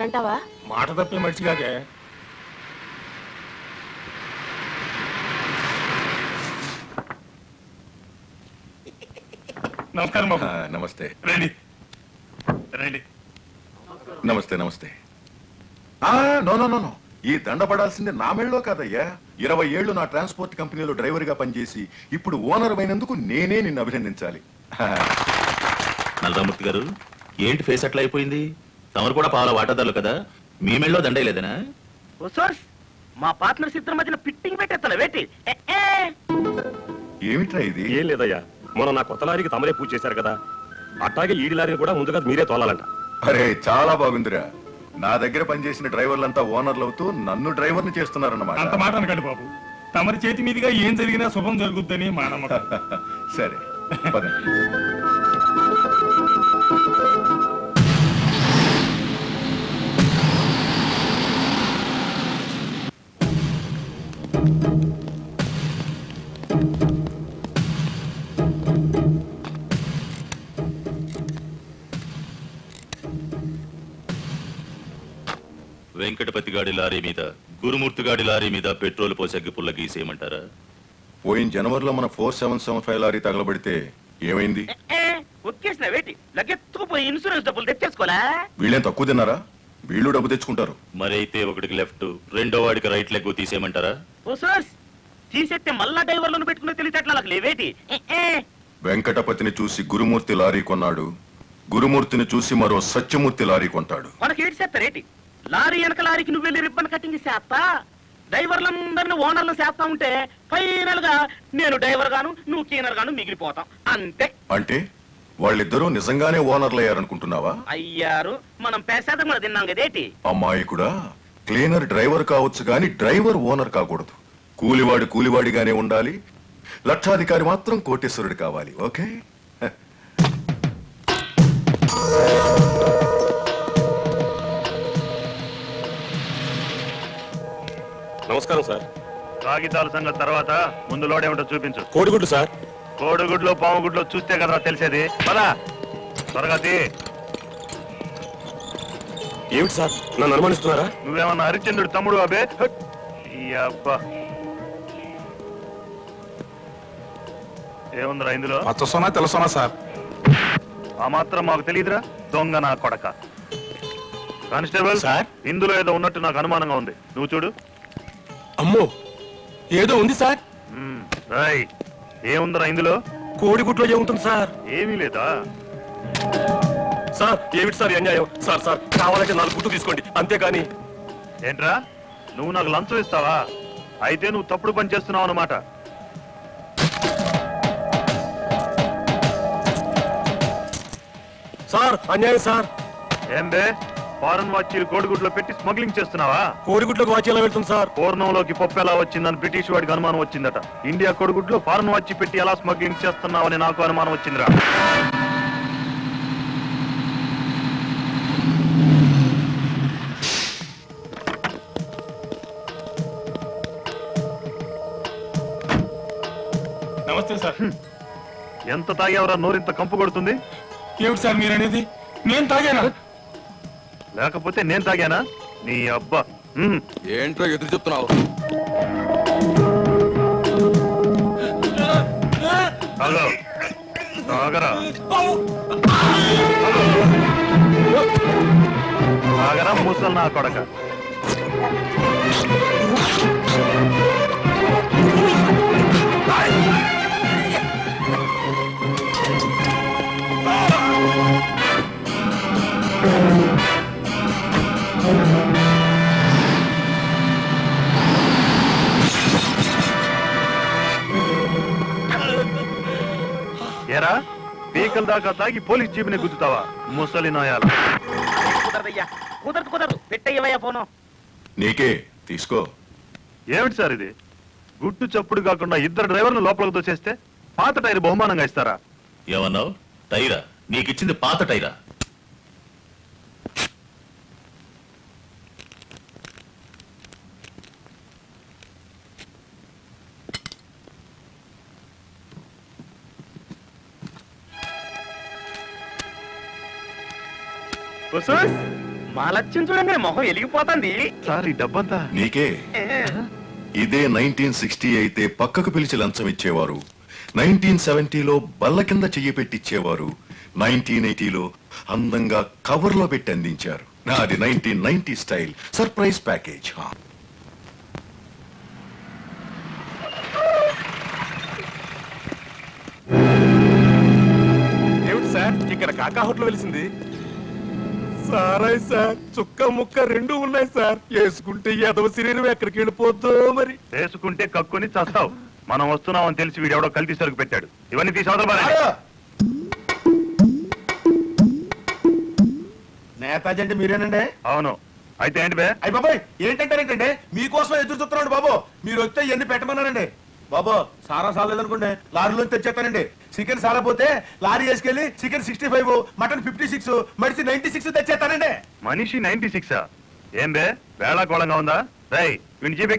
వస్తారంటావా మాట తప్పే మనిషిగాకే నమస్కారం బాబు. ఆ, నమస్తే. రండి. రండి. నమస్తే నమస్తే. ఆ, నో నో నో నో. ఈ దండ పడాల్సింది నా మెళ్ళలో కాదయ్యా. ఇరవై ఏళ్ళు నా ట్రాన్స్పోర్ట్ కంపెనీలో డ్రైవర్గా పనిచేసి ఇప్పుడు ఓనర్ అయినందుకు నేనే నిన్ను అభినందించాలి. ఆ, నల్లరామూర్తి గారు ఏంటి ఫేస్ అట్లా అయిపోయింది? తమరు కూడా పాల వాటాదారులు కదా? మీ మెళ్ళలో దండలేదనా ఓ సోర్స్ మా పార్ట్నర్స్ ఇద్దరి మధ్యన పిట్టింగ్ పెట్టేస్తాను. వేటి. ఏమిట్రా ఇది? ఏం లేదయ్యా. మొన్న నా కొత్త లారీకి తమరే పూజ చేశారు కదా. అట్లాగే ఈడి లారీని కూడా ముందుగా మీరే తోలాలంట. అరే చాలా బాగుందిరా. నా దగ్గర పనిచేసిన డ్రైవర్లంతా ఓనర్లు అవుతూ నన్ను డ్రైవర్ని చేస్తున్నారన్నమాట. అంత మాట అనకండి బాబు. తమరి చేతి మీదుగా ఏం జరిగినా శుభం జరుగుద్దని మా నమ్మకం. సరే వెంకటపతి గాడి లారీ మీద గురుమూర్తి గాడి లారీ మీద పెట్రోల్ పోసి అగ్గి పుల్ల గీసేయమంటారా? పోయిన జనవరిలో మన four seven seven five lorry తగలబడితే ఏమైంది? ఇన్సూరెన్స్ డబ్బులు తెచ్చేసుకోలే వీళ్ళేం తక్కువ తిన్నారా? వీళ్ళు డబ్బు తెచ్చుకుంటారు. మరైతే ఒకటికి లెఫ్ట్ రెండో వాడికి రైట్ లెగ్ తీసేయమంటారా? తీసేస్తే మళ్ళా డ్రైవర్లను పెట్టుకునే తెలిసేట్లా నాకు లేవేటి. వెంకటపతిని చూసి గురుమూర్తి లారీ కొన్నాడు. గురుమూర్తిని చూసి మరో సత్యమూర్తి లారీ కొంటాడు. మనకి ఏడు చేస్తారేటి లారీ వెనక లారీకి నువ్వు వెళ్ళి రిబ్బన్ కటింగ్ చేస్తా? డ్రైవర్లందరిని ఓనర్లు చేస్తా ఉంటే ఫైనల్గా నేను డ్రైవర్ గాను నువ్వు క్లీనర్ గాను మిగిలిపోతాం. అంతే. అంటే వాళ్ళిద్దరూ నిజంగానే ఓనర్లు అయ్యారనుకుంటున్నావా అయ్యారు. మనం పేసాదం కూడా తిన్నాం కదేటి? అమ్మాయికుడా క్లీనర్ డ్రైవర్ కావచ్చు గాని డ్రైవర్ ఓనర్ కాకూడదు. కూలివాడు కూలివాడిగానే ఉండాలి. లక్షాధికారి మాత్రం కోటేశ్వరుడు కావాలి ఓకే? నమస్కారం సార్. కాగితాల సంగతి తర్వాత ముందు లోడేమిటో చూపించు. కోడిగుడ్డు సార్. కోడిగుడ్లు పావుగుడ్లు చూస్తే కదా తెలిసేది. పదా. త్వరగా తీ. ఏమిటి సార్? నన్ను అనుమానిస్తున్నారా? నువ్వేమన్నా హరిశ్చంద్రుడు తమ్ముడు అబే హట్. ఈ అబ్బా. ఏముందిరా ఇందులో? పచ్చసోనా తెలుసోనా సార్? ఆ మాత్రం మాకు తెలియదురా దొంగ నా కొడక. Constable sir? ఇందులో ఏదో ఉన్నట్టు నాకు అనుమానంగా ఉంది. నువ్వు చూడు. అమ్మో! ఏదో ఉంది సార్? మ్మ్. రాయ్ ఏముందిరా ఇందులో? కోడిగుట్లో ఏముంటుంది సార్? ఏమీ లేదా? సార్ ఏమిటి సార్ ఈ అన్యాయం? సార్ సార్ కావాలంటే నాలుగు గుట్టు తీసుకోండి. అంతేగాని ఏంట్రా? నువ్వు నాకు లంచం ఇస్తావా? అయితే నువ్వు తప్పుడు పని చేస్తున్నావు అన్నమాట. సార్ అన్యాయం సార్. ఏం బే ఫారెన్ వాచీలు కోడిగుడ్లో పెట్టి స్మగ్లింగ్ చేస్తున్నావా? కోడిగుట్లోకి వాచి ఎలా వెళ్తుంది సార్? పూర్ణంలోకి పప్పు ఎలా వచ్చిందని బ్రిటిష్ వాడికి అనుమానం వచ్చిందట. ఇండియా కొడుగుడ్లో ఫారెన్ వచ్చి పెట్టి ఎలా స్మగ్లింగ్ చేస్తున్నావని నాకు అనుమానం వచ్చిందిరా. నమస్తే సార్. ఎంత తాగేవరా నోరింత కంపు కొడుతుంది? ఏమిటి సార్ మీరనేది? నేను తాగానా? లేకపోతే నేను తాగానా? నీ అబ్బా. మ్మ్. ఏంట్రో ఎదురు చెప్తున్నావు? తాగు. తాగరా తాగరా ముసలి నా కొడక. ఏరా? పీకల దాకా తాగి పోలీస్ జీబుని గుద్దుతావా? ముసలి నాయాల. కుదరదయ్యా. కుదరదు కుదరదు. పెట్టయ్యవయ్యా ఫోను. నీకే తీసుకో. ఏమిటి సార్ ఇది? గుట్టు చప్పుడు కాకుండా ఇద్దరు డ్రైవర్లు లోపలికి దోచేస్తే పాత టైర్ బహుమానంగా ఇస్తారా? ఏమన్నావు? టైరా? నీకిచ్చింది పాత టైరా? మా లక్ష్యం చూడండి మొహం వెలిగిపోతుంది సార్ ఈ డబ్బంతా? నీకే? ఇదే నైన్టీన్ సిక్స్టీ అయితే పక్కకు పిలిచి లంచం ఇచ్చేవారు. నైన్టీన్ సెవెంటీలో బల్ల కింద చెయ్యి పెట్టిచ్చేవారు. నైన్టీన్ ఎయిటీలో అందంగా కవర్లో పెట్టి అందించారు. నాది nineteen ninety style. Surprise package హా. ఏమిటి సార్ ఇక్కడ కాకా హోటల్ వెలిసింది? సారాయ్ సార్ చుక్క ముక్క రెండు ఉన్నాయి సార్. వేసుకుంటే ఎదవ శరీరం ఎక్కడికి వెళ్ళిపోద్దో మరి? వేసుకుంటే కక్కుని చస్తావు. మనం వస్తున్నామని తెలిసి వీడెవడో కల్తీ సరుకు పెట్టాడు. ఇవన్నీ తీసి అవతల పారేయ్. నేతాజీ అంటే మీరేనండి? అవును. అయితే ఏంటి బే? అయ్యి బాబాయ్ ఏంటంటారేంటండి మీకోసం ఎదురు చూస్తున్నాడు బాబు. మీరు వస్తే ఇవన్నీ పెట్టమన్నారండి. బాబో సారా సాలేదనుకోండి. లారీలో తెచ్చేస్తానండి. చికెన్ సాలపోతే lorry వేసుకెళ్ళి chicken sixty five mutton fifty six మడిసి ninety six తెచ్చేస్తానండి. మనిషి నైన్టీ సిక్స్ ఏం బే? వేళాకోళంగా ఉందా? రై వీడిని జీప్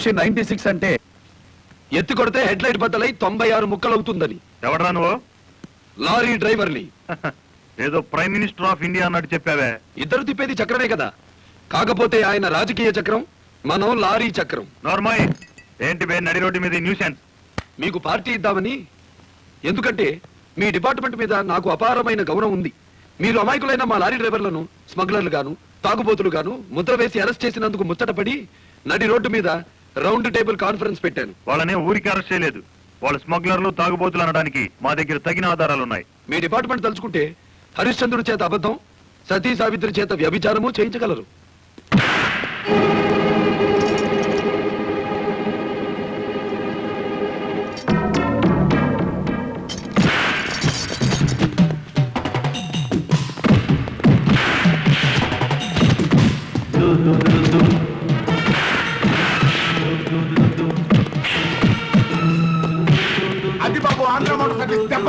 మనిషి నైన్టీ సిక్స్ అంటే ఎత్తి కొడితే హెడ్ లైట్ బద్దలై తొంభై ఆరు ముక్కలవుతుందని. ఎవడరా నువ్వు? లారీ డ్రైవర్ని. ఏదో ప్రైమ్ మినిస్టర్ ఆఫ్ ఇండియా అన్నట్టు చెప్పావే. ఇద్దరు తిప్పేది చక్రమే కదా. కాకపోతే ఆయన రాజకీయ చక్రం మనం లారీ చక్రం. నార్మల్ ఏంటి బే నడి రోడ్డు మీద న్యూసెన్స్ మీకు పార్టీ ఇద్దామని ఎందుకంటే మీ డిపార్ట్మెంట్ మీద నాకు అపారమైన గౌరవం ఉంది. మీరు అమాయకులైన మా లారీ డ్రైవర్లను స్మగ్లర్లు గాను తాగుబోతులు గాను ముద్ర వేసి అరెస్ట్ చేసినందుకు ముచ్చటపడి నడి రోడ్డు మీద రౌండ్ టేబుల్ కాన్ఫరెన్స్ పెట్టాను. వాళ్ళనే ఊరికి అరెస్ట్ చేయలేదు. వాళ్ళు స్మగ్లర్లు తాగుబోతులు అనడానికి మా దగ్గర తగిన ఆధారాలు ఉన్నాయి. మీ డిపార్ట్మెంట్ తలుచుకుంటే హరిశ్చంద్రుడి చేత అబద్ధం సతీ సావిత్రి చేత వ్యభిచారము చేయించగలరు. ఆంధ్ర మోటార్ సర్వీస్ దెబ్బ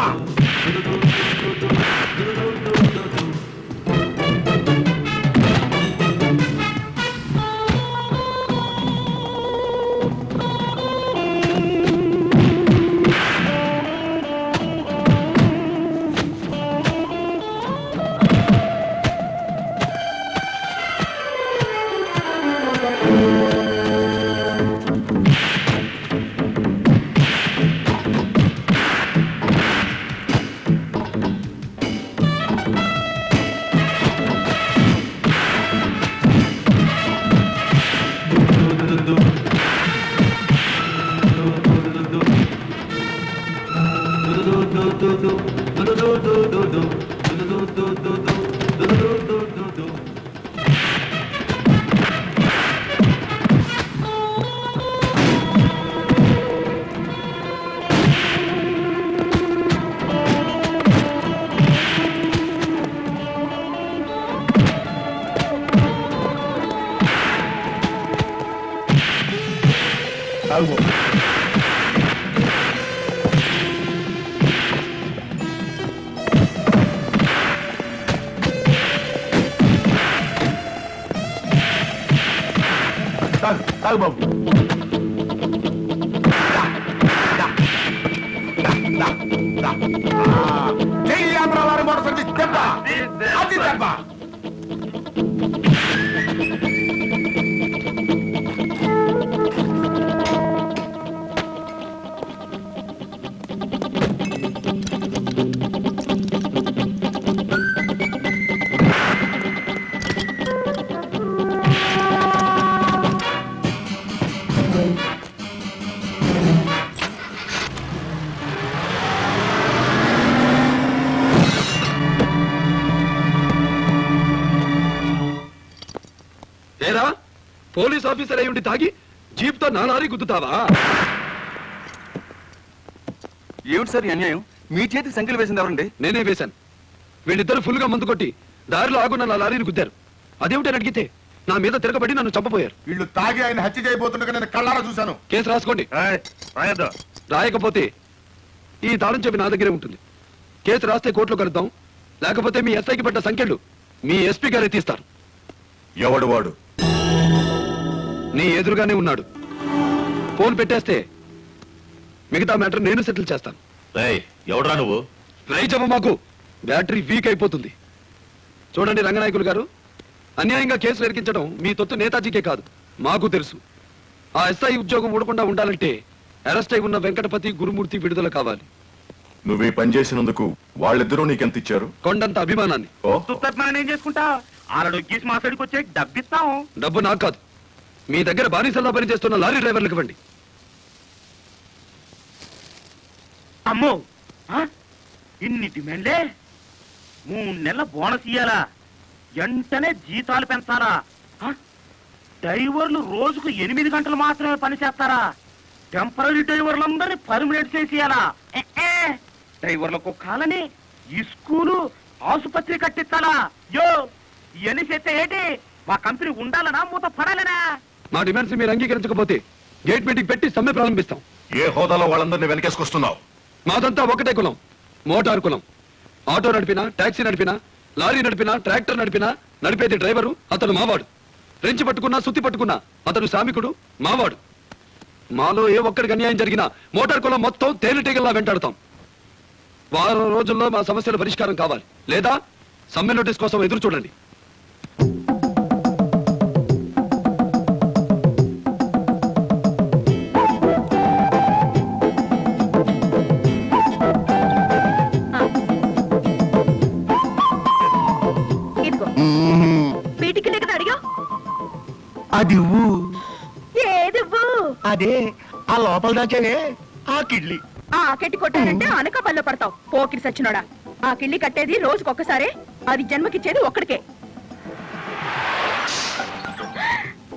ఆఫీసర్ అయి ఉండి తాగి జీప్తో నా లారీ గుద్దుతావా? ఏమిటి సార్ ఈ అన్యాయం? మీ చేతికి సంఖ్యలు వేసింది ఎవరండి? నేనే వేశాను. వీళ్ళిద్దరు ఫుల్గా మందు కొట్టి దారిలో ఆగున్న నా లారీని గుద్దారు. అదేమిటని అడిగితే నా మీద తిరగబడి నన్ను చంపపోయారు వీళ్ళు తాగి ఆయన హత్య చేయబోతుండగా నేను కళ్ళారా చూశాను. కేసు రాసుకోండి. రాయకపోతే ఈ తాళం చెప్పి నా దగ్గరే ఉంటుంది. కేసు రాస్తే కోర్టులో కలుద్దాం. లేకపోతే మీ ఎస్ఐకి పడ్డ సంఖ్యలు మీ ఎస్పీ గారే తీస్తారు. ఎవడు వాడు? నీ ఎదురుగానే ఉన్నాడు. ఫోన్ పెట్టేస్తే మిగతా మ్యాటర్ నేను సెటిల్ చేస్తాను. రేయ్ ఎవడ్రా నువ్వు? ట్రై చెప్ప మాకు. బ్యాటరీ వీక్ అయిపోతుంది. చూడండి రంగనాయకులు గారు అన్యాయంగా కేసులు ఎరికించడం మీ తొత్తు నేతాజీకే కాదు మాకు తెలుసు. ఆ ఎస్ఐ ఉద్యోగం ఊడకుండా ఉండాలంటే అరెస్ట్ అయి ఉన్న వెంకటపతి గురుమూర్తి విడుదల కావాలి. నువ్వు ఈ పని చేసినందుకు వాళ్ళిద్దరూ నీకెంత ఇచ్చారు? కొండంత అభిమానాన్ని. ఏం చేసుకుంటా ఆలడొగ్గేసి మా సైడ్కి వచ్చే డబ్బిస్తాం. డబ్బు నాకు కాదు. మీ దగ్గర బానిసల్లా పనిచేస్తున్న లారీ డ్రైవర్లకు ఇవ్వండి. అమ్మో ఆ? ఇన్ని డిమాండ్లే? మూడు నెలల బోనస్ ఇయ్యాలా? వెంటనే జీతాలు పెంచాలా? ఆ? డ్రైవర్లు రోజుకు ఎనిమిది గంటలు మాత్రమే పని చేస్తారా? టెంపరీ డ్రైవర్లందరినీ పర్మినెంట్ చేసేయాలా? ఏ, ఏ. డ్రైవర్లకు కాలని ఈ స్కూలు ఆసుపత్రి కట్టించాలా? యో ఇవన్నీ చేస్తే ఏంటి? మా కంపెనీ ఉండాలనా? మూత పడాలనా? మా డిమాండ్స్ మీరు అంగీకరించకపోతే గేట్ మీటింగ్ పెట్టి సమ్మె ప్రారంభిస్తాం. ఏ హోదాలో వాళ్ళందరినీ వెనకేసుకొస్తున్నావు? మాదంతా ఒకటే కులం మోటార్ కులం. ఆటో నడిపినా టాక్సీ నడిపినా లారీ నడిపినా ట్రాక్టర్ నడిపినా నడిపేది డ్రైవరు అతను మావాడు. రెంచి పట్టుకున్నా సుత్తి పట్టుకున్నా అతను శ్రామికుడు మావాడు. మాలో ఏ ఒక్కడికి అన్యాయం జరిగినా మోటార్ కులం మొత్తం తేనెటీగల్లా వెంటాడుతాం. వారం రోజుల్లో మా సమస్యల పరిష్కారం కావాలి. లేదా సమ్మె నోటీస్ కోసం ఎదురు చూడండి. అడిగా? అది ఏదివ్వు అదే ఆ లోపల దాచావే ఆ కిడ్లీ. ఆ కెట్టి కొట్టానంటే అనక పడతావు. పోకిరి సచ్చినోడా. ఆ కిళ్ళి కట్టేది రోజుకొక్కసారే అది జన్మకిచ్చేది ఒక్కడికే.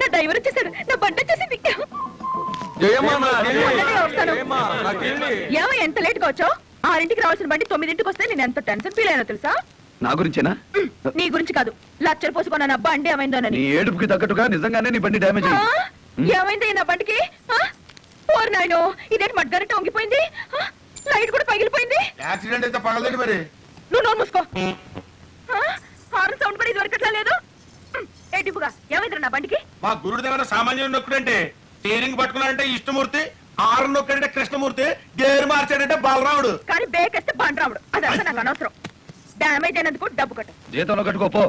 నా డ్రైవర్ వచ్చేసాడు నా బండి వచ్చేసింది. ఏమో ఎంత లేట్గా వచ్చావు? ఆరింటికి రావాల్సిన బండి తొమ్మిదింటికి వస్తే నేను ఎంత టెన్షన్ ఫీల్ అయినా తెలుసా? నా గురించేనా? నీ గురించి కాదు. లక్షలు పోసుకున్నా నా బండి ఏమైందోనని. నీ ఏడుపుకి తగ్గట్టుగా నిజంగానే నీ బండి డ్యామేజ్ ఆ? అయింది ఏమైంది నా బండికి? ఆ? ఓరి నాయనో ఇదేంటి మడ్గారెట్ట వంగిపోయింది? ఆ? లైట్ కూడా పగిలిపోయింది? యాక్సిడెంట్ అయితే పగలదండి మరి? నువ్వు నోరు మూసుకో. ఆ? హార్న్ సౌండ్ కూడా ఇది వరకట్లా లేదు హ్మ్. ఏటిపుగా ఏమైంది నా బండికి? మా గురుడి దగ్గర సామాన్యుడు నొక్కుడంటే స్టీరింగ్ పట్టుకున్నాడంటే ఇష్టమూర్తి ఆరు నొక్కాడంటే కృష్ణమూర్తి గేరు మార్చాడంటే బలరాముడు. కానీ బేకేస్తే బండ్రాముడు. అదంతా నాకు అనవసరం. డ్యామేజ్ అయినందుకు డబ్బు కట్టు. జీతంలో కట్టుకోపో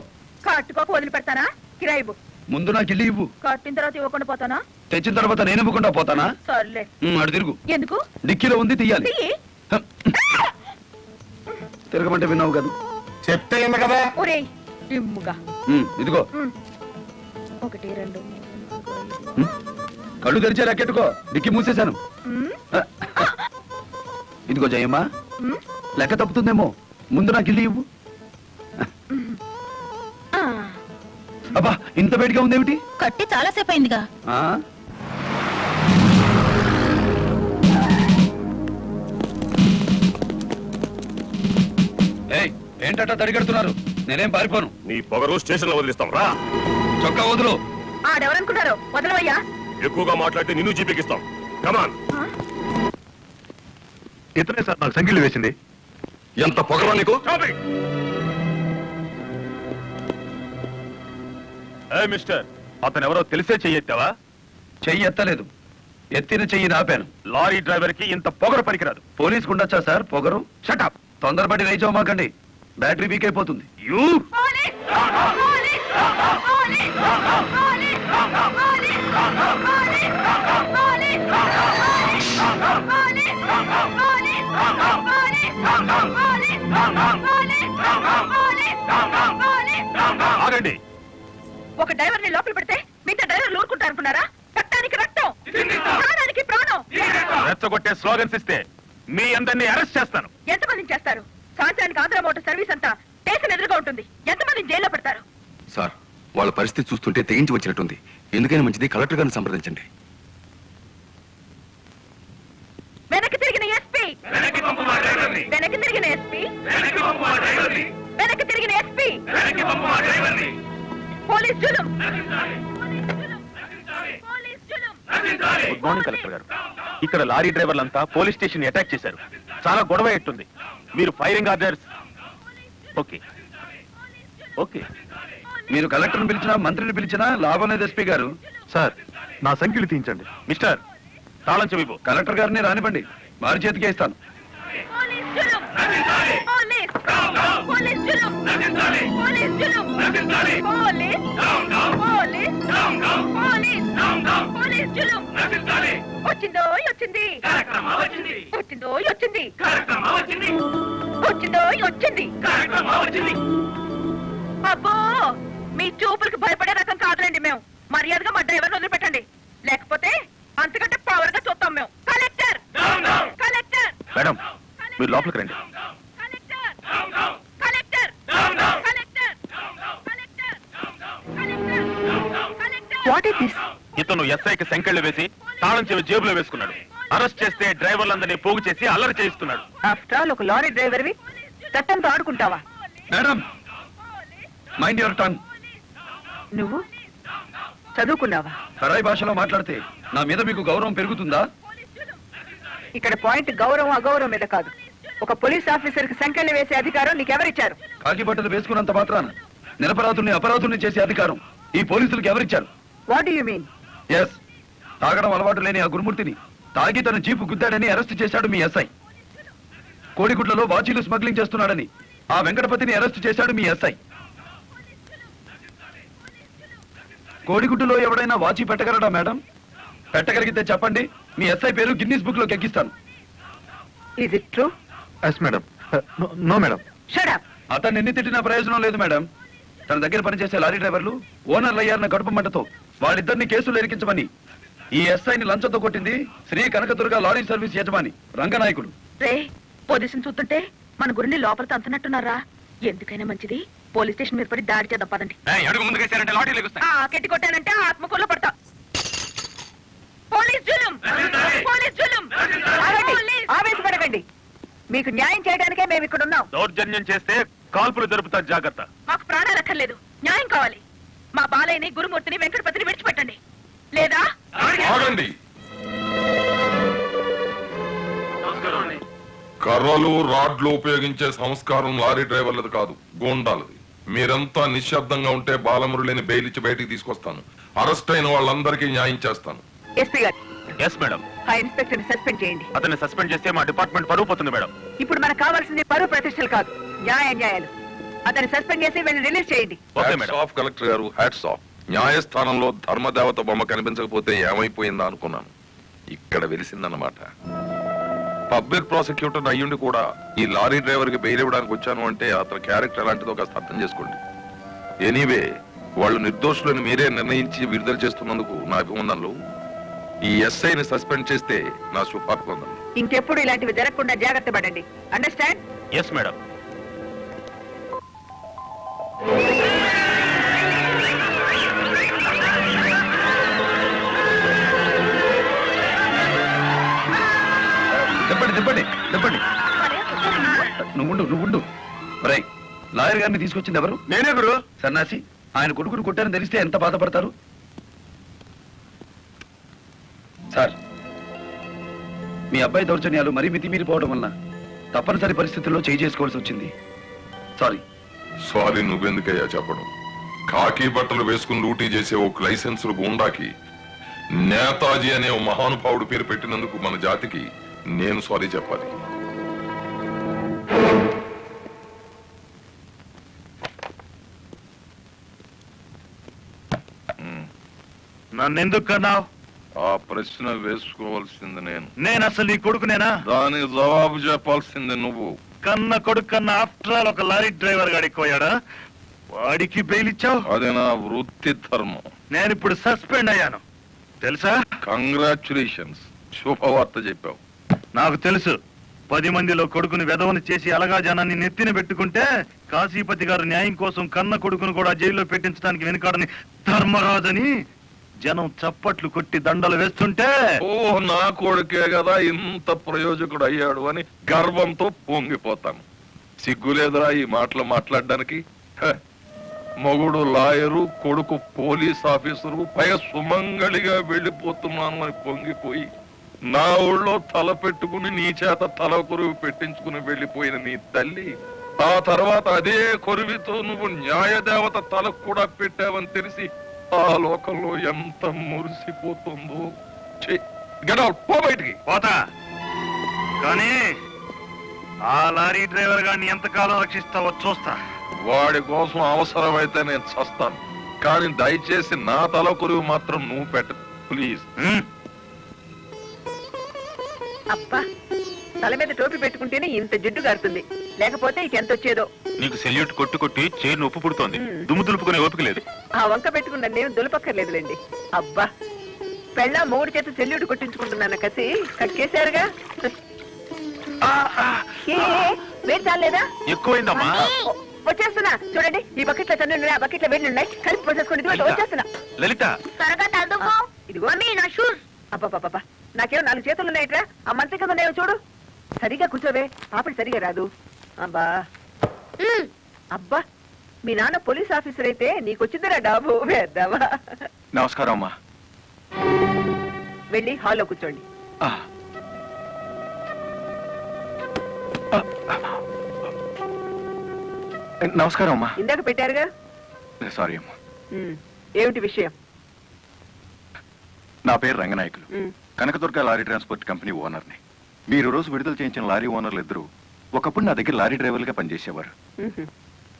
కట్టుకోక వదిలిపెడతానా కిరాయి ఇవ్వు. ముందు నాకు ఇల్లు ఇవ్వు. కట్టిన తర్వాత ఇవ్వకుండా పోతానా? తెచ్చిన తర్వాత నేను ఇవ్వకుండా పోతానా? సర్లే. ఉమ్, అటు తిరుగు. ఎందుకు? డిక్కీలో ఉంది తీయాలి. హ. తిరగమంటే విన్నావు కదా. చెప్తే కదా. ఒరేయ్ ఇమ్ముగా ఉమ్, ఇదిగో. ఉమ్. ఒకటి రెండు. ఉమ్, కళ్ళు తెరిచే లెక్కెట్టుకో డిక్కి మూసేశాను. ఉమ్. ఇదిగో జయమ్మ. ఉమ్, లెక్క తప్పుతుందేమో. ముందు నాకు ఇల్లు ఇవ్వు. అబ్బా ఇంత వేడిగా ఉందేమిటి? కట్టి చాలా సేపు అయిందిగా ఏంటట తడిగడుతున్నారు? నేనేం పారిపోను. నీ పొగరు స్టేషన్లో వదిలిస్తాం రా. చొక్కా వదులు. ఆడెవరనుకున్నారు వదలవయ్యా. ఎక్కువగా మాట్లాడితే నిన్ను జీపెక్కిస్తాం. కమాన్ ఇతనే సార్ నాకు సంఖ్యలు వేసింది. ఎంత పొగరా నీకు మిస్టర్ అతను ఎవరో తెలిసే చెయ్యెత్తావా చెయ్యి ఎత్తలేదు ఎత్తిన చెయ్యి ఆపాను లారీ డ్రైవర్కి ఇంత పొగరు పనికిరాదు పోలీస్ ఉండొచ్చా సార్ పొగరు షటప్ తొందరపడి రైచోమాకండి బ్యాటరీ వీక్ అయిపోతుంది యూ పోలీస్! పోలీస్! పోలీస్! ఒక డ్రైవర్ని లోపల పెడితే మిగతా డ్రైవర్ ఊరుకుంటారు అనుకున్నారా? రక్తానికి రక్తం. ప్రాణానికి ప్రాణం. రెచ్చగొట్టే స్లోగన్స్ ఇస్తే మీ అందరినీ అరెస్ట్ చేస్తాను. ఎంతమందిని చేస్తారు? సాయంత్రానికి ఆంధ్ర మోటార్ సర్వీస్ అంతా స్టేషన్ ఎదురుగా ఉంటుంది. ఎంతమందిని జైల్లో పెడతారు? సార్ వాళ్ళ పరిస్థితి చూస్తుంటే తెగించి వచ్చినట్టుంది. ఎందుకైనా మంచిది కలెక్టర్ గారిని సంప్రదించండి. వెనక్కి తిరిగిన ఎస్పీ. వెనక్కి తిరిగిన ఎస్పీ. వెనక్కి తిరిగిన ఎస్పీ. పోలీస్ జులుం పోలీస్ జులుం గుడ్ మార్నింగ్ కలెక్టర్ గారు. ఇక్కడ లారీ డ్రైవర్లంతా పోలీస్ స్టేషన్ అటాక్ చేశారు. చాలా గొడవ ఎట్టుంది. మీరు ఫైరింగ్ ఆర్డర్స్. ఓకే. ఓకే. మీరు కలెక్టర్ని పిలిచినా మంత్రిని పిలిచినా లాభం లేదు ఎస్పీ గారు. సార్ నా సంఖ్యలు తీయించండి. మిస్టర్ తాళం చెవిపో. కలెక్టర్ గారిని రానివ్వండి. వారి చేతికే ఇస్తాను. పోలీస్ జులుం. పోలీస్ పోలీస్ జులుం. పోలీస్ జులుం. పోలీస్ పోలీస్ పోలీస్ పోలీస్ జులుం. వచ్చిందో. వచ్చింది. వచ్చిందో. వచ్చింది. వచ్చిందో. వచ్చింది. అబ్బో మీ చూపులకు భయపడే రకం కాదులేండి మేము. మర్యాదగా మా డ్రైవర్ వదిలిపెట్టండి. లేకపోతే అంతకంటే పవర్గా చూస్తాం మేము. కలెక్టర్! కలెక్టర్! మేడం మీరు లోపలికి రండి. వాట్ ఇస్ దిస్ ఇతను ఎస్ఐకి సంకెళ్ళు వేసి తాళం చెవి జేబులో వేసుకున్నాడు. అరెస్ట్ చేస్తే డ్రైవర్లందరినీ పోగు చేసి అల్లరి చేయిస్తున్నాడు. ఆఫ్టర్ ఆల్ ఒక లారీ డ్రైవర్వి? చట్టంతో ఆడుకుంటావా? మేడం మైండ్ యువర్ టంగ్ నువ్వు? చదువుకున్నావా? సరాయి భాషలో మాట్లాడితే నా మీద మీకు గౌరవం పెరుగుతుందా? ఇక్కడ పాయింట్ గౌరవం అగౌరవం మీద కాదు. ఒక పోలీస్ ఆఫీసర్కి సంఖ్యలు వేసే అధికారం నీకెవరిచ్చారు? కాకి బట్టలు వేసుకున్నంత మాత్రాన నిరపరాధుల్ని అపరాధుల్ని చేసే అధికారం ఈ పోలీసులకు ఎవరిచ్చారు? వాట్ యు మీన్ ఎస్ తాగడం అలవాటు లేని ఆ గురుమూర్తిని తాగి తన జీపు గుద్దాడని అరెస్ట్ చేశాడు మీ ఎస్ఐ. కోడిగుడ్లలో వాచీలు స్మగ్లింగ్ చేస్తున్నాడని ఆ వెంకటపతిని అరెస్ట్ చేశాడు మీ ఎస్ఐ. కోడిగుడ్డులో ఎవడైనా వాచి పెట్టగలడా మేడం? పెట్టగలిగితే చెప్పండి మీ ఎస్ఐ పేరు గిన్నీస్ బుక్లోకి ఎక్కిస్తాను it true yes madam no madam అతన్ని ఎన్ని తిట్టినా ప్రయోజనం లేదు మేడం తన దగ్గర పనిచేసే లారీ డ్రైవర్లు ఓనర్లు అయ్యారన్న కడుపు మంటతో వాళ్ళిద్దరిని కేసులు ఎరికించమని ఈ ఎస్ఐని లంచంతో కొట్టింది శ్రీ కనకదుర్గ లారీ సర్వీస్ యజమాని రంగనాయకుడు. రే పొజిషన్ చూస్తుంటే మన గురిని లోపల తంతున్నట్టున్నారా ఎందుకైనా మంచిది. పోలీస్ స్టేషన్ మీద పడి దాడి చేద్దాం పదండి. అడుగు ముందుకేసారంటే లాటరీ లెగుస్తాయి ఆ కెట్టి కొట్టానంటే ఆత్మకూరులో పడతా. పోలీస్ జులుం! పోలీస్ జులుం! పోలీస్! ఆవేశపడకండి. మీకు న్యాయం చేయడానికే మేము ఇక్కడ ఉన్నాం. దౌర్జన్యం చేస్తే కాల్పులు జరుపుతా జాగ్రత్త. మాకు ప్రాణాలు అక్కర్లేదు. న్యాయం కావాలి. మా బాలయ్యని గురుమూర్తిని వెంకటపతిని విడిచిపెట్టండి. లేదా? ఆగండి. కర్రలు రాడ్లు ఉపయోగించే సంస్కారం లారీ డ్రైవర్లది కాదు గోండాలది. మీరంతా నిశ్శబ్దంగా ఉంటే బాలమురళిని బెయిలిచ్చి బయటికి తీసుకొస్తాను. అరెస్ట్ అయిన వాళ్ళందరికీ న్యాయం చేస్తాను. ఎస్పీ గారు. ఎస్ మేడం ఆ ఇన్స్పెక్టర్ సస్పెండ్ చేయండి. అతన్ని సస్పెండ్ చేస్తే మా డిపార్ట్మెంట్ పరువు పోతుంది మేడం ఇప్పుడు మనకు కావాల్సింది పరువు ప్రతిష్టలు కాదు న్యాయ న్యాయాలు అతన్ని సస్పెండ్ చేసి వీళ్ళని రిలీజ్ చేయండి. Okay hats madam off collector గారు. హ్యాట్స్ ఆఫ్ న్యాయస్థానంలో ధర్మదేవత బొమ్మ కనిపించకపోతే ఏమైపోయిందా అనుకున్నాను. ఇక్కడ వెలిసిందన్నమాట. పబ్లిక్ ప్రాసిక్యూటర్ అయ్యుండి కూడా ఈ లారీ డ్రైవర్కి బెయిల్ ఇవ్వడానికి వచ్చాను అంటే అతని క్యారెక్టర్ ఎలాంటిదో కాస్త అర్థం చేసుకోండి. ఎనీవే వాళ్ళు నిర్దోషులను మీరే నిర్ణయించి విడుదల చేస్తున్నందుకు నా అభివందనలు ఈ ఎస్ఐని సస్పెండ్ చేస్తే నా శుభాభివందనలు ఇంకెప్పుడు ఇలాంటివి జరగకుండా జాగ్రత్త పడండి. అండర్స్టాండ్ ఎస్ మేడం చెప్పండి చెప్పండి చెప్పండి నువ్వుండు నువ్వుండు రై లాయర్ గారిని తీసుకొచ్చింది ఎవరు? నేనే గురు సన్నాసి ఆయన కొడుకును కొట్టారని తెలిస్తే ఎంత బాధపడతారు? సార్ మీ అబ్బాయి దౌర్జన్యాలు మరీ మితిమీరిపోవడం వలన తప్పనిసరి పరిస్థితుల్లో చేయి చేసుకోవాల్సి వచ్చింది. సారీ సారీ నువ్వెందుకయ్యా చెప్పడం? కాకి బట్టలు వేసుకుని డ్యూటీ చేసే ఒక లైసెన్స్ గుండాకి నేతాజీ అనే ఓ మహానుభావుడు పేరు పెట్టినందుకు మన జాతికి నేను సారీ చెప్పాలి. నన్ను ఎందుకు కన్నావు ఆ ప్రశ్న వేసుకోవాల్సింది నేను. నేను అసలు నీ కొడుకునేనా దానికి జవాబు చెప్పాల్సింది నువ్వు. కన్న కొడుకు కన్న ఆఫ్టర్ ఆల్ ఒక లారీ డ్రైవర్ గాడికి పోయాడా వాడికి బెయిల్ ఇచ్చావు? అది నా వృత్తి ధర్మం. నేను ఇప్పుడు సస్పెండ్ అయ్యాను. తెలుసా? కంగ్రాచులేషన్స్ శుభవార్త చెప్పావు. నాకు తెలుసు. పది మందిలో కొడుకుని వెధవని చేసి అలగా జనాన్ని నెత్తిన పెట్టుకుంటే కాశీపతి గారు న్యాయం కోసం కన్న కొడుకును కూడా జైల్లో పెట్టించడానికి వెనుకాడని ధర్మరాజని జనం చప్పట్లు కొట్టి దండలు వేస్తుంటే ఓ నా కొడుకే కదా ఇంత ప్రయోజకుడు అయ్యాడు అని గర్వంతో పొంగిపోతాను సిగ్గులేదురా ఈ మాటలు మాట్లాడడానికి? హ, మొగుడు లాయరు కొడుకు పోలీస్ ఆఫీసరు పైగా సుమంగళిగా వెళ్ళిపోతున్నాను అని పొంగిపోయి నా ఊళ్ళో తల పెట్టుకుని నీ చేత తల కొరువు పెట్టించుకుని వెళ్ళిపోయిన నీ తల్లి ఆ తర్వాత అదే కొరువితో నువ్వు న్యాయదేవత తలకు కూడా పెట్టావని తెలిసి ఆ లోకంలో ఎంత మురిసిపోతుందో. పో బయటికి. పోతా. కానీ ఆ లారీ డ్రైవర్ గారిని ఎంతకాలం రక్షిస్తావో చూస్తా. వాడి కోసం అవసరమైతే నేను చస్తాను. కానీ దయచేసి నా తల కొరువు మాత్రం నువ్వు పెట్ట ప్లీజ్. అబ్బా తల మీద టోపీ పెట్టుకుంటేనే ఇంత జిడ్డు గారుతుంది. లేకపోతే ఇక ఎంత వచ్చేదో నీకు సెల్యూట్ కొట్టు కొట్టి చైన్ ఉప్పు పుడుతోంది. దుమ్ము దులుపుకునే ఓపిక లేదు. ఆ వంక పెట్టుకున్న నేను దులపక్కర్లేదులేండి. అబ్బా. పెళ్ళ మూడు చేత సెల్యూట్ కొట్టించుకుంటున్నాను కసి? ఏ, వేడి చాలేదా? ఎక్కువైందమ్మా. వచ్చేస్తున్నా. చూడండి ఈ బకెట్లో తన్నులు ఉన్నాయి ఆ బకెట్లో వేడి ఉన్నాయి. కలిపి పోసేసుకోండి. ఇదిగో వచ్చేస్తున్నా. లలిత. త్వరగా తదుకో ఇదిగో నా షూస్ అబ్బా నాకేమో నాలుగు చేతులు ఉన్నాయట్రా. ఆ మంత్రి కదా ఉన్నాయో చూడు. సరిగా కూర్చోవే. పాపడి సరిగా రాదు. అబ్బా. అబ్బా మీ నాన్న పోలీస్ ఆఫీసర్ అయితే నీకొచ్చిందిరా డాబు. వేద్దామా? నమస్కారం అమ్మా. వెళ్ళి హాల్లో కూర్చోండి. నమస్కారం అమ్మా. ఇందాక పెట్టారుగా? సారీ అమ్మా. ఉమ్, ఏమిటి విషయం? నా పేరు Ranganayakulu. Um, Kanakadurga lorry transport company ఓనర్ని. మీరు రోజు విడుదల చేయించిన లారీ ఓనర్లు ఇద్దరు ఒకప్పుడు నా దగ్గర లారీ డ్రైవర్లుగా పనిచేసేవారు. ఉహు.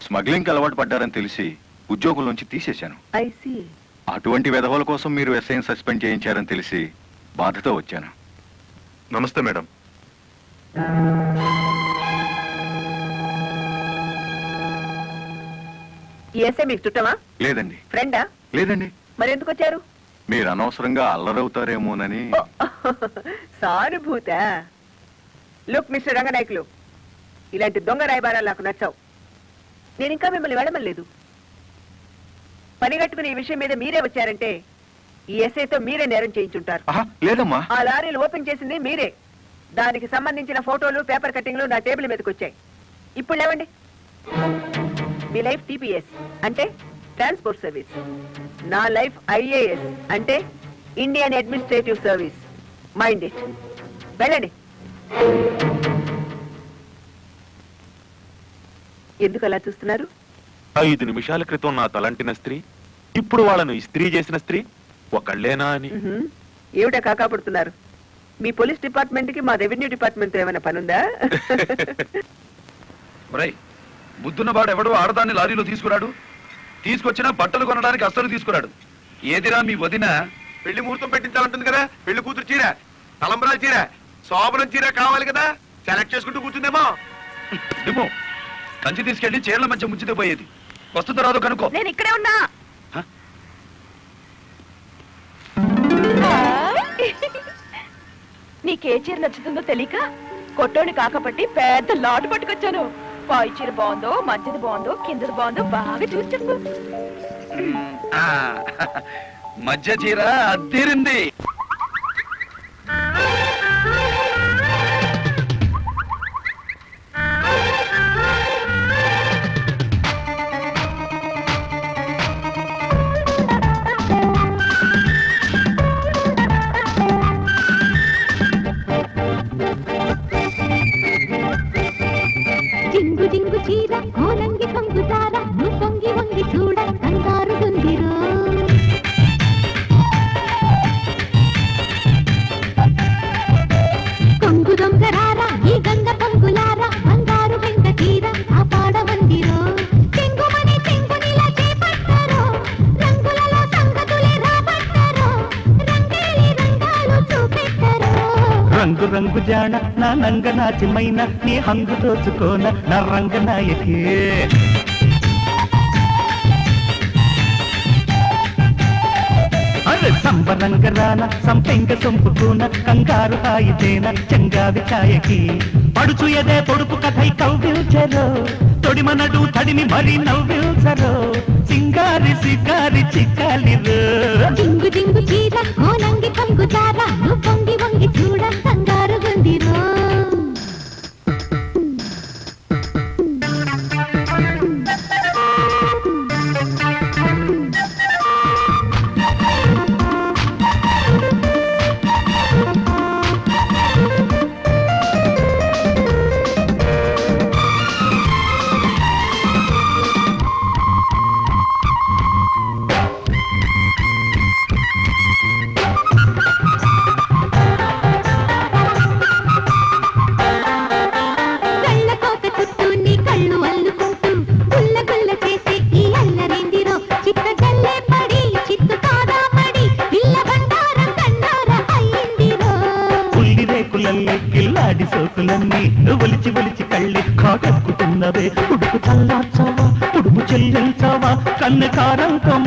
స్మగ్లింగ్కి అలవాటు పడ్డారని తెలిసి ఉద్యోగం నుంచి తీసేశాను. I see. అటువంటి విధవల కోసం మీరు ఎస్ఐని సస్పెండ్ చేయించారని తెలిసి బాధతో వచ్చాను. నమస్తే మేడం. ఎస్ఐ మీకు చుట్టమా? లేదండి. ఫ్రెండా? లేదండి. మరి ఎందుకు వచ్చారు మీరు అనవసరంగా అల్లరవుతారేమోనని సానుభూత. లుక్ మిస్టర్ రంగనాయకులు ఇలాంటి దొంగ రాయబారాలు నాకు నచ్చావు. నేను ఇంకా మిమ్మల్ని వెళ్ళమలేదు పని కట్టుకుని ఈ విషయం మీద మీరే వచ్చారంటే ఈ ఎస్ఐతో మీరే నేరం చేయించుంటారు. లేదమ్మా. ఆ లారీలు ఓపెన్ చేసింది మీరే. దానికి సంబంధించిన ఫోటోలు పేపర్ కట్టింగ్లు నా టేబుల్ మీదకి వచ్చాయి. ఇప్పుడు లేవండి. మీ లైఫ్ టీపీఎస్ అంటే ట్రాన్స్పోర్ట్ సర్వీస్. నా లైఫ్ ఐఏఎస్ అంటే Indian administrative service. Mind it. వెళ్ళండి. ఎందుకు అలా చూస్తున్నారు? ఐదు నిమిషాల క్రితం నా తలంటిన స్త్రీ ఇప్పుడు వాళ్ళను ఇస్త్రీ చేసిన స్త్రీ ఒకళ్ళేనా అని. ఏమిటా కాకాపడుతున్నారు మీ పోలీస్ డిపార్ట్మెంట్కి మా రెవెన్యూ డిపార్ట్మెంట్ ఏమైనా పనుందా? బుద్ధున్నవాడు ఎవడో ఆడదాన్ని లారీలో తీసుకురాడు. తీసుకొచ్చినా బట్టలు కొనడానికి అస్సలు తీసుకురాడు. ఏదిరా మీ వదిన? పెళ్ళి ముహూర్తం పెట్టించాలంటుంది కదా పెళ్ళి కూతురు చీర తలంబరాల చీర. శోభనం చీర కావాలి కదా? సెలెక్ట్ చేసుకుంటూ కూర్చుందేమో. ఏమో కంచి తీసుకెళ్ళి చీరల మధ్య ముంచితే పోయేది. వస్తుందో రాదో కనుక్కో. నేను ఇక్కడే ఉన్నా. హ? నీకే చీర నచ్చుతుందో తెలియక కొట్టోని కాకపట్టి పెద్ద లాటు పట్టుకొచ్చాను. పై చీర బాగుందో మధ్యది బాగుందో కిందది బాగుందో బాగా చూసి చెప్పు. ఆ, మధ్య చీర అద్దీరింది. జింగు జింగు చీర కోలంగి కొంగుతార రంగు రంగు జాణ నా నంగ నా చిమైన నీ హంగు దోచుకోన నా రంగ నాయకే. అరే సంపెంగ సొంపుకోన కంగారు హాయితేన చంగావి ఛాయకి. పడుచు ఎదే పొడుపు కథై కవ్విల్చరో తొడిమనడు తడిని మరి నవ్విల్చరో సింగారి సిగారి చిక్కాలిరో దింగు దింగు చీర కోలంగి కొంగుతార నువ్వు వంగి వంగి చూడ కంగారు గుందిరో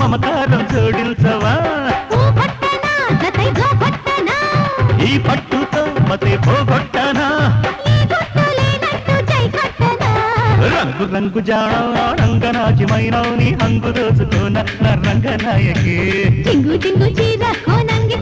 మమకారం జోడించవా? ఈ పట్టుతో మతే పోగొట్టనా? రంగు రంగు జాణ రంగనాచిమైన నీ హంగు నా రంగనాయకే. జింగు జింగు చీర కోనంగి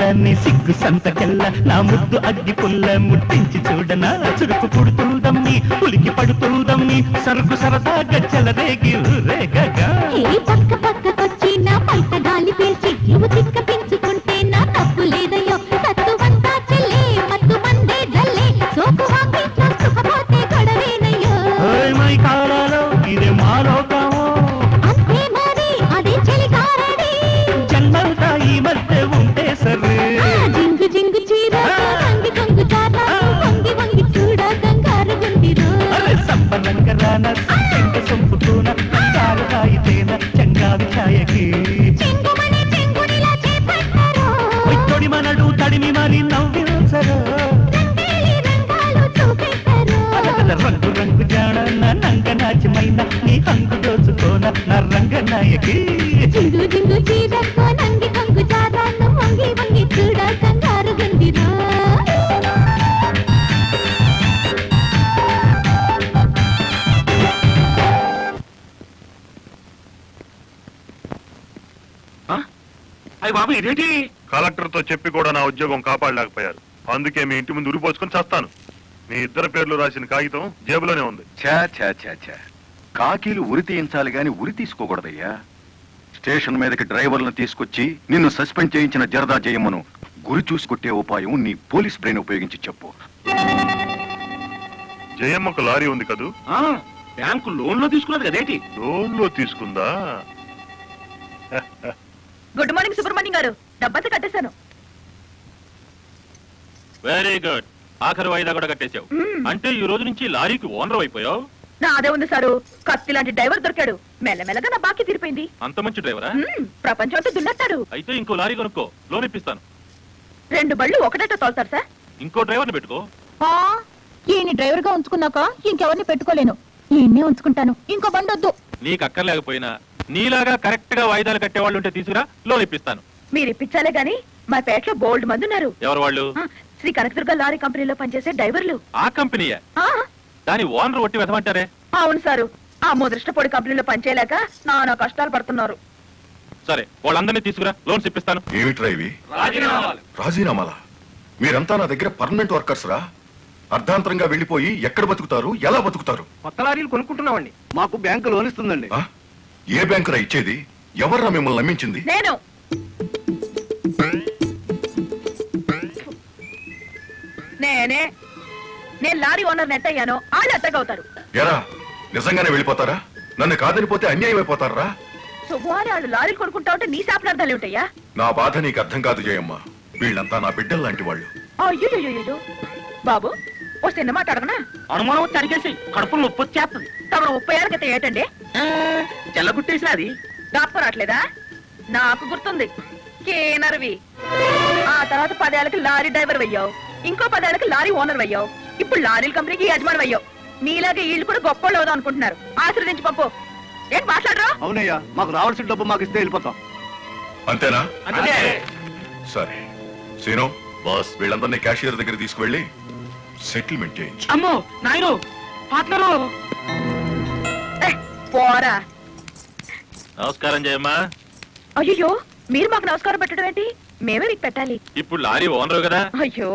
చిక్కు పిల్లని సిగ్గు సంతకెల్ల నా ముద్దు అగ్గి పుల్ల ముట్టించి చూడనా? చురుకు పుడుతుందమ్మి ఉలికి పడుతుందమ్మి సరుకు సరదా గచ్చల రేగి రేగగా పక్క పక్క తొడిమనడు మరి నవ్వించరు. రంగు రంగు జాడన్న నంగ నాచమైన నీ హంగు దోచుకోన నా రంగ నాయకి. జింగు జింగు చీరక్కో నంగి వంగి వంగి చూడ కంగారు గుందిరా బాబు ఇదేంటి? కలెక్టర్తో చెప్పి కూడా నా ఉద్యోగం కాపాడలేకపోయారు. అందుకే మీ ఇంటి ముందు ఉరిపోసుకొని చేస్తాను. మీ ఇద్దరు పేర్లు రాసిన కాగితం జేబులోనే ఉంది. ఛా ఛా ఛా ఛా. కాకీలు ఉరి తీయించాలి గాని ఉరి తీసుకోకూడదయ్యా. స్టేషన్ మీదకి డ్రైవర్లను తీసుకొచ్చి నిన్ను సస్పెండ్ చేయించిన జరదా జయమ్మను గురి చూసి కొట్టే ఉపాయం నీ పోలీస్ బ్రెయిన్ ఉపయోగించి చెప్పు. జయమ్మకు లారీ ఉంది కదూ? బ్యాంకు లోన్లో తీసుకున్నది కదేంటి? లోన్లో తీసుకుందా? గుడ్ మార్నింగ్ సుబ్రహ్మణ్యం గారు. డబ్బంతా కట్టేశాను వెరీ గుడ్ ఆఖరి వాయిదా కూడా కట్టేశావు. అంటే ఈ రోజు నుంచి లారీకి ఓనర్ అయిపోయావు? నా అదే ఉంది సారు. కత్తి లాంటి డ్రైవర్ దొరికాడు. మెల్లమెల్లగా నా బాకీ తీరిపోయింది. అంత మంచి డ్రైవరా? మ్మ్, ప్రపంచం అంతా దున్నట్టాడు. అయితే ఇంకో లారీ కొనుక్కో. లోన్ ఇప్పిస్తాను. రెండు బళ్ళు ఒకటేట తోలుతారు సార్. ఇంకో డ్రైవర్ని పెట్టుకో. ఈయన డ్రైవర్గా ఉంచుకున్నాక ఇంకెవరిని పెట్టుకోలేను. ఈయన్నే ఉంచుకుంటాను. ఇంకో బండి వద్దు నీకు అక్కర్లేకపోయినా నీలాగా కరెక్ట్గా వాయిదాలు కట్టేవాళ్ళు ఉంటే తీసుకురా లోన్ ఇప్పిస్తాను. మీరు ఇప్పించాలే గాని మా పేటలో బోల్డ్ మంది ఉన్నారు. ఎవరు వాళ్ళు? ఆ, శ్రీ కనకదుర్గ లారీ కంపెనీలో పనిచేసే డ్రైవర్లు. ఆ కంపెనీయే? ఆ, దాని ఓనర్ ఒట్టి వెతమంటారే అవును సారు. ఆ ముదృష్టపొడి కంపెనీలో పనిచేయలేక నానా కష్టాలు పడుతున్నారు. సరే వాళ్ళందరినీ తీసుకురా. లోన్స్ ఇప్పిస్తాను. ఏమిట్రా ఇవి? రాజీనామాలా. మీరంతా నా దగ్గర పర్మనెంట్ వర్కర్స్ రా అర్ధాంతరంగా వెళ్ళిపోయి ఎక్కడ బతుకుతారు? ఎలా బతుకుతారు? కొత్త లారీలు కొనుక్కుంటున్నామండి. మాకు బ్యాంకు లోన్ ఇస్తుందండి. ఆ? ఏ బ్యాంకురా ఇచ్చేది? ఎవర్రా మిమ్మల్ని నమ్మించింది? నేను. నేనే నేను లారీ ఓనర్ నెట్ అయ్యాను వాళ్ళు ఎత్తగవుతారు ఎరా నిజంగానే వెళ్ళిపోతారా? నన్ను కాదనిపోతే అన్యాయం అయిపోతారా? శుభవారి వాళ్ళు లారీలు కొనుక్కుంటా ఉంటే నీ శాపనార్థాలు ఉంటాయా నా బాధ నీకు అర్థం కాదు జయమ్మ. వీళ్ళంతా నా బిడ్డలు లాంటి వాళ్ళు. అయ్యో బాబు ఓ చిన్న మాట అడగనా అనుమానం వచ్చి అడిగేసి కడుపులో నొప్పి వచ్చేస్తుంది. తమరు ముప్పై ఏళ్ళ క్రితం ఏంటండి? చెల్లగుట్టేసిన అది. జ్ఞాపకం రావట్లేదా? నాకు గుర్తుంది. కేనర్వి. ఆ తర్వాత పదేళ్ళకి లారీ డ్రైవర్ అయ్యావు ఇంకో పదేళ్ళకి లారీ ఓనర్ అయ్యావు ఇప్పుడు లారీల కంపెనీకి యజమాని అయ్యావు నీలాగే వీళ్ళు కూడా గొప్ప అవుదాం అనుకుంటున్నారు. ఆశీర్వదించి పంపు. ఏంటి మాట్లాడరా? అవునయ్యా మాకు రావాల్సిన డబ్బు మాకు ఇస్తే వెళ్ళిపోతాం. అంతేనా? అంతే. సరే. సీను బాస్ వీళ్ళందరినీ క్యాషియర్ దగ్గర తీసుకువెళ్ళి సెటిల్మెంట్ చేయించు. అమ్మో నాయను పార్ట్నరు. పోరా. నమస్కారం జయమ్మా. అయ్యో మీరు మాకు నమస్కారం పెట్టడం ఏంటి? మేమే మీకు పెట్టాలి. ఇప్పుడు లారీ ఓనర్ కదా? అయ్యో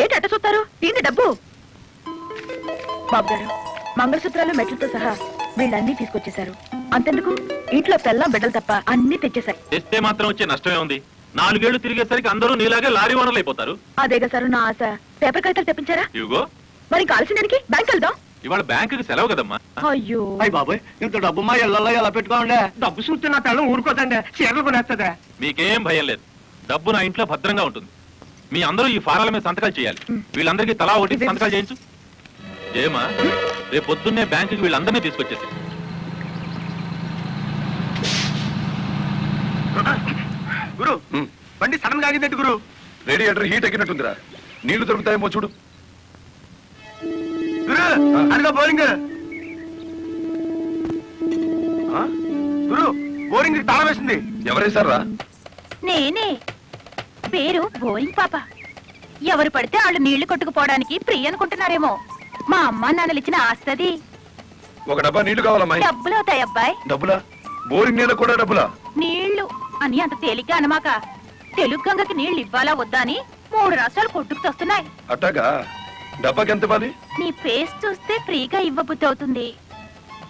ఏంటి అట్ట చూస్తారు? దీని డబ్బు. బాబు గారు మంగళసూత్రాలు మెట్లతో సహా వీళ్ళన్నీ తీసుకొచ్చేశారు. అంతెందుకు? ఇంట్లో పెళ్ళం బిడ్డలు తప్ప అన్ని తెచ్చేశారు తెస్తే మాత్రం వచ్చే నష్టమే ఉంది. నాలుగేళ్ళు తిరిగేసరికి అందరూ నీలాగే లారీ ఓనర్లు అయిపోతారు. అదేగా సార్ నా ఆశ. పేపర్ కాగితాలు తెప్పించారా? ఇవిగో మరి కాల్సిన దానికి? బ్యాంక్ వెళ్దాం. ఇవాళ బ్యాంకుకి సెలవు కదమ్మా. అయ్యో. అయ్యి బాబాయ్ ఇంత డబ్బు మా ఇళ్ళల్లో ఎలా పెట్టుకోండి డబ్బు చూస్తే నా తల ఊరుకోదండి చీరలు కొనేస్తుందా మీకేం భయం లేదు. డబ్బు నా ఇంట్లో భద్రంగా ఉంటుంది. మీ అందరూ ఈ ఫారాల మీద సంతకాలు చేయాలి. వీళ్ళందరికీ తలా ఒకటి సంతకాలు చేయించు. ఏమా? రేపు పొద్దున్నే బ్యాంకుకి వీళ్ళందరినీ తీసుకొచ్చేసి గురు బండి సడన్గా ఆగిందంటే గురు. Radiator heat ఎక్కినట్టుందిరా. నీళ్ళు దొరుకుతాయేమో చూడు. గురు అదిగో బోరింగ్ ఆ? గురు బోరింగ్ తాళం వేసింది. ఎవరేశారా నేనే. పేరు బోరింగ్ పాప. ఎవరు పడితే వాళ్ళు నీళ్ళు కొట్టుకుపోవడానికి ఫ్రీ అనుకుంటున్నారేమో. మా అమ్మ నాన్నలు ఇచ్చిన ఆస్తది ఒక డబ్బా నీళ్ళు కావాలమ్మా డబ్బులు అవుతాయి అబ్బాయి. డబ్బులా? బోరింగ్ నీళ్ళ కూడా డబ్బులా? నీళ్ళు. అని అంత తేలిగ్గా అనమాక. తెలుగు గంగకి నీళ్ళు ఇవ్వాలా వద్దా అని మూడు రాష్ట్రాలు కొట్టుకు తస్తున్నాయి. అట్టాగా? డబ్బాకి ఎంత ఇవ్వాలి నీ ఫేస్ చూస్తే ఫ్రీగా ఇవ్వబుద్ధి అవుతుంది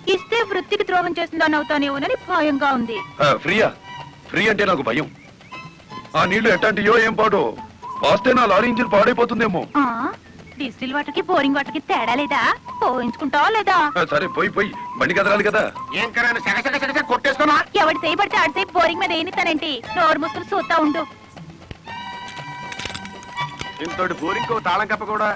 ఇస్తే వృత్తికి ద్రోహం చేస్తుందని అవుతానేమోనని భయంగా ఉంది. ఆ, ఫ్రీయా? ఫ్రీ అంటే నాకు భయం. ఆ నీళ్ళు ఎట్లాంటియో ఏం పాడో? పాస్తే నా లారీ ఇంజిన్ పాడైపోతుందేమో. ఆ డిస్టిల్ వాటర్కి బోరింగ్ వాటర్కి తేడా లేదా? పోయించుకుంటావా లేదా? ఆ, సరే పోయి పోయి. బండి కదరాలి కదా. ఏం కరాను సగ సగ సగ సగ కొట్టేస్తున్నా ఎవడి చేయబడితే బోరింగ్ మీద ఏనితానంటి నోరు ముసుకుని చూస్తా ఉండు. ఇంతటి బోరింగ్ తాళం కప్ప కూడా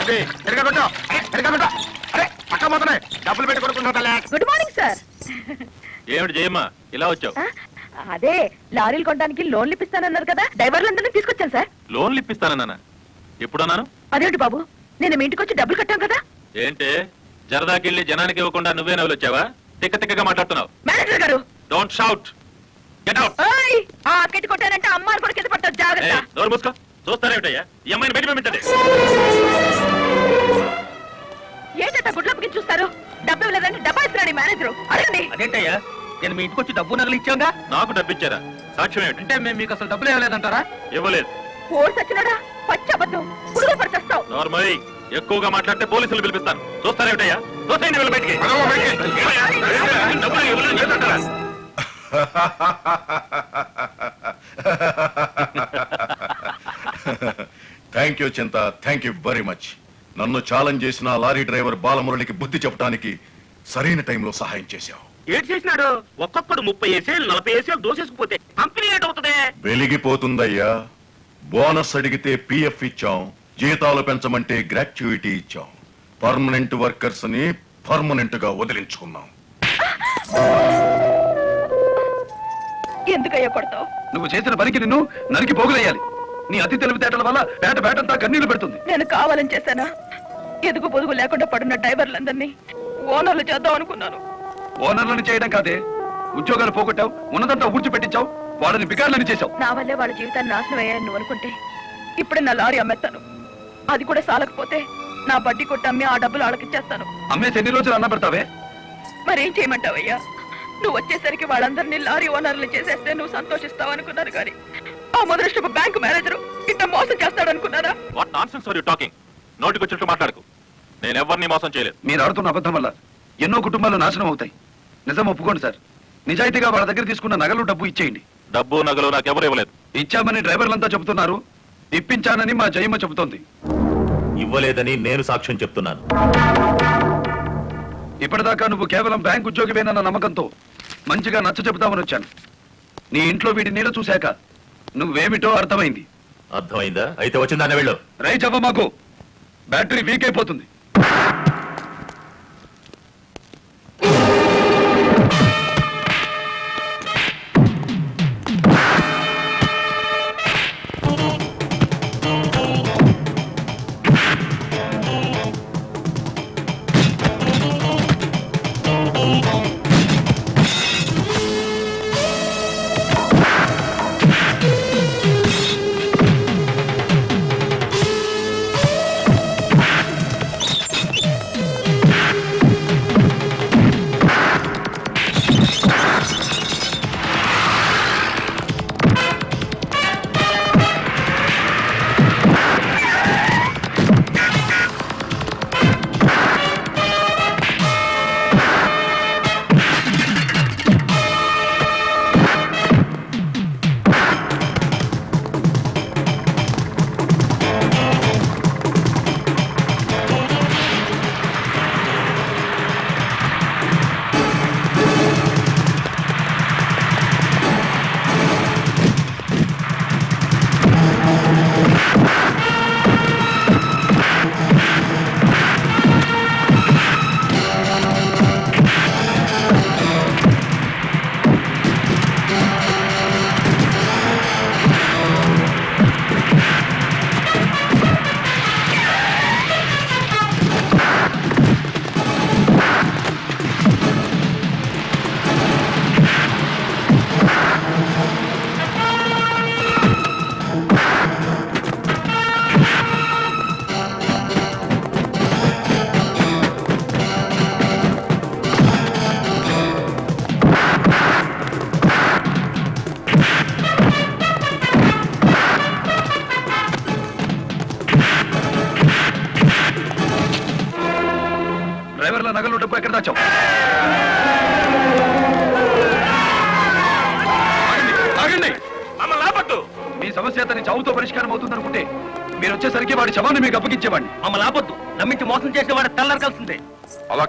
అదే తిరగబెట్టు తిరగబెట్టు అరే పక్క పోతున్నాయి. డబ్బులు పెట్టి కొనుక్కుంటా గుడ్ మార్నింగ్ సార్ ఏమిటి జయమ్మ? ఇలా వచ్చావు? అదే లారీలు కొనడానికి లోన్లు ఇప్పిస్తానన్నారు కదా డ్రైవర్లందరినీ తీసుకొచ్చాను సార్ లోన్లు ఇప్పిస్తానన్నా ఎప్పుడన్నాను? అదేంటి బాబు నేను మీ ఇంటికి వచ్చి డబ్బులు కట్టాం కదా. ఏంటి? జరదాకెళ్ళి జనానికి ఇవ్వకుండా నువ్వే నవ్వులు వచ్చావా? తిక్క తిక్కగా మాట్లాడుతున్నావు. మేనేజర్ గారు. Don't shout get out! ఆ కిటి కొట్టానంటే అమ్మారు కూడా కింద పడతారు జాగ్రత్త. నోరు మూసుకో. చూస్తారేమిటయ్యా ఈ అమ్మాయిని బయట పంపించండి. ఏంటంటే గుడ్లప్పకి చూస్తారు? డబ్బు ఇవ్వలేదంటే డబ్బా ఇస్తున్నాడు మేనేజర్. అడగండి. అదేంటయ్యా? నేను మీ ఇంటికి వచ్చి డబ్బు నగలు ఇచ్చాగా నాకు డబ్బిచ్చారా సాక్ష్యం ఏమిటి? అంటే మేము మీకు అసలు డబ్బులు ఇవ్వలేదంటారా? ఇవ్వలేదు. ఓడి సచ్చినాడా పచ్చి అబద్ధం. పురుగులు పడిచేస్తావు నార్మల్ ఎక్కువగా మాట్లాడితే పోలీసులు పిలిపిస్తాను చూస్తారేమిటయ్యా చూస్తాయండి వీళ్ళ బయటికి? డబ్బులు ఇవ్వలేదు? Thank you Chinta thank you very much నన్ను ఛాలెంజ్ చేసిన లారీ డ్రైవర్ బాలమురళికి బుద్ధి చెప్పడానికి సరైన టైంలో సహాయం చేశావు. ఏడు చేసినాడు? ఒక్కొక్కడు ముప్పై ఏసేలు నలభై ఏసేలు దోసేసుకుపోతే కంపెనీ ఏటవుతుంది వెలిగిపోతుందయ్యా. బోనస్ అడిగితే పిఎఫ్ ఇచ్చాం. జీతాలు పెంచమంటే గ్రాట్యుయిటీ ఇచ్చాం. పర్మనెంట్ వర్కర్స్ని పర్మనెంట్గా వదిలించుకున్నాం. ఎందుకయ్యా కొడతావు? నువ్వు చేసిన పనికి నిన్ను నరికి పోగులేయాలి నీ అతి తెలివితేటల వల్ల పేట పేటంతా కన్నీళ్ళు పెడుతుంది. నేను కావాలని చేశానా? ఎదుగు పొదుగు లేకుండా పడున్న డ్రైవర్లందరినీ ఓనర్లు చేద్దాం అనుకున్నాను. ఓనర్లను చేయడం కాదే. ఉద్యోగాలు పోగొట్టావు ఉన్నదంతా ఊడ్చిపెట్టించావు వాళ్ళని బికార్లని చేశావు. నా వల్లే వాళ్ళ జీవితాన్ని నాశనం అయ్యాయని నువ్వు అనుకుంటే ఇప్పుడే నా లారీ అమ్మేస్తాను. అది కూడా సాలకపోతే నా బడ్డీ కొట్టి అమ్మి ఆ డబ్బులు వాళ్ళకిచ్చేస్తాను అమ్మేసి ఎన్ని రోజులు అన్న పెడతావే? మరేం చేయమంటావయ్యా? నువ్వు వచ్చేసరికి వాళ్ళందరినీ లారీ ఓనర్లు చేసేస్తే నువ్వు సంతోషిస్తావు అనుకున్నాను కానీ ఆ మొదలష్టపు బ్యాంకు మేనేజర్ ఇంత మోసం చేస్తాడు అనుకున్నారా what nonsense are you talking నోటికి వచ్చినట్టు మాట్లాడకు. నేను ఎవరిని మోసం చేయలేదు. మీరు ఆడుతున్న అబద్ధం వల్ల ఎన్నో కుటుంబాలు నాశనం అవుతాయి. నిజం ఒప్పుకోండి సార్. నిజాయితీగా వాళ్ళ దగ్గర తీసుకున్న నగలు డబ్బు ఇచ్చేయండి. డబ్బు నగలు నాకు ఎవరు ఇవ్వలేదు. ఇచ్చామని డ్రైవర్లంతా చెబుతున్నారు. ఇప్పించానని మా జయమ్మ చెబుతోంది. ఇవ్వలేదని నేను సాక్ష్యం చెప్తున్నాను. ఇప్పటిదాకా నువ్వు కేవలం బ్యాంక్ ఉద్యోగివేనన్న నమ్మకంతో మంచిగా నచ్చ చెబుతామని వచ్చాను. నీ ఇంట్లో వీడి నీడ చూశాక నువ్వేమిటో అర్థమైంది. అర్థమైందా? అయితే వచ్చిందాన్ని వెళ్ళు. రైట్ అవ్వ మాకు. బ్యాటరీ వీక్ అయిపోతుంది.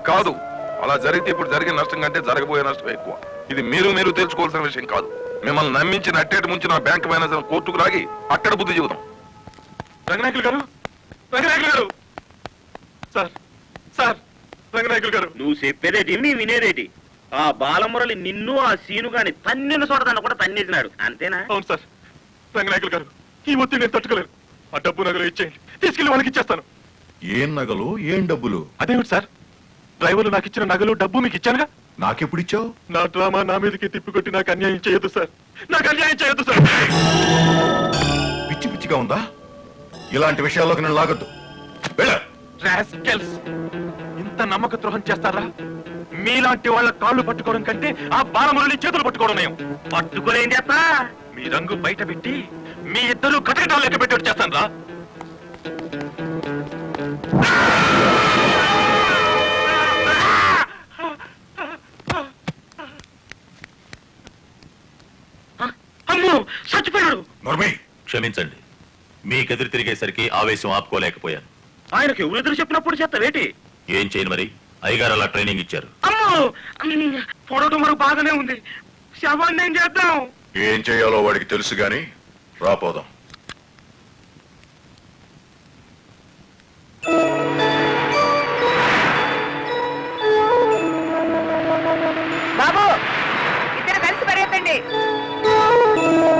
కాదు. అలా జరిగితే ఇప్పుడు జరిగిన నష్టం కంటే జరగబోయే నష్టం ఎక్కువ. ఇది మీరు మీరు తెలుసుకోవాల్సిన విషయం కాదు. మిమ్మల్ని నమ్మించి నట్టేటి ముంచి నా బ్యాంక్ మేనేజర్ కోర్టుకు లాగి అక్కడ బుద్ధి చెబుతాం రంగనాయకులు గారు? రంగనాయకులు గారు? సార్ సార్ రంగనాయకులు గారు. నువ్వు చెప్పేదేటి నీ వినేదేటి? ఆ బాలమురళి నిన్ను ఆ సీను గాని తన్నిన చోటదన్న కూడా తన్నేసినాడు. అంతేనా? అవును సార్. రంగనాయకులు గారు ఈ ఒత్తిడి నేను తట్టుకోలేను. ఆ డబ్బు నగలు ఇచ్చేయండి. తీసుకెళ్ళి వాళ్ళకి ఇచ్చేస్తాను. ఏం నగలు? ఏం డబ్బులు? అదేమిటి సార్? డ్రైవర్లు నాకు ఇచ్చిన నగలు డబ్బు మీకు ఇచ్చానుగా? నాకెప్పుడు ఇచ్చావు? నా డ్రామా నా మీదకి తిప్పికొట్టి నాకు అన్యాయం చేయొద్దు సార్. నాకు అన్యాయం చేయొద్దు సార్. పిచ్చి పిచ్చిగా ఉందా? ఇలాంటి విషయాల్లోకి నేను లాగొద్దు. ఇంత నమ్మక ద్రోహం చేస్తారా? మీలాంటి వాళ్ళ కాళ్ళు పట్టుకోవడం కంటే ఆ బాలమురళి చేతులు పట్టుకోవడం నయం. పట్టుకోలేం చేస్తా మీ రంగు బయట పెట్టి మీ ఇద్దరు కటకటాలు లెక్క పెట్టి చేస్తాను రా అమ్మో చచ్చిపోయాడు. నోర్మి క్షమించండి. మీకెదురు తిరిగేసరికి ఆవేశం ఆపుకోలేకపోయాను. ఆయనకు ఎవరు ఎదురు చెప్పినప్పుడు చేస్తావేటి ఏం చేయను మరి? అయ్యగారు అలా ట్రైనింగ్ ఇచ్చారు. అమ్మో పొడవటం వరకు బాగానే ఉంది. శవాన్ని ఏం చేద్దాం? ఏం చేయాలో వాడికి తెలుసు గాని రాపోదాం బాబు ఇద్దరు కలిసి పరిగెత్తండి పరిగెత్తండి.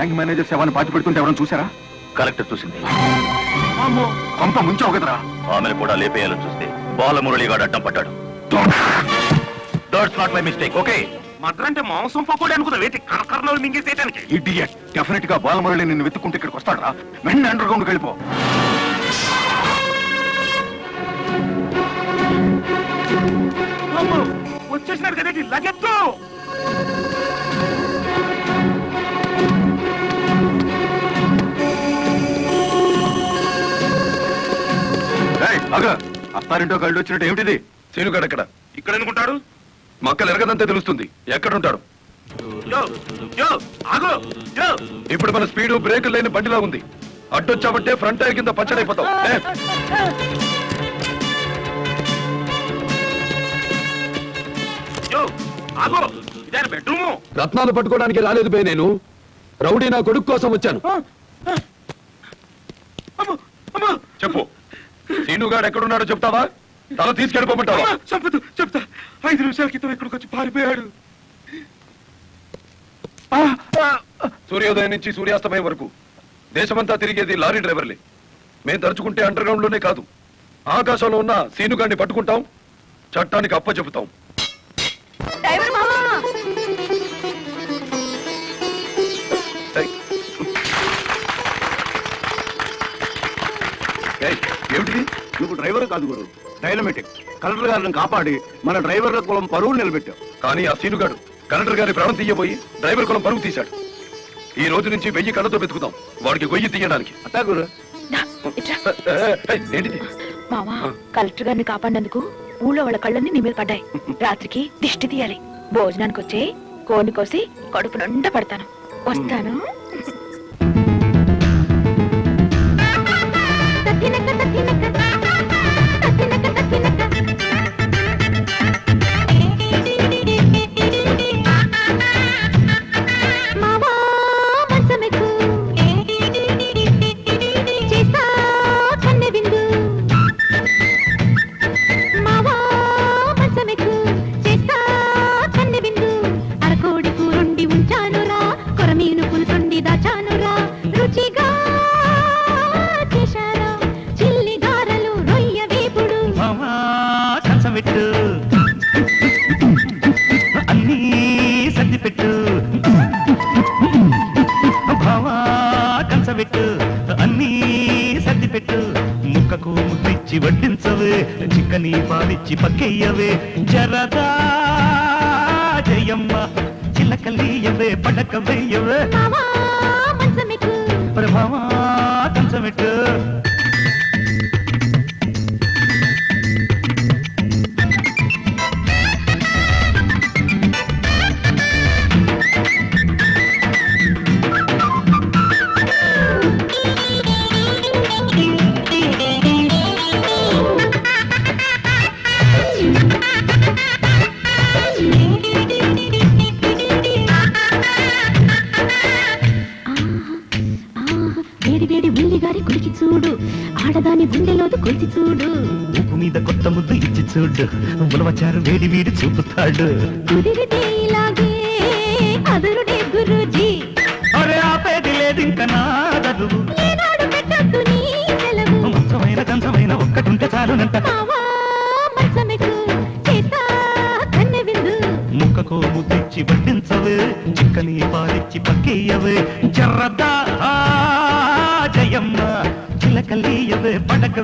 బ్యాంక్ మేనేజర్ సేవను పాతి పెడుతుంటే ఎవరైనా చూసారా కలెక్టర్ చూసింది. కొంప ముంచావు కదరా ఆమెను కూడా లేపేయాలని చూస్తే బాలమురళి గారు అడ్డం పడ్డాడు. That's not my mistake okay? Madra అంటే మాంసం పకోడీ అనుకున్నా వేటి కరకరలో మింగేసేయటానికి. ఇడియట్ డెఫినెట్గా బాలమురళి నిన్ను వెతుక్కుంటే ఇక్కడికి వస్తాడా వెంటనే అండర్ గ్రౌండ్ వెళ్ళిపో. అమ్మో, వచ్చేసినాడు కదేటి లగెత్తు! అత్తారింటో కళ్ళు వచ్చినట్టు ఏమిటిది? సీనుగాడు ఎక్కడ ఇక్కడ ఎందుకుంటాడు? మక్కలు ఎరగదంతే తెలుస్తుంది. ఎక్కడుంటాడు? ఇప్పుడు మన స్పీడు బ్రేక్ లేని బండిలా ఉంది. అడ్డొచ్చామంటే ఫ్రంట్ టైర్ కింద బెడ్రూము? రత్నాలు పట్టుకోవడానికి రాలేదు బే నేను. రౌడీ నా కొడుకు కోసం వచ్చాను. చెప్పు. సీనుగాడు ఎక్కడున్నాడో చెప్తావా? తల తీసుకెళ్ళిపోమంటావా? చంపదు చెప్తా. ఐదు నిమిషాల క్రితం ఇక్కడికి వచ్చి పారిపోయాడు. సూర్యోదయం నుంచి సూర్యాస్తమయం వరకు దేశమంతా తిరిగేది లారీ డ్రైవర్లే. మేము తలుచుకుంటే అండర్ గ్రౌండ్లోనే కాదు. ఆకాశంలో ఉన్న సీనుగాడిని పట్టుకుంటాం చట్టానికి అప్ప చెబుతాం డ్రైవర్ మామా! ఏమిటిది? నువ్వు డ్రైవర్ కాదు గురు. డైనమెటిక్ కలెక్టర్ గారిని కాపాడి మన డ్రైవర్ల కులం పరువు నిలబెట్టావు. కానీ ఆ సీనుగాడు కలెక్టర్ గారి ప్రాణం తీయబోయి డ్రైవర్ కులం పరుగు తీశాడు. ఈ రోజు నుంచి వెయ్యి కళ్ళతో వెతుకుదాం వాడికి గొయ్యి తీయడానికి. అట్టా గురు. ఏంటిది? మామా కలెక్టర్ గారిని కాపాడినందుకు ఊళ్ళో వాళ్ళ కళ్ళన్నీ నీ మీద పడ్డాయి. రాత్రికి దిష్టి తీయాలి. భోజనానికి వచ్చి కోడిని కోసి కడుపు నిండా పడతాను. వస్తాను. మావా వడ్డించవే చిక్కని పాలిచ్చి పక్కెయ్యవే జరదా జయమ్మ చిల్లకలీయవే పడక వెయ్యవే మావా మంచమెక్కు ప్రభావా కంచమెట్టు కొలిచి చూడు. ఉప్పు మీద కొత్త ముద్దు ఇచ్చి చూడు. ఉలవచారు వేడి వీడి చూపుతాడు. కుదిరితే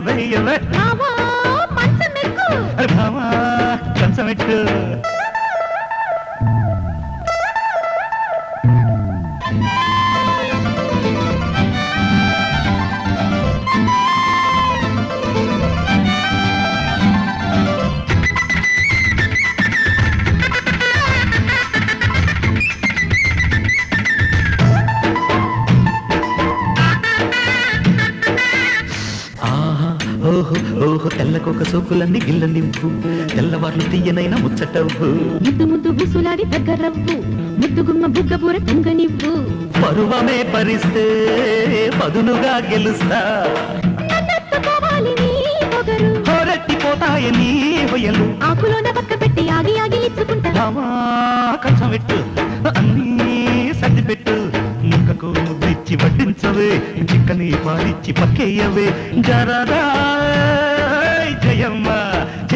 పడక ముచ్చటవ్వు ముద్దు ముద్దు విసులాడి దగ్గరవ్వు ముద్దు గుమ్మ బుగ్గ బూర తుంగనివ్వు పరువమే పరిస్తే పదునుగా గెలుస్తా. నన్నెత్తుకోవాలి నీ పొగరు హోరెత్తిపోతాయ నీ హొయలు. ఆకులోన పక్క పెట్టి ఆగి ఆగి ఇచ్చుకుంటా. కంచం పెట్టు అన్నీ సర్ది పెట్టు. ముక్కకు ముద్దిచ్చి వడ్డించవే చిక్కని పాలిచ్చి పక్కేయవే. జరదా.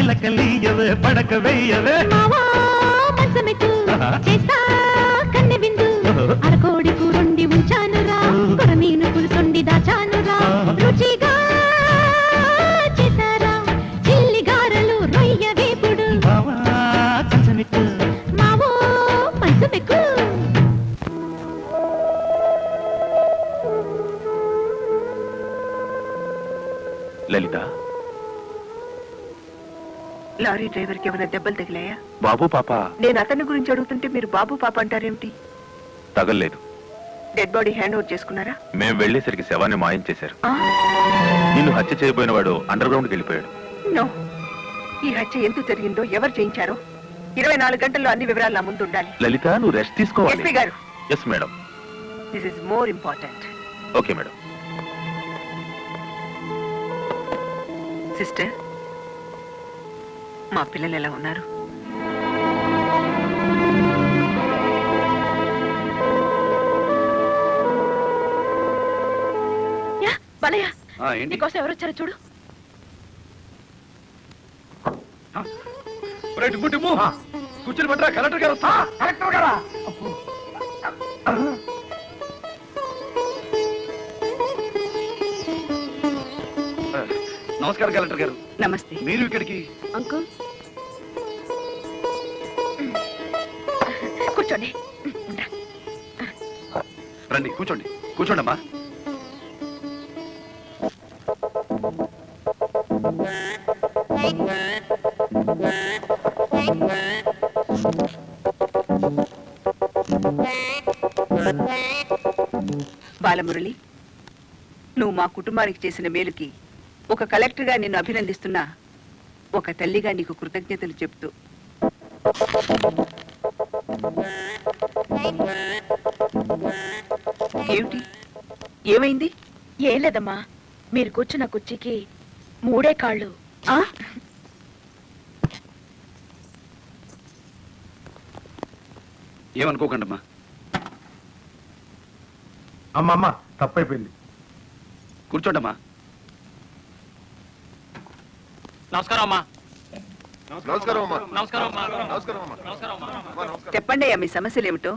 చిలకలీయవే పడక వేయవే మావా మంచమెక్కు చేస్తా కన్నె విందు అరకోడి లారీ డ్రైవర్కి ఏమైనా దెబ్బలు తగిలాయా? బాబు పాప. నేను అతని గురించి అడుగుతుంటే మీరు బాబు పాప అంటారేమిటి? తగల్లేదు. డెడ్ బాడీ హ్యాండ్ ఓవర్ చేసుకున్నారా? మేము వెళ్ళేసరికి శవాన్ని మాయం చేశారు? నిన్ను హత్య చేయబోయిన వాడు అండర్ గ్రౌండ్కి వెళ్ళిపోయాడు. నో. ఈ హత్య ఎందుకు జరిగిందో ఎవరు చేయించారో ఇరవై నాలుగు గంటల్లో అన్ని వివరాలు నా ముందు ఉండాలి. లలిత నువ్వు రెస్ట్ తీసుకోవాలి. గారు. Yes madam this is more important okay madam sister మా పిల్లలు ఎలా ఉన్నారు? యా బలయ్య. నీకోసం ఎవరు వచ్చారో చూడు. కూర్చొని పట్టరా కలెక్టర్ గారు కలెక్టర్ గారా? నమస్కారం కలెక్టర్ గారు. నమస్తే. మీరు ఇక్కడికి? అంకుల్. కూర్చోండి. రండి కూర్చోండి. కూర్చోండి అమ్మా బాలమురళి నువ్వు మా కుటుంబానికి చేసిన మేలుకి ఒక కలెక్టర్గా నిన్ను అభినందిస్తున్నా ఒక తల్లిగా నీకు కృతజ్ఞతలు చెప్తూ. ఏమిటి? ఏమైంది? ఏం లేదమ్మా. మీరు కూర్చున్న కుర్చీకి మూడే కాళ్ళు. ఆ? ఏమనుకోకండి అమ్మా అమ్మమ్మ తప్పైపోయింది. అమ్మా. నమస్కారం అమ్మా. నమస్కారం అమ్మా. నమస్కారం అమ్మా. నమస్కారం అమ్మా. చెప్పండి అయ్యా మీ సమస్యలు ఏమిటో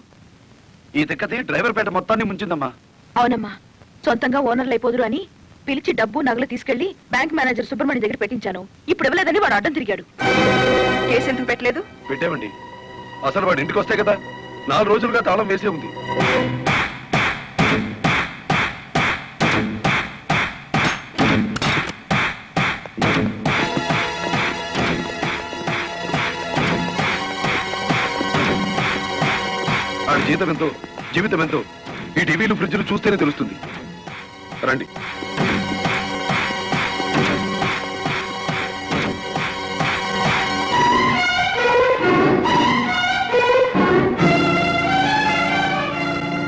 ఈ తిక్కతి డ్రైవర్ పేట మొత్తాన్ని ముంచిందమ్మా. అవునమ్మా. సొంతంగా ఓనర్లు అయిపోదురు అని పిలిచి డబ్బు నగలు తీసుకెళ్ళి బ్యాంక్ మేనేజర్ సుబ్రహ్మణ్యం దగ్గర పెట్టించాను. ఇప్పుడు ఇవ్వలేదని వాడు అడ్డం తిరిగాడు. కేసు ఎందుకు పెట్టలేదు? పెట్టామండి. అసలు వాడు ఇంటికి వస్తే కదా. నాలుగు రోజులుగా తాళం వేసే ఉంది. జీతం ఎంతో జీవితం ఎంతో ఈ టీవీలు ఫ్రిడ్జ్లు చూస్తేనే తెలుస్తుంది. రండి.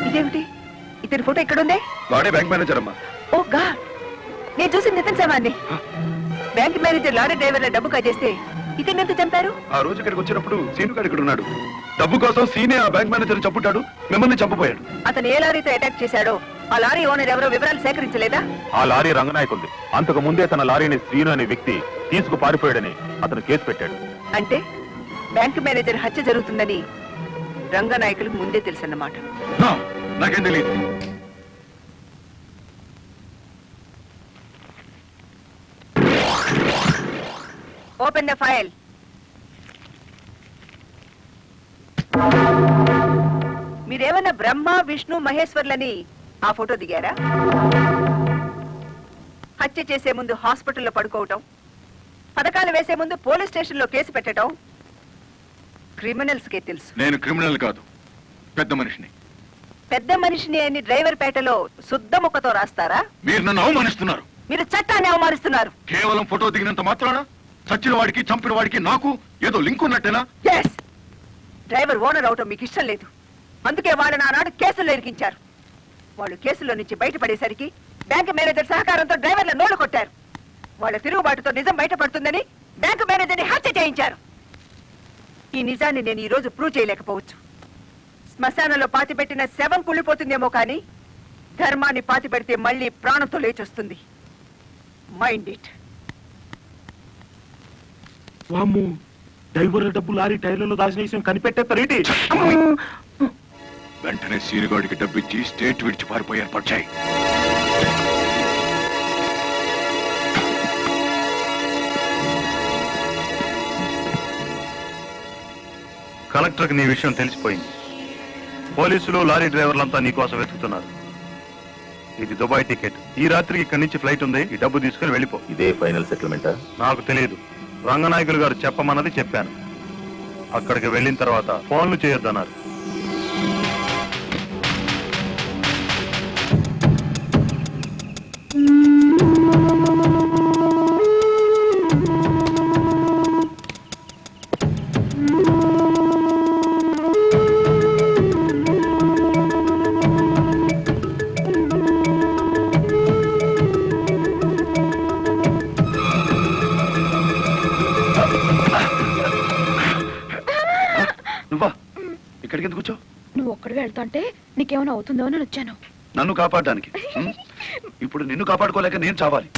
ఇదేమిటి? ఇతని ఫోటో ఎక్కడుంది? వాడే బ్యాంక్ మేనేజర్ అమ్మా. ఓ గా నేను చూసి నితిన్ శవాన్ని బ్యాంక్ మేనేజర్ లారీ డ్రైవర్ల డబ్బు కాజేస్తే ఇతన్ని ఎందుకు చంపారు? ఆ రోజు ఇక్కడికి వచ్చినప్పుడు సీను గారు ఇక్కడ ఉన్నాడు డబ్బు కోసం సీనే ఆ బ్యాంక్ మేనేజర్ చంపుతాడు మిమ్మల్ని చంపపోయాడు. అతను ఏ లారీతో అటాక్ చేశాడో ఆ లారీ ఓనర్ ఎవరో వివరాలు సేకరించలేదా? ఆ లారీ రంగనాయకుంది అంతకు ముందే తన లారీని శ్రీను అనే వ్యక్తి తీసుకు పారిపోయాడని అతను కేసు పెట్టాడు. అంటే బ్యాంక్ మేనేజర్ హత్య జరుగుతుందని రంగనాయకులకు ముందే తెలుసన్నమాట. నాకేం తెలియదు ఓపెన్ ద ఫైల్ మీరేమన్నా బ్రహ్మ విష్ణు మహేశ్వర్లని ఆ ఫోటో దిగారా? హత్య చేసే ముందు హాస్పిటల్లో పడుకోవటం పథకాలు వేసే ముందు పోలీస్ స్టేషన్లో కేసు పెట్టడం క్రిమినల్స్ కే తెలుసు. నేను క్రిమినల్ కాదు పెద్ద మనిషిని. పెద్ద మనిషిని అని డ్రైవర్ పేటలో శుద్ధ ముక్కతో రాస్తారా? మీరు నన్ను అవమానిస్తున్నారు. మీరు చట్టాన్ని అవమానిస్తున్నారు. కేవలం ఫోటో దిగినంత మాత్రాన చచ్చిన వాడికి చంపిన వాడికి నాకు ఏదో లింక్ ఉన్నట్టేనా? డ్రైవర్ ఓనర్ అవటం మీకు ఇష్టం లేదు. అందుకే వాళ్ళని ఆనాడు కేసుల్లో ఇరికించారు. వాళ్ళు కేసులో నుంచి బయటపడేసరికి బ్యాంక్ మేనేజర్ సహకారంతో డ్రైవర్ల నోళ్ళు కొట్టారు. వాళ్ళ తిరుగుబాటుతో నిజం బయటపడుతుందని బ్యాంక్ మేనేజర్ని హత్య చేయించారు. ఈ నిజాన్ని నేను ఈ రోజు ప్రూవ్ చేయలేకపోవచ్చు. శ్మశానంలో పాతిపెట్టిన శవం కుళ్ళిపోతుందేమో కానీ ధర్మాన్ని పాతిపెడితే మళ్ళీ ప్రాణంతో లేచొస్తుంది. మైండ్ ఇట్ డబ్బు లారీ టైర్లలో దాచిన విషయం కనిపెట్టేస్తారేంటి వెంటనే సీనుగాడికి డబ్బిచ్చి స్టేట్ విడిచి పారిపోయి ఏర్పాటు చేయి. కలెక్టర్కి నీ విషయం తెలిసిపోయింది. పోలీసులు లారీ డ్రైవర్లంతా నీ కోసం వెతుకుతున్నారు. ఇది దుబాయ్ టికెట్. ఈ రాత్రికి ఇక్కడి నుంచి ఫ్లైట్ ఉంది. ఈ డబ్బు తీసుకుని వెళ్ళిపో. ఇదే ఫైనల్ సెటిల్మెంటా? నాకు తెలియదు రంగనాయకులు గారు చెప్పమన్నది చెప్పాను. అక్కడికి వెళ్ళిన తర్వాత ఫోన్లు చేయొద్దన్నారు. నీకేమైనా అవుతుందో అని వచ్చాను నన్ను కాపాడడానికి? ఇప్పుడు నిన్ను కాపాడుకోలేక నేను చావాలి.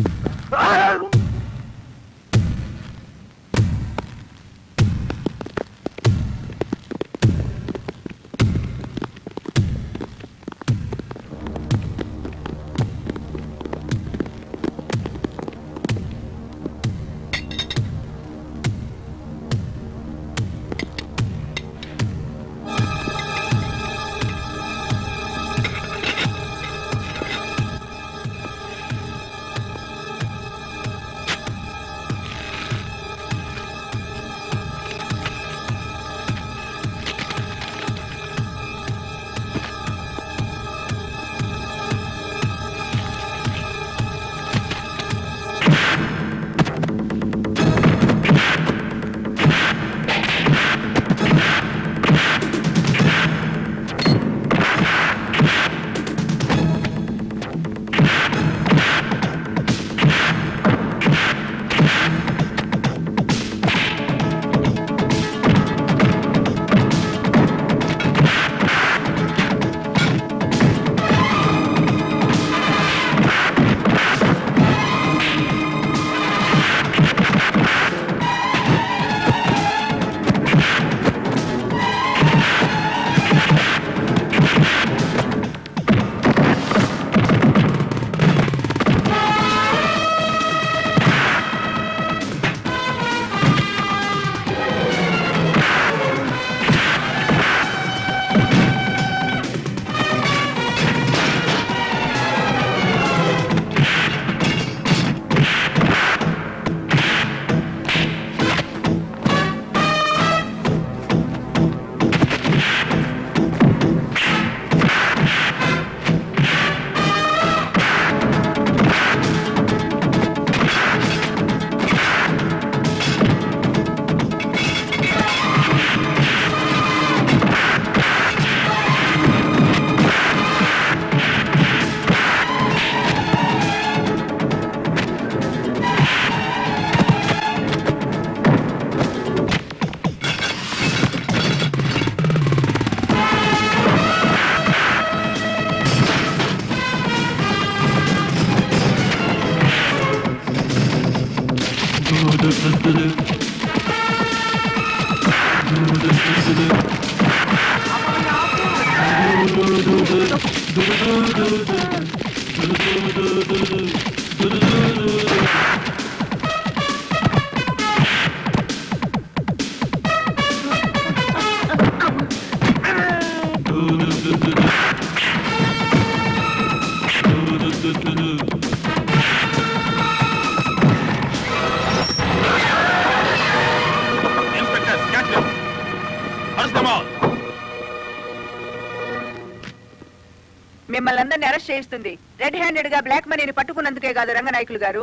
మిమ్మల్ని చేయిస్తుంది. రెడ్ హ్యాండెడ్గా బ్లాక్ మనీని పట్టుకున్నందుకే కాదు రంగనాయకులు గారు.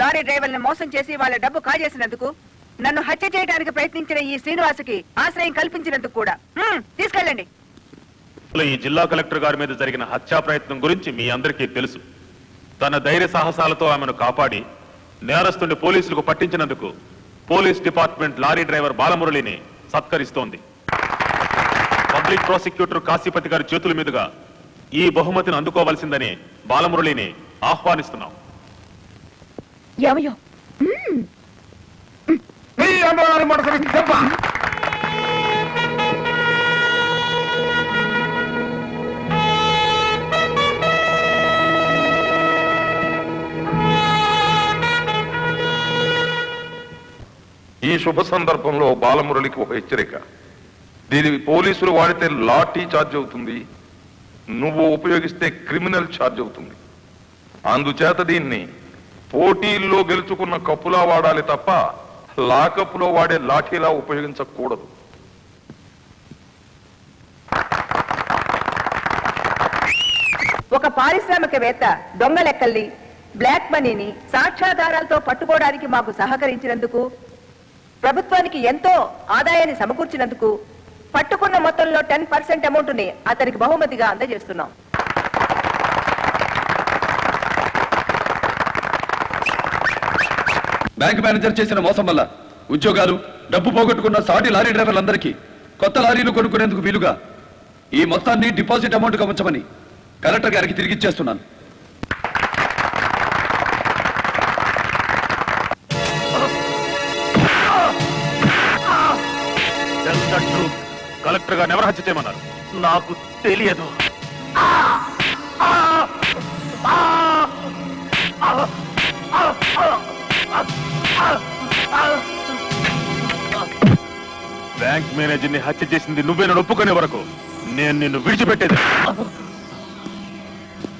లారీ డ్రైవర్లను మోసం చేసి వాళ్ళ డబ్బు కాజేసినందుకు నన్ను హత్య చేయడానికి ప్రయత్నించిన ఈ శ్రీనివాసుకి ఆశ్రయం కల్పించినందుకు కూడా. తీసుకెళ్ళండి. ఈ జిల్లా కలెక్టర్ గారి మీద జరిగిన హత్యా ప్రయత్నం గురించి మీ అందరికీ తెలుసు. తన ధైర్య సాహసాలతో ఆమెను కాపాడి నేరస్తుని పోలీసులకు పట్టించినందుకు పోలీస్ డిపార్ట్మెంట్ లారీ డ్రైవర్ బాలమురళిని సత్కరిస్తోంది. పబ్లిక్ ప్రాసిక్యూటర్ కాశీపతి గారి చేతుల మీదుగా ఈ బహుమతిని అందుకోవలసిందని బాలమురళిని ఆహ్వానిస్తున్నాం. ఏమయ్యో ఈ శుభ సందర్భంలో బాలమురళికి ఒక హెచ్చరిక. దీని పోలీసులు వాడితే లాఠీ చార్జ్ అవుతుంది. నువ్వు ఉపయోగిస్తే క్రిమినల్ ఛార్జ్ అవుతుంది. అందుచేత దీన్ని పోటీల్లో గెలుచుకున్న కప్పులా వాడాలి తప్ప లాకప్లో వాడే లాఠీలా ఉపయోగించకూడదు. ఒక పారిశ్రామికవేత్త దొంగ లెక్కల్ని బ్లాక్ మనీని సాక్ష్యాధారాలతో పట్టుకోవడానికి మాకు సహకరించినందుకు ప్రభుత్వానికి ఎంతో ఆదాయాన్ని సమకూర్చినందుకు పట్టుకున్న మొత్తంలో టెన్ పర్సెంట్ అమౌంట్ని అతనికి బహుమతిగా అందజేస్తున్నాం. బ్యాంక్ మేనేజర్ చేసిన మోసం వల్ల ఉద్యోగాలు డబ్బు పోగొట్టుకున్న సాటి లారీ డ్రైవర్లందరికీ కొత్త లారీలు కొనుక్కునేందుకు వీలుగా ఈ మొత్తాన్ని డిపాజిట్ అమౌంట్గా ఉంచమని కలెక్టర్ గారికి తిరిగిచ్చేస్తున్నాను గారిని ఎవరు హత్య చేయమన్నారు? నాకు తెలియదు. బ్యాంక్ మేనేజర్ని హత్య చేసింది నువ్వే నన్ను ఒప్పుకునే వరకు నేను నిన్ను విడిచిపెట్టేది.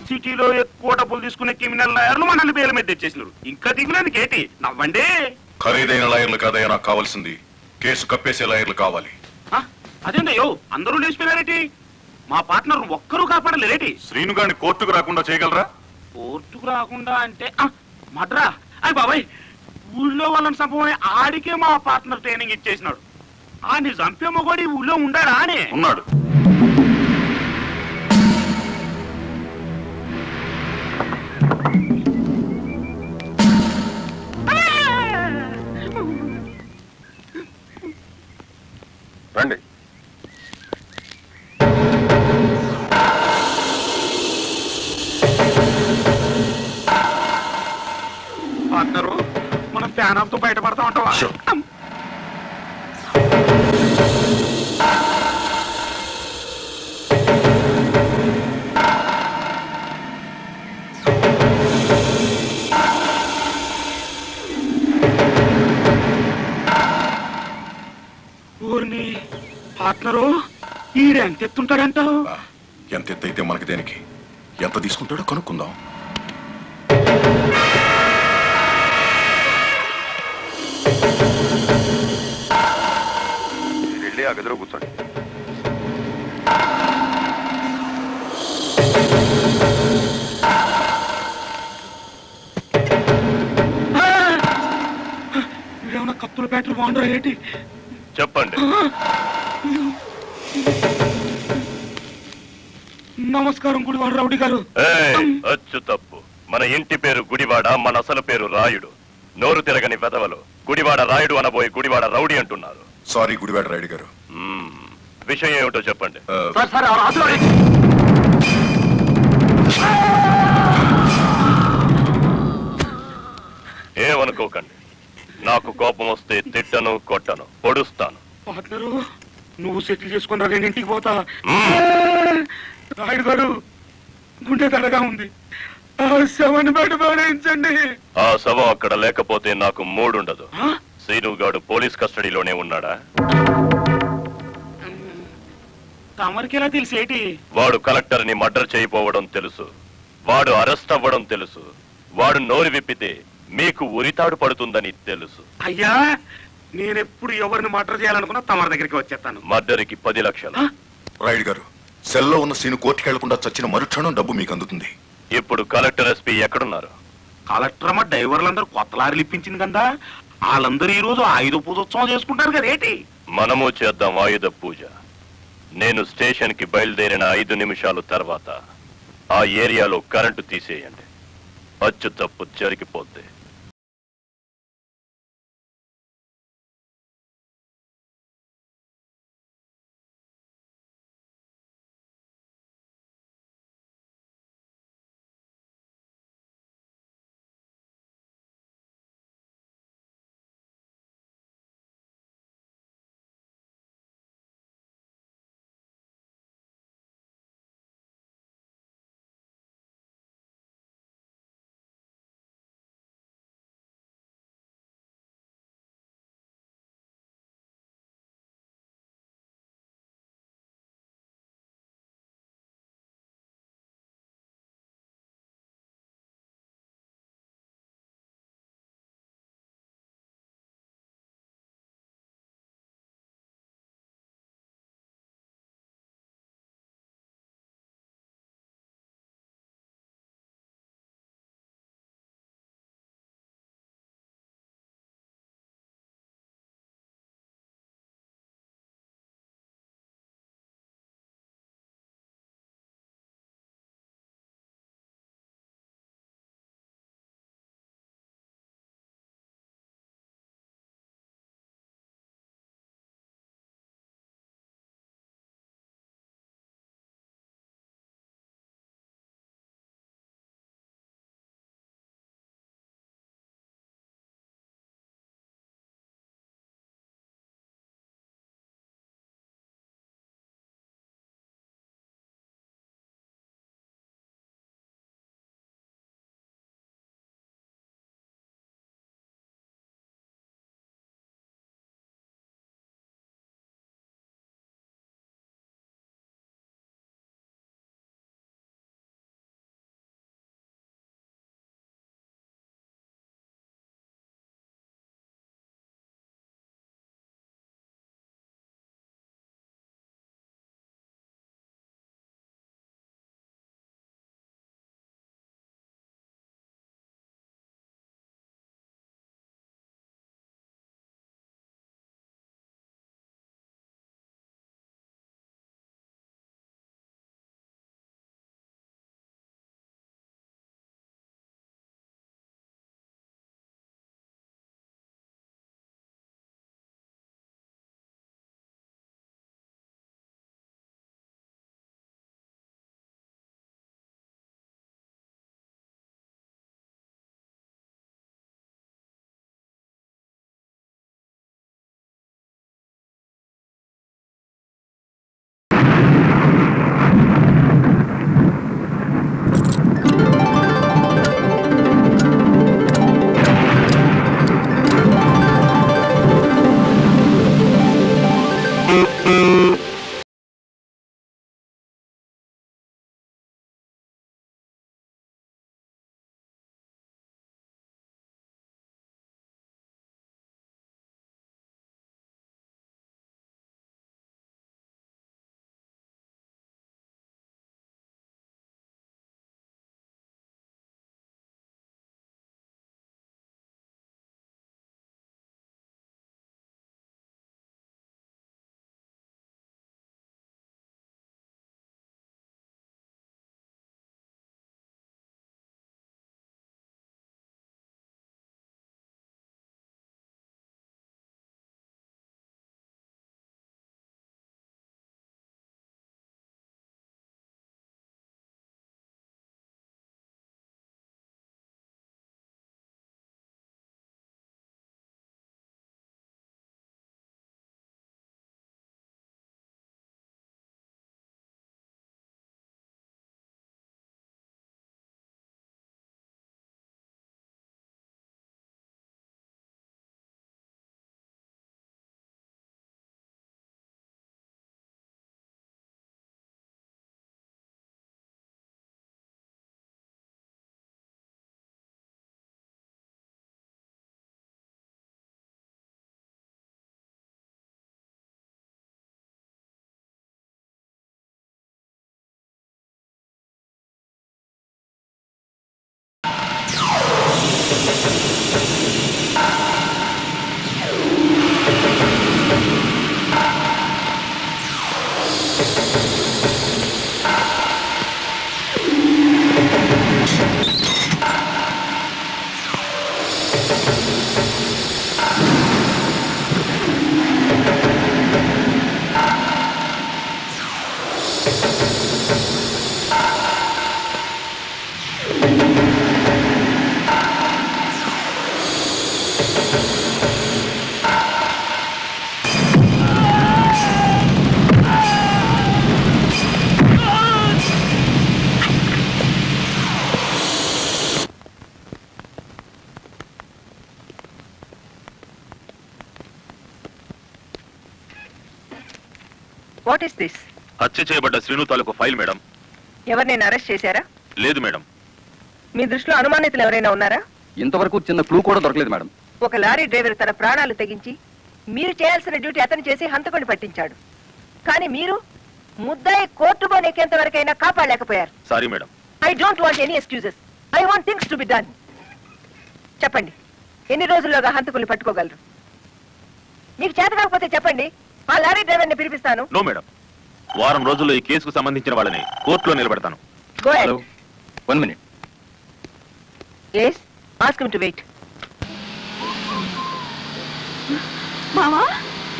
సిటీలో ఎక్కువ డబ్బులు తీసుకునే క్రిమినల్ లాయర్లు మనల్ని బేల మీద తెచ్చేసినారు. ఇంకా దిగులేదు కేటి నవ్వండి. ఖరీదైన లాయర్లు కాదయ్యా నాకు కావాల్సింది. కేసు కప్పేసే లాయర్లు కావాలి. అదేంటయ్యో అందరూ లేచిపోయారేటి? మా పార్ట్నర్ ఒక్కరూ కాపాడలేరేటి? శ్రీను గారిని కోర్టుకు రాకుండా చేయగలరా? కోర్టుకు రాకుండా అంటే ఆ, మడ్రా అయ్యి బాబాయ్ ఊళ్ళో వాళ్ళని సంభవం ఆడికే మా పార్ట్నర్ ట్రైనింగ్ ఇచ్చేసినాడు. ఆని చంపే మొగోడి ఊళ్ళో ఉండాడా అని? ఉన్నాడు. రండి. ఫ్యాన్ ఆఫ్తో బయటపడతా ఉంటావా ఊరిని పార్ట్నరు ఈడు ఎంత ఎత్తుంటాడంటావు ఎంత ఎత్తైతే మనకి దేనికి? ఎంత తీసుకుంటాడో కనుక్కుందాం. ఆ గదిలో కూర్చోండి ఇదేమన్నా కత్తుల బ్యాటరీ బాగుండరా ఏంటి? చెప్పండి. నమస్కారం గుడివాడు రౌడి గారు. అచ్చు తప్పు. మన ఇంటి పేరు గుడివాడ మన అసలు పేరు రాయుడు. నోరు తిరగని వెదవలు గుడివాడ రాయుడు అనబోయి గుడివాడ రౌడీ అంటున్నారు. సారీ గుడివాడ రాయుడు గారు. విషయం ఏమిటో చెప్పండి. ఏమనుకోకండి. నాకు కోపం వస్తే తిట్టను కొట్టను పొడుస్తాను. పార్ట్నరు నువ్వు సెటిల్ చేసుకుని నేను ఇంటికి పోతా. రాయుడు గారు గుండె దడగా ఉంది. ఆ శవాన్ని బయట పారేయించండి. ఆ శవం అక్కడ లేకపోతే నాకు మూడుండదు. శ్రీనుగాడు పోలీస్ కస్టడీలోనే ఉన్నాడా? తమరికి ఎలా తెలిసి ఏంటి? వాడు కలెక్టర్ని మర్డర్ చేయబోవడం తెలుసు. వాడు అరెస్ట్ అవ్వడం తెలుసు. వాడు నోరు విప్పితే మీకు ఉరితాడు పడుతుందని తెలుసు. అయ్యా నేనెప్పుడు ఎవరిని మర్డర్ చేయాలనుకున్నా తమరి దగ్గరికి వచ్చేస్తాను. మర్డర్కి పది లక్షలు. రాయుడు గారు సెల్లో ఉన్న సీను కోర్టుకి వెళ్ళకుండా చచ్చిన మరుక్షణం డబ్బు మీకు అందుతుంది. ఇప్పుడు కలెక్టర్ ఎస్పీ ఎక్కడున్నారు? కలెక్టర్ అమ్మ డ్రైవర్లందరూ కొత్త లారీలు ఇప్పించింది కదా? వాళ్ళందరూ ఈ రోజు ఆయుధ పూజోత్సవం చేసుకుంటారు కదా ఏంటి? మనము చేద్దాం ఆయుధ పూజ. నేను స్టేషన్కి బయలుదేరిన ఐదు నిమిషాలు తర్వాత ఆ ఏరియాలో కరెంటు తీసేయండి. అచ్చు తప్పు జరిగిపోద్ది ఇస్ దిస్ హత్య చేయబడ్డ శ్రీను తాలూకు ఫైల్ మేడం. ఎవరినైనా అరెస్ట్ చేశారా? లేదు మేడం. మీ దృష్టిలో అనుమానితులు ఎవరైనా ఉన్నారా? ఇంతవరకు చిన్న క్లూ కూడా దొరకలేదు మేడం. ఒక లారీ డ్రైవర్ తన ప్రాణాలు తెగించి మీరు చేయాల్సిన డ్యూటీ అతను చేసి హంతకుని పట్టించాడు. కానీ మీరు ముద్దాయి కోర్టు బోనెక్కేంత వరకైనా కాపాడలేకపోయారు. Sorry madam. I don't want any excuses I want things to be done చెప్పండి. ఎన్ని రోజుల్లోగా హంతకుల్ని పట్టుకోగలరు? మీకు చేత కాకపోతే చెప్పండి. ఆ లారీ డ్రైవర్ని పిలిపిస్తాను. No madam. వారం రోజుల్లో ఈ కేసుకు సంబంధించిన వాళ్ళని కోర్టులో నిలబెడతాను. Go ahead one minute yes ask to wait మామా?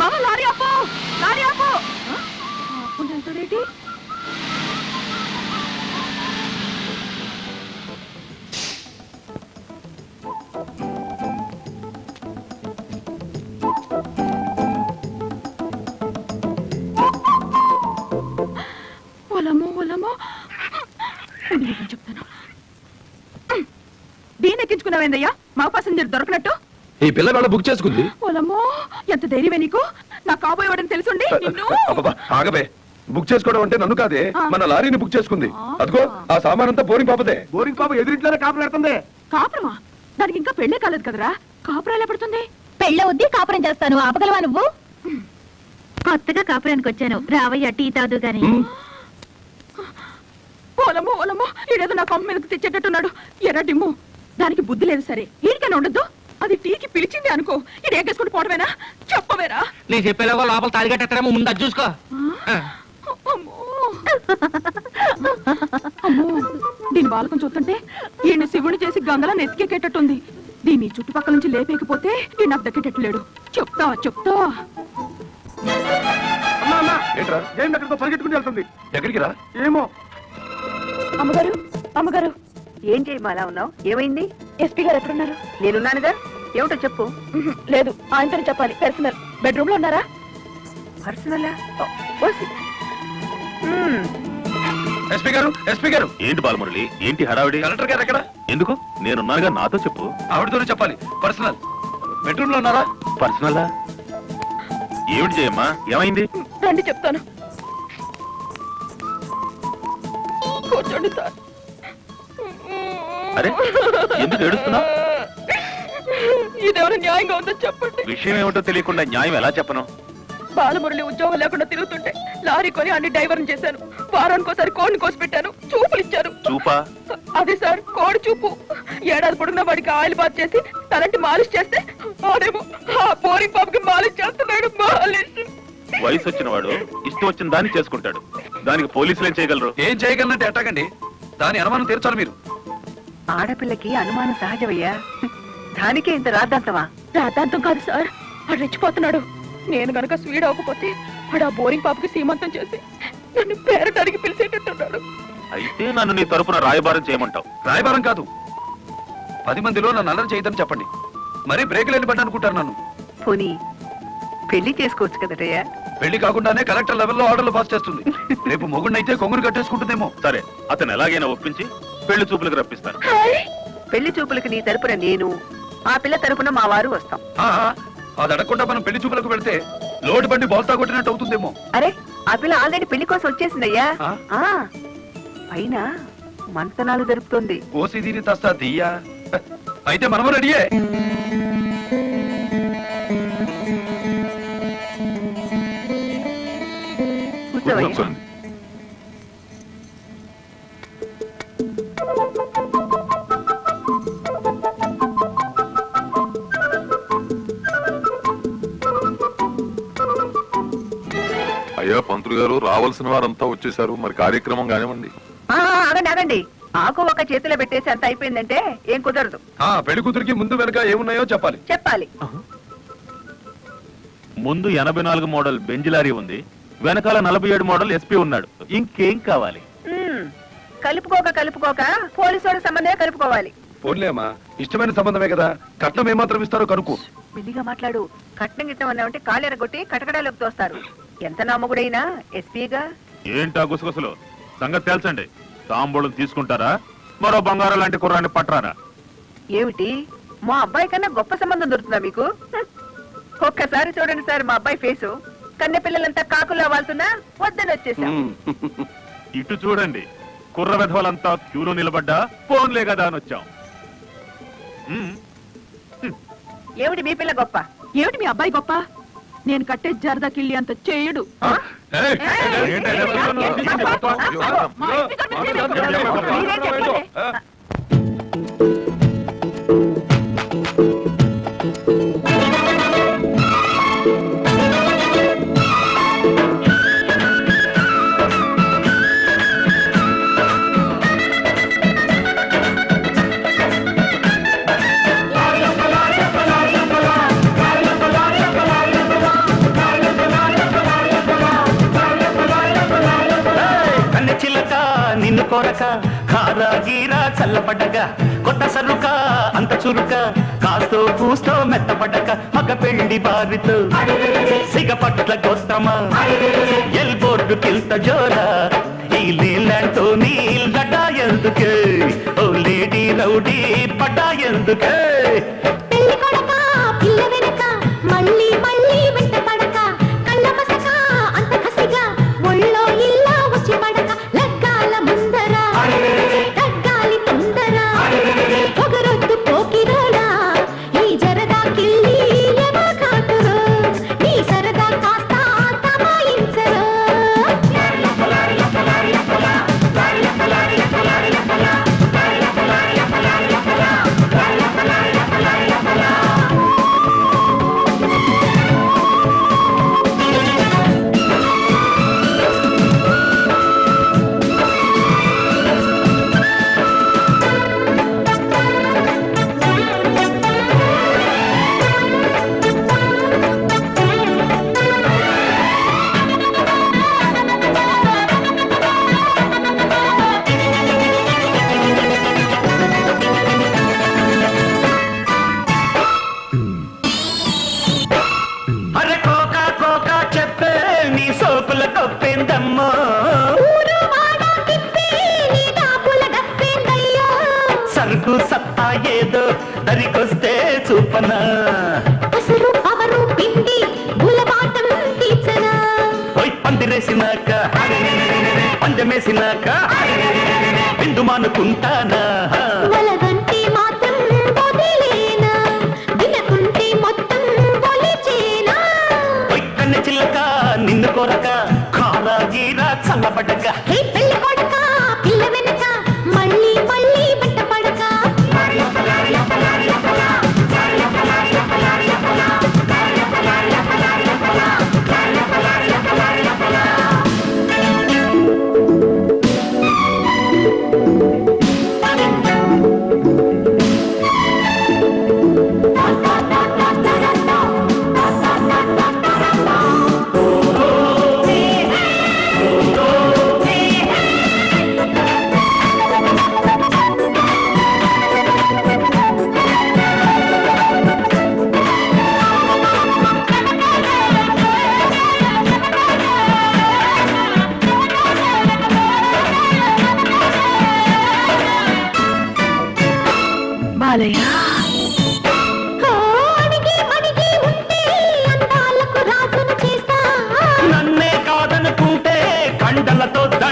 మామా లారీ ఆపు! లారీ ఆపు! ఒలమో ఒలమో చెప్తాను. దీన్ని ఎక్కించుకున్నావేందయ్యా మా పాసెంజర్ దొరకనట్టు? ఈ పిల్ల వేళ బుక్ చేసుకుంది. ఓలమ్మో ఎంత ధైర్యమే నీకు? నా కాబోయేవాడని తెలుసుండి నిన్ను. అబ్బబ్బా, ఆగబే బుక్ చేసుకోవడం అంటే నన్ను కాదే. మన లారీని బుక్ చేసుకుంది. అదిగో ఆ సామాన్ అంతా బోరింగ్ పాపదే. బోరింగ్ పాప ఎదురింట్లోనే కాపలాడుతుంది కాపురమా? దానికి ఇంకా పెళ్ళే కాలేదు కదరా? కాపురాలు ఎప్పుడుతుంది పెళ్ళవుద్ది కాపురం చేస్తాను. ఆపగలవా నువ్వు? కొత్తగా కాపురానికి వచ్చాను. రావయ్య టీ తాదు గాని. ఓలమ్మో ఓలమ్మో ఈడేదో నా కొమ్మ మీదకి తెచ్చేటట్టున్నాడు. ఎర్ర డిమ్ము దానికి బుద్ధి లేదు సరే. ఈడికైనా ఉండద్దు. అది టీకి పిలిచింది అనుకో ఇది ఎగ్గేసుకుని పోవడమేనా? చెప్పవేరా. నేను చెప్పేలాగో లోపల కట్టేస్తారేమో ముందు అది చూసుకో. దీని బాలకం చూస్తుంటే ఈయన శివుని చేసి గంగలా నెత్తికెక్కేటట్టుంది. దీన్ని చుట్టుపక్కల నుంచి లేపేకపోతే ఈ నాకు దక్కేటట్టు లేడు. చెప్తా చెప్తా. అమ్మా అమ్మా. ఏంట్రా? ఏం ఎక్కడితో పరిగెట్టుకుని వెళ్తుంది. ఎక్కడికి రా? ఏమో అమ్మగారు అమ్మగారు. ఏం చేయమా అలా ఉన్నావు? ఏమైంది? ఎస్పీ గారు ఎక్కడున్నారు? నేనున్నానుగా? ఏమిటో చెప్పు. లేదు ఆయనతో చెప్పాలి. పర్సనల్. బెడ్రూమ్లో ఉన్నారా? పర్సనల్? ఎస్పీ గారు ఎస్పీ గారు. ఏంటి బాలమురళి? ఏంటి హడావిడి? కలెక్టర్ గారు ఎక్కడ? ఎందుకు? నేనున్నానుగా నాతో చెప్పు. ఆవిడతోనే చెప్పాలి. పర్సనల్. బెడ్రూమ్లో ఉన్నారా? పర్సనలా? ఏమిటి చేయమ్మా ఏమైంది? రండి చెప్తాను. కూర్చోండి సార్. అరే ఎందుకు ఏడుస్తున్నావు ఇదేమైనా న్యాయంగా ఉందో చెప్పండి. విషయం ఏమిటో తెలియకుండా న్యాయం ఎలా చెప్పను? బాలమురళి ఉద్యోగం లేకుండా తిరుగుతుంటే లారీ కొని అన్ని డ్రైవర్ని చేశాను. వారానికి ఒకసారి కోడిని కోసి పెట్టాను. చూపులు ఇచ్చారు. చూపా? అదే సార్ కోడి చూపు. ఏడాది పొడుగున వాడికి ఆయిల్ బాత్ చేసి తలంటి మాలిష్ చేస్తే వాడేమో ఆ బోరింగ్ పాపకి మాలిష్ చేస్తున్నాడు మాలిష్. వయసు వచ్చిన వాడు ఇష్టం వచ్చిన దాన్ని చేసుకుంటాడు. దానికి పోలీసులు ఏం చేయగలరు? ఏం చేయగలనంటే ఎట్టాగండి? దాని అనుమానం తీర్చాలి మీరు. ఆడపిల్లకి అనుమానం సహజమయ్యా. దానికే ఇంత రాద్దాంతమా? రాతాంతం కాదు సార్. వాడు రెచ్చిపోతున్నాడు. నేను గనక స్వీడ్ అవ్వకపోతే వాడు ఆ బోరింగ్ పాపకి సీమంతం చేసి నన్ను పేరటానికి పిలిచేటట్టున్నాడు. అయితే నన్ను నీ తరపున రాయబారం చేయమంటావు. రాయబారం కాదు. పది మందిలో నన్ను అల్లరి చేయదని చెప్పండి. మరీ బ్రేక్ లేని పడ్డ అనుకుంటారు నన్ను. పోనీ పెళ్ళి చేసుకోవచ్చు కదటయ్యా పెళ్ళి కాకుండానే కలెక్టర్ లెవెల్లో ఆర్డర్లు పాస్ చేస్తుంది. రేపు మొగుడినైతే కొంగురు కట్టేసుకుంటుందేమో. సరే అతను ఎలాగైనా ఒప్పించి పెళ్ళి చూపులకు రప్పిస్తాను పెళ్ళి చూపులకు నీ తరపున నేను ఆ పిల్ల తరపున మా వారు వస్తాం. ఆ, అది అడగకుండా మనం పెళ్ళి చూపులకు పెడితే లోటు బండి బోల్తా కొట్టినట్టు అవుతుందేమో. అరే ఆ పిల్ల ఆల్రెడీ పెళ్ళి కోసం వచ్చేసిందయ్యా. పైన మంతనాలు జరుపుతోంది. ఓసి దీని తస్తా తీయా. అయితే మనము రెడీయే. కూర్చోండి అయ్యా పంతులు గారు రావాల్సిన వారంతా వచ్చేసారు మరి కార్యక్రమం కానివ్వండి. ఆ, ఆగండి ఆగండి. ఆకు ఒక చేతిలో పెట్టేసి అంత అయిపోయిందంటే ఏం కుదరదు. ఆ పెళ్ళి కూతురికి ముందు వెనక ఏమున్నాయో చెప్పాలి. చెప్పాలి. ముందు ఎనభై నాలుగు మోడల్ బెంజ్ లారీ ఉంది. వెనకాల నలభై ఏడు మోడల్ ఎస్పీ ఉన్నాడు. ఇంకేం కావాలి? కలుపుకోక కలుపుకోక పోలీసు వాడి సంబంధమే కలుపుకోవాలి. పోన్లేమ్మా ఇష్టమైన సంబంధమే కదా. కట్నం ఏమాత్రం ఇస్తారో కనుక్కో. మెల్లిగా మాట్లాడు. కట్నం గిట్నం అన్నామంటే కాళ్ళెరగొట్టి కటకడాలోకి తోస్తారు. ఎంత నామగుడైనా ఎస్పీగా? ఏంటా గుసగుసలు? సంగతి తేల్చండి. తాంబూలం తీసుకుంటారా? మరో బంగారం లాంటి కుర్రాన్ని పట్టరారా ఏమిటి? మా అబ్బాయి కన్నా గొప్ప సంబంధం దొరుకుతుందా మీకు. ఒక్కసారి చూడండి సార్ మా అబ్బాయి ఫేసు. కన్నె పిల్లలంతా కాకులా వాళ్తున్నా వద్దని వచ్చేసాం ఇటు చూడండి కుర్ర విధవలంతా క్యూలో నిలబడ్డా ఫోన్లే కదా అని వచ్చాం ఏమిటి మీ పిల్ల గొప్ప ఏమిటి మీ అబ్బాయి గొప్ప నేను కట్టే జరదా కిళ్ళి అంత చేయడు మీరే చెప్పండి. కోరక కారా గీరా చల్లబడ్డగా కొత్త సరుక అంత చురుక కాస్తో కూస్తో మెత్తపడ్డక మగ పెళ్ళి బారితో. సిగ పట్ల గోస్తమా ఎల్ బోర్డు కిల్త జోరా ఈ నీళ్ళంటూ నీళ్ళ ఎందుకే? ఓ లేడీ రౌడీ పడ్డా ఎందుకే? ఏదో దరికొస్తే చూపనా? అసలు అవరు పిండి గులబాటం తీర్చనా? పోయి పందిరేసినాక పందమేసినాక బిందు మానుకుంటానా? వలగంటే మాత్రం వదిలేనా? వినకుంటే మొత్తం ఒలిచేనా పోయి కన్నె చిల్లక నిన్ను కొరక కారా గీరా చల్లబడ్డక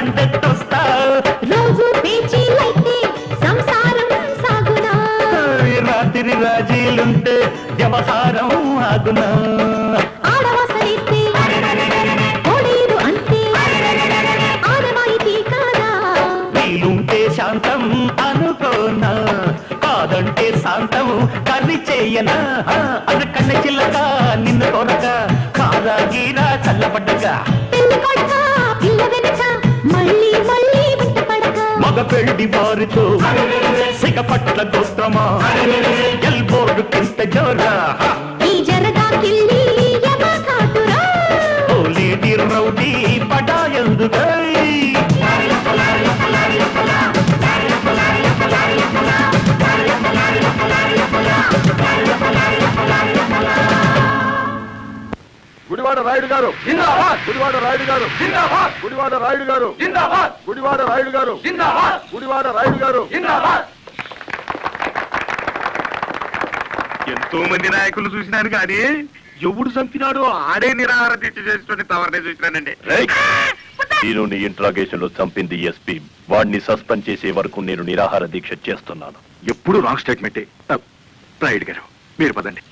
కండలతో దండెత్తొస్తా రోజు పేచీలైతే సంసారం సాగునా. రాత్రి రాజీలుంటే వ్యవహారం ఆగునా. కాదా. శాంతం అనుకోనా. కాదంటే శాంతం కర్రి చేయనా. అరకన్న చిల్లక నిన్ను కొరక. కారా గీరా చల్లబడ్డగా. మగ పెళ్ళి వారితో సిగ పట్ల గోత్రమా ఎల్బోర్డు కింద జోరా. లేడీ రౌడీ పడా ఎందుకై? గుడివాడ రాయుడు గారు జిందాబాద్! గుడివాడ రాయుడు గారు జిందాబాద్! గుడివాడ రాయుడు గారు జిందాబాద్! గుడివాడ రాయుడు గారు. జిందాబాద్. గుడివాడ రాయుడు గారు. జిందాబాద్. ఎంతో మంది నాయకులు చూసినాను కానీ ఎవడు చంపినాడో ఆడే నిరాహార దీక్ష చేస్తుంటే తవరనే చూసినానండి. నేను నీ ఇంట్రాగేషన్లో చంపింది ఎస్పీ. వాడిని సస్పెండ్ చేసే వరకు నేను నిరాహార దీక్ష చేస్తున్నాను. ఎప్పుడు రాంగ్ స్టేట్మెంటే రాయుడు గారు మీరు పదండి.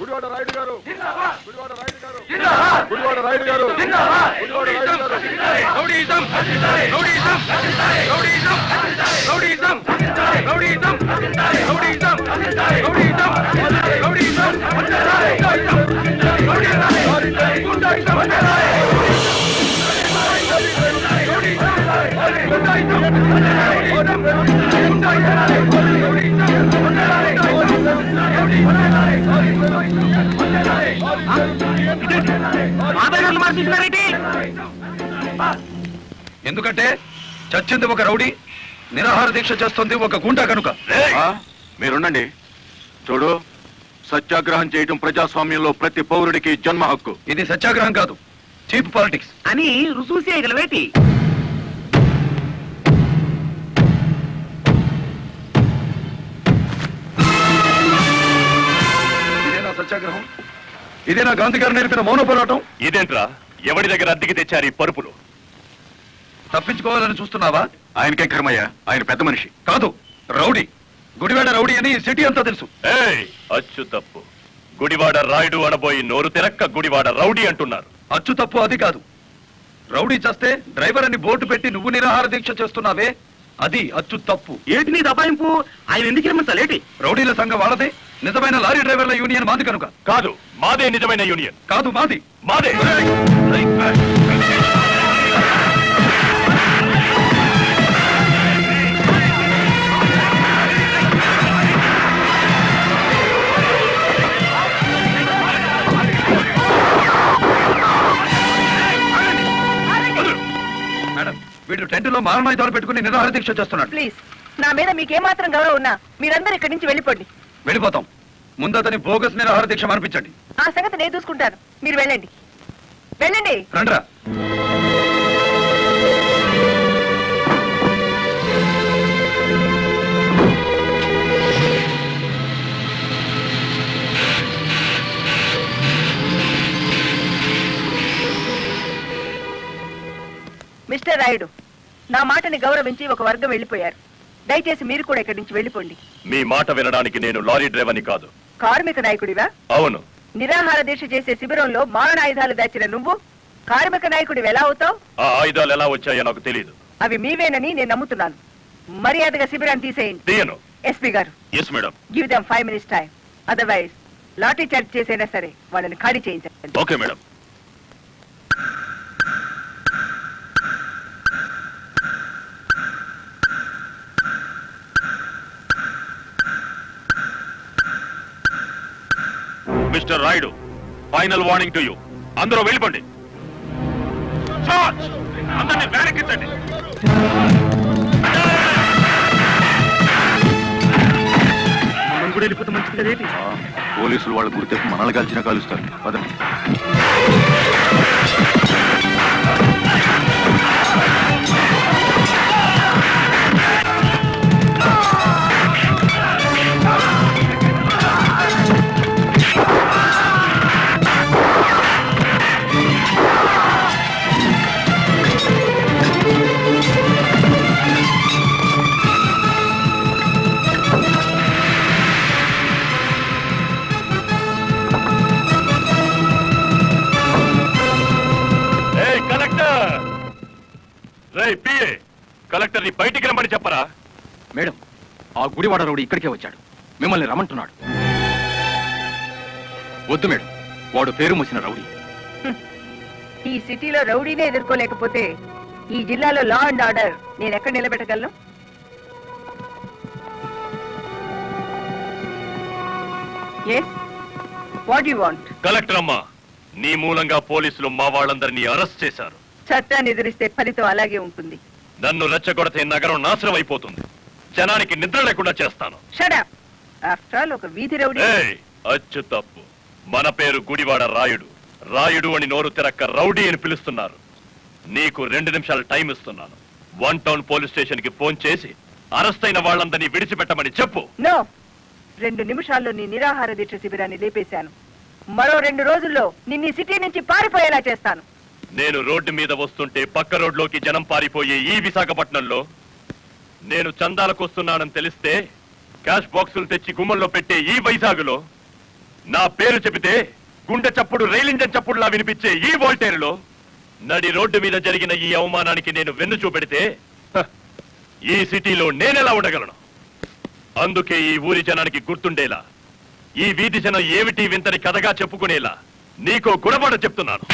గుడివాడ రాయుడు గారు. జిందాబాద్. గుడివాడ రాయుడు గుడివాడ రాయుడు గారు Gudivada Rayudu garu rowdyism rowdyism rowdyism rowdyism rowdyism rowdyism rowdyism rowdyism ఎందుకంటే చచ్చింది ఒక రౌడీ నిరాహార దీక్ష చేస్తుంది ఒక గుండా కనుక? మీరుండండి. చూడు సత్యాగ్రహం చేయటం ప్రజాస్వామ్యంలో ప్రతి పౌరుడికి జన్మ హక్కు. ఇది సత్యాగ్రహం కాదు చీప్ పాలిటిక్స్. అని రుసూలు చేయగలవేటి ఇదేనా సత్యాగ్రహం? ఇదేనా గాంధీ గారు నేర్పిన మౌన పోరాటం? ఇదేంట్రా? ఎవడి దగ్గర అద్దెకి తెచ్చారు ఈ పరుపులు? తప్పించుకోవాలని చూస్తున్నావా? ఆయనకే కర్మయ్య? ఆయన పెద్ద మనిషి. కాదు రౌడీ. గుడివాడ రౌడీ అని సిటీ అంతా తెలుసు. ఏయ్ అచ్చు తప్పు. గుడివాడ రాయుడు అనబోయి నోరు తెరక్క గుడివాడ రౌడీ అంటున్నారు. అచ్చు తప్పు అది కాదు. రౌడీ చేస్తే డ్రైవర్ అని బోర్డు పెట్టి నువ్వు నిరాహార దీక్ష చేస్తున్నావే. అది అచ్చు తప్పు. ఏంటి నీ దబాయింపు ఆయన ఎందుకు రమ్మంటాలేటి రౌడీల సంఘం వాళ్ళదే. నిజమైన లారీ డ్రైవర్ల యూనియన్ మాది కనుక. కాదు మాదే నిజమైన యూనియన్. కాదు మాది. మాదే. వీడు టెంట్లో మారణాయుధాలు పెట్టుకుని నిరాహార దీక్ష చేస్తున్నాడు ప్లీజ్ నా మీద మీకేమాత్రం గౌరవం ఉన్నా మీరందరూ ఇక్కడి నుంచి వెళ్ళిపోండి. వెళ్ళిపోతాం. ముందు అతని బోగస్ నిరాహార దీక్ష అనిపించండి ఆ సంగతి నేను చూసుకుంటాను. మీరు వెళ్ళండి. వెళ్ళండి. రండ్రా. మిస్టర్ రాయుడు నా మాటని గౌరవించి ఒక వర్గం వెళ్ళిపోయారు. దయచేసి మీరు కూడా ఇక్కడి నుంచి వెళ్ళిపోండి. మీ మాట వినడానికి నేను లారీ డ్రైవర్ని కాదు. కార్మిక నాయకుడివా? అవును. నిరాహార దీక్ష చేసే శిబిరంలో మారణాయుధాలు దాచిన నువ్వు? కార్మిక నాయకుడివి ఎలా అవుతావు? ఆ ఆయుధాలు ఎలా వచ్చాయో నాకు తెలియదు అవి మీవేనని నేను నమ్ముతున్నాను. మర్యాదగా శిబిరాన్ని తీసేయండి. తీయను. ఎస్పీ గారు. Yes madam give them five minutes time otherwise lathi charge చేసైనా సరే వాళ్ళని ఖాళీ చేయించండి. Okay madam mister Rayudu. Final warning to you అందరూ వెళ్ళిపోండి. అందరినీ మనం కూడా వెళ్ళిపోతే మంచిది కదేటి? పోలీసులు వాళ్ళ గుర్తెప్పి మనల్ని కలిసిన కాలుస్తారు. పదండి. మిమ్మల్ని బయటికి రమ్మని చెప్పరా? మేడం ఆ గుడివాడ ఇక్కడికే వచ్చాడు. మిమ్మల్ని రమ్మంటున్నాడు. వద్దు మేడం వాడు పేరు మూసిన రౌడీ. ఈ సిటీలో రౌడీనే ఎదుర్కోలేకపోతే ఈ జిల్లాలో లా అండ్ ఆర్డర్ నేను ఎక్కడ నిలబెట్టగలను? వాంట్ కలెక్టర్ అమ్మా నీ మూలంగా పోలీసులు మా వాళ్ళందరినీ అరెస్ట్ చేశారు. చట్టాన్ని ఎదురిస్తే ఫలితం అలాగే ఉంటుంది. నన్ను రెచ్చగొడితే నగరం నాశనం అయిపోతుంది జనానికి నిద్ర లేకుండా చేస్తాను. ఒక వీధి అచ్చు తప్పు. మన పేరు గుడివాడ రాయుడు. రాయుడు అని నోరు తిరక్క రౌడీ అని పిలుస్తున్నారు. నీకు రెండు నిమిషాలు టైం ఇస్తున్నాను. వన్ టౌన్ పోలీస్ స్టేషన్కి ఫోన్ చేసి అరెస్ట్ అయిన వాళ్ళందరినీ విడిచిపెట్టమని చెప్పు. రెండు నిమిషాల్లో నీ నిరాహార దీక్ష శిబిరాన్ని లేపేశాను. మరో రెండు రోజుల్లో నిన్ను సిటీ నుంచి పారిపోయేలా చేస్తాను. నేను రోడ్డు మీద వస్తుంటే పక్క రోడ్లోకి జనం పారిపోయే ఈ విశాఖపట్నంలో నేను చందాలకు వస్తున్నానని తెలిస్తే క్యాష్ బాక్సులు తెచ్చి గుమ్మంలో పెట్టే ఈ వైజాగులో నా పేరు చెబితే గుండె చప్పుడు రైలింజన్ చప్పుడులా వినిపించే ఈ వోల్టేరులో నడి రోడ్డు మీద జరిగిన ఈ అవమానానికి నేను వెన్ను చూపెడితే ఈ సిటీలో నేనెలా ఉండగలను? అందుకే ఈ ఊరి జనానికి గుర్తుండేలా ఈ వీధి జనం ఏమిటి వింతని కథగా చెప్పుకునేలా నీకో గుణపాఠం చెప్తున్నాను.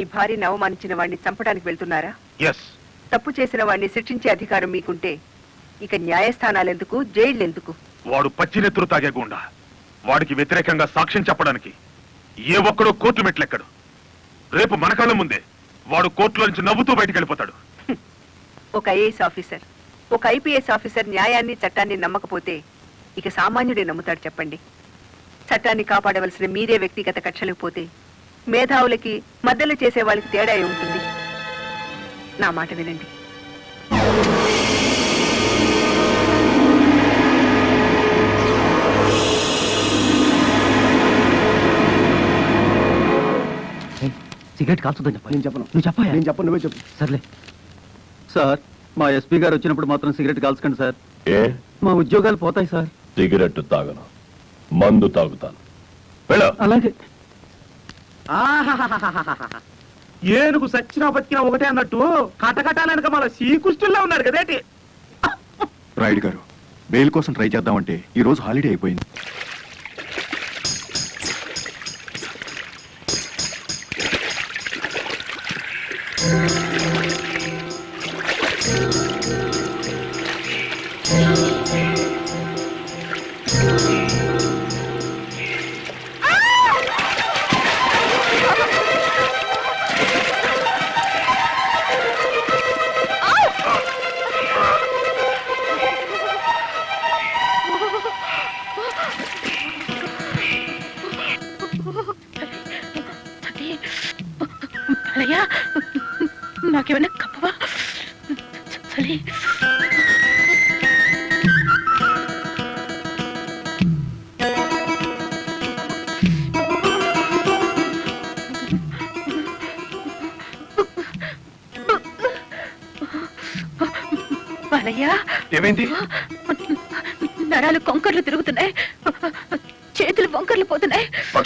మీ భార్యని అవమానించిన వాడిని చంపడానికి వెళ్తున్నారా? ఎస్ తప్పు చేసిన వాడిని శిక్షించే అధికారం మీకుంటే ఇక న్యాయస్థానాలు ఎందుకు జైళ్ళు ఎందుకు వాడు పచ్చినెత్తురు తాగే గుండా. వాడికి వ్యతిరేకంగా సాక్ష్యం చెప్పడానికి ఏ ఒక్కడో కోర్టు మెట్లెక్కడు. రేపు మన కళ్ళ ముందే వాడు కోర్టులో నుంచి నవ్వుతూ బయటికి వెళ్ళిపోతాడు. ఒక ఐఏఎస్ ఆఫీసర్ ఒక ఐపీఎస్ ఆఫీసర్ న్యాయాన్ని చట్టాన్ని నమ్మకపోతే ఇక సామాన్యుడే నమ్ముతాడు చెప్పండి. చట్టాన్ని కాపాడవలసిన మీరే వ్యక్తిగత కక్షలకు పోతే మేధావులకి మద్దలు చేసే వాళ్ళకి తేడా ఉంటుంది? నా మాట వినండి. సిగరెట్ కాల్చుద్దని చెప్పాలి. నేను చెప్పను. నువ్వు చెప్పా నేను చెప్పను నువ్వే చెప్పు. సర్లే. సార్ మా ఎస్పీ గారు వచ్చినప్పుడు మాత్రం సిగరెట్ కాల్చకండి సార్. ఏ? మా ఉద్యోగాలు పోతాయి సార్. సిగరెట్ తాగను. మందు తాగుతాను. వెళ్ళ. అలాగే. ఏనుగు సచ్చినా బతికినా ఒకటే అన్నట్టు కటకటాలనక మన శ్రీకృష్ణుల్లో ఉన్నాడు కదేటి రాయుడు గారు బెయిల్ కోసం ట్రై చేద్దామంటే ఈ రోజు హాలిడే అయిపోయింది. అయ్యా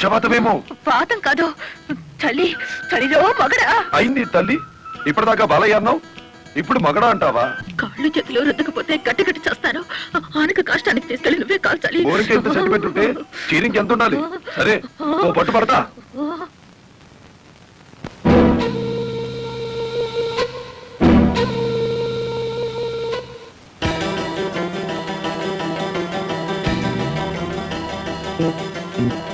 పక్షపాతమేమో పాతం కాదు. చలి చలిలో మగడా? అయింది తల్లి. ఇప్పటిదాకా బాలయ్య అన్నావు. ఇప్పుడు మగడా అంటావా? కాళ్ళు చేతులు రుద్దకపోతే గట్టి గట్టి చేస్తాను. ఆనక కష్టానికి తీసుకెళ్ళి నువ్వే కాల్చాలి ఊరికి ఎంత సెంటిమెంట్ ఉంటే చీరింకి ఎంత ఉండాలి? సరే ఓ పట్టు పడతా. చూ చూ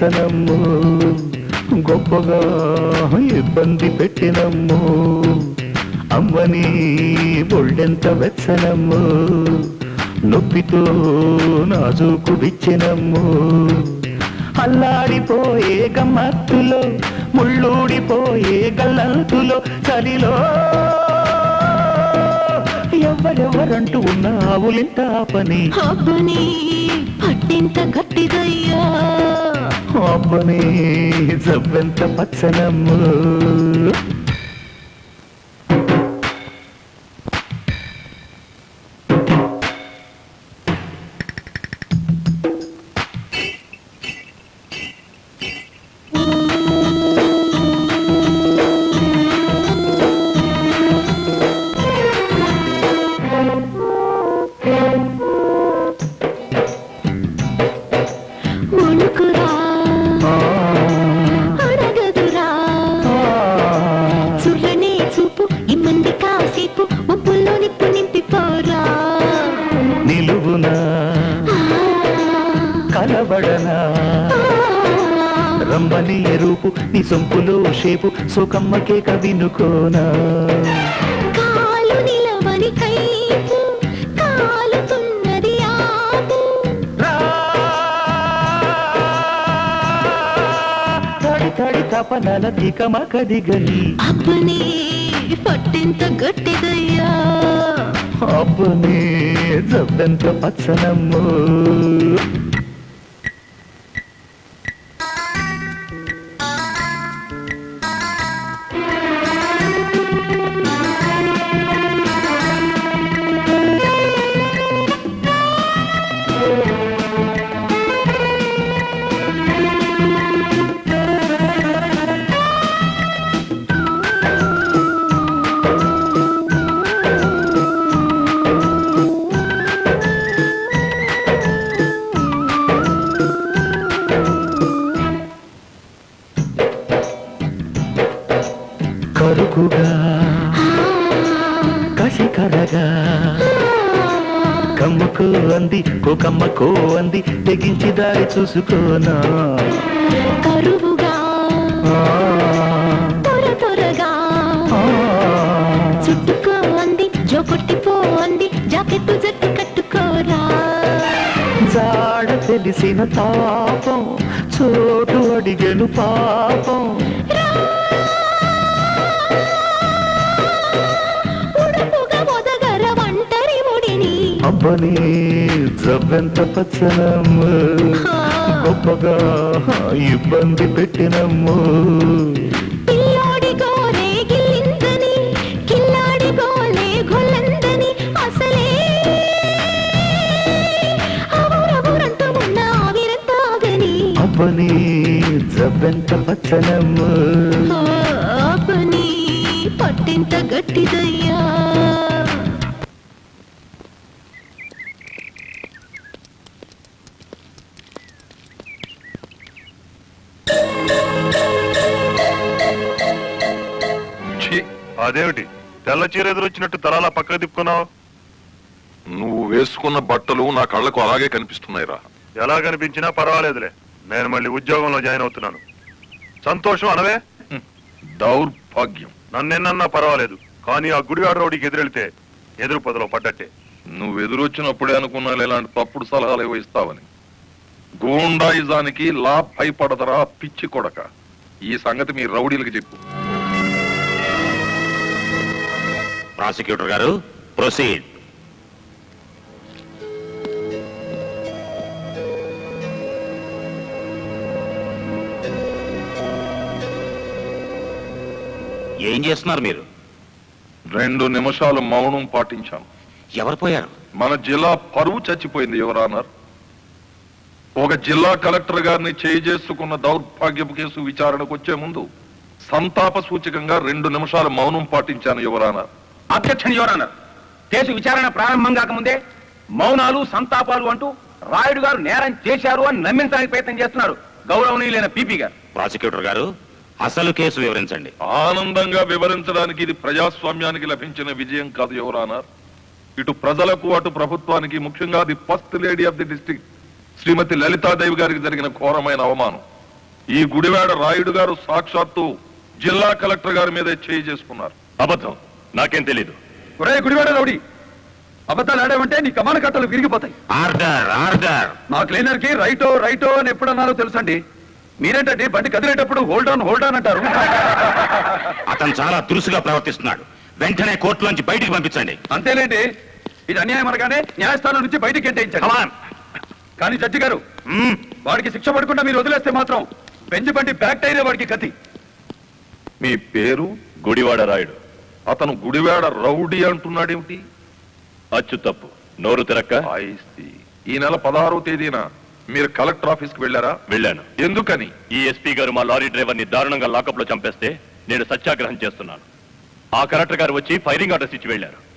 పెంచనమ్ము గొప్పగా ఇబ్బంది పెట్టినమ్ము అమ్మని బొళ్ళెంత వెచ్చనమ్ము నొప్పితో నాజూకు విచ్చినమ్ము అల్లాడిపోయే గమ్మత్తులో ముళ్ళూడిపోయే గల్లంతులో చలిలో ఎవరెవరంటూ ఉన్నావులింత పని పట్టింత గట్టిదయ్యా. బాంబుని జవ్వెంత పచ్చనమ్ము. షేపు సోకమ్మకే కవినుకోనా కాలు నిలవని కైపు కాలుతున్నది ఆపు. తడి తడి తపనల దిగమకదిగని అబ్బని పట్టెంత గట్టిదయ్యా. అబ్బనే జబ్బెంత పచ్చనమ్ము. దారి చూసుకోనా? కరువుగా త్వర త్వరగా. చుట్టుకో అంది జోకొట్టిపో అంది జాకెట్టు జట్టు కట్టుకోరా. జాడ తెలిసిన తాపం చోటు అడిగెను పాపం. అబ్బని జబ్బెంత పచ్చనమ్మ? గొప్పగా ఇబ్బంది అసలే. అవురవురంటూ ఉన్న ఆవిరంతాగని. అబ్బని జబ్బెంత పట్టింత గట్టిదయ్యా. అదేమిటి? తెల్ల చీర ఎదురొచ్చినట్టు తరాల పక్కకు తిప్పుకున్నావు? నువ్వు వేసుకున్న బట్టలు నా కళ్ళకు అలాగే కనిపిస్తున్నాయిరా. ఎలా కనిపించినా పర్వాలేదులే. నేను మళ్ళీ ఉద్యోగంలో జాయిన్ అవుతున్నాను. సంతోషం అనవే? దౌర్భాగ్యం. నన్నెన్నన్నా పర్వాలేదు. కానీ ఆ గుడివాడ రౌడీకి ఎదురెళ్తే ఎదురు పొదలో పడ్డట్టే. నువ్వు ఎదురొచ్చినప్పుడే అనుకున్నా ఇలాంటి తప్పుడు సలహాలు ఏవో ఇస్తావని. గూండాయిజానికి లా భయపడదరా పిచ్చి కొడక. ఈ సంగతి మీ రౌడీలకు చెప్పు. ప్రాసిక్యూటర్ గారు ప్రొసీడ్. ఏం చేస్తున్నారు మీరు? రెండు నిమిషాలు మౌనం పాటించాను ఎవరు పోయారు? మన జిల్లా పరువు చచ్చిపోయింది ఎవరన్నారు ఒక జిల్లా కలెక్టర్ గారిని చేయి చేసుకున్న దౌర్భాగ్యపు కేసు విచారణకు వచ్చే ముందు సంతాప సూచకంగా రెండు నిమిషాలు మౌనం పాటించాను ఎవరన్నారు అబ్జెక్షన్ యువర్ కేసు విచారణ ప్రారంభం కాకముందే మౌనాలు సంతాపాలు అంటూ రాయుడు గారు నేరం చేశారు అని నమ్మించడానికి ప్రయత్నం చేస్తున్నారు గౌరవనీయులైన పీపీ గారు. ప్రాసిక్యూటర్ గారు అసలు కేసు వివరించండి. ఆనందంగా వివరించడానికి ఇది ప్రజాస్వామ్యానికి లభించిన విజయం కాదు ఎవరన్నారు ఇటు ప్రజలకు అటు ప్రభుత్వానికి ముఖ్యంగా the first lady of the district Shrimati Lalitadevi గారికి జరిగిన ఘోరమైన అవమానం. ఈ గుడివాడ రాయుడు గారు సాక్షాత్తు జిల్లా కలెక్టర్ గారి మీద చేయి చేసుకున్నారు. అబద్ధం. నాకేం తెలీదు. ఒరే గుడివాడ రౌడీ. అబద్ధాలు ఆడామంటే నీ కమాన కట్టలు విరిగిపోతాయి. Order order. మా క్లీనర్కి రైటో రైటో అని ఎప్పుడు అన్నారో తెలుసండి. మీరేంటండి బండి కదిలేటప్పుడు హోల్డ్ ఆన్ హోల్డ్ ఆన్ అంటారు? అతను చాలా దురుసుగా ప్రవర్తిస్తున్నాడు. వెంటనే కోర్టులోంచి బయటికి పంపించండి. అంతేలేండి. ఇది అన్యాయం అనగానే న్యాయస్థానం నుంచి బయటికి గెంటేయించండి కానీ జడ్జి గారు వాడికి శిక్ష పడకుండా మీరు వదిలేస్తే మాత్రం బెంచ్ బండి బ్యాక్ టైరే వాడికి గతి. మీ పేరు గుడివాడ రాయుడు. అతను గుడివాడ రౌడీ అంటున్నాడేమిటి? అచ్చు తప్పు. నోరు తిరక్క. ఈ నెల పదహారో తేదీన మీరు కలెక్టర్ ఆఫీస్కి వెళ్ళారా? వెళ్ళాను. ఎందుకని? ఈ ఎస్పీ గారు మా లారీ డ్రైవర్ని దారుణంగా లాకప్లో చంపేస్తే నేను సత్యాగ్రహం చేస్తున్నాను. ఆ కలెక్టర్ గారు వచ్చి ఫైరింగ్ ఆర్డర్స్ ఇచ్చి వెళ్ళారు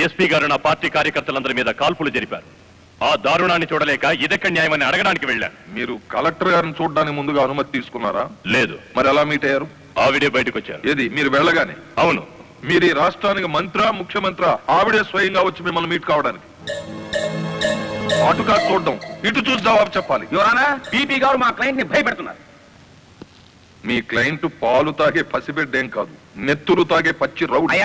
ఎస్పీ గారు నా పార్టీ కార్యకర్తలందరి మీద కాల్పులు జరిపారు. ఆ దారుణాన్ని చూడలేక ఇదెక్కడ న్యాయమని అడగడానికి వెళ్ళాను. మీరు కలెక్టర్ గారిని చూడడానికి ముందుగా అనుమతి తీసుకున్నారా? లేదు. మరి ఎలా మీట్ అయ్యారు? ఆవిడే బయటకు వచ్చారు ఏది? మీరు వెళ్ళగానే? అవును. మీరు ఈ రాష్ట్రానికి మంత్ర ముఖ్యమంత్రి ఆవిడే స్వయంగా వచ్చి మిమ్మల్ని మీట్ కావడానికి. అటు కాదు చూడడం ఇటు చూసి జవాబు చెప్పాలి. పీపీ గారు మా క్లయింట్ని భయపెడుతున్నారు. మీ క్లయింట్ పాలు తాగే పసిబిడ్డేం కాదు నెత్తులు తాగే పచ్చి రౌడీ.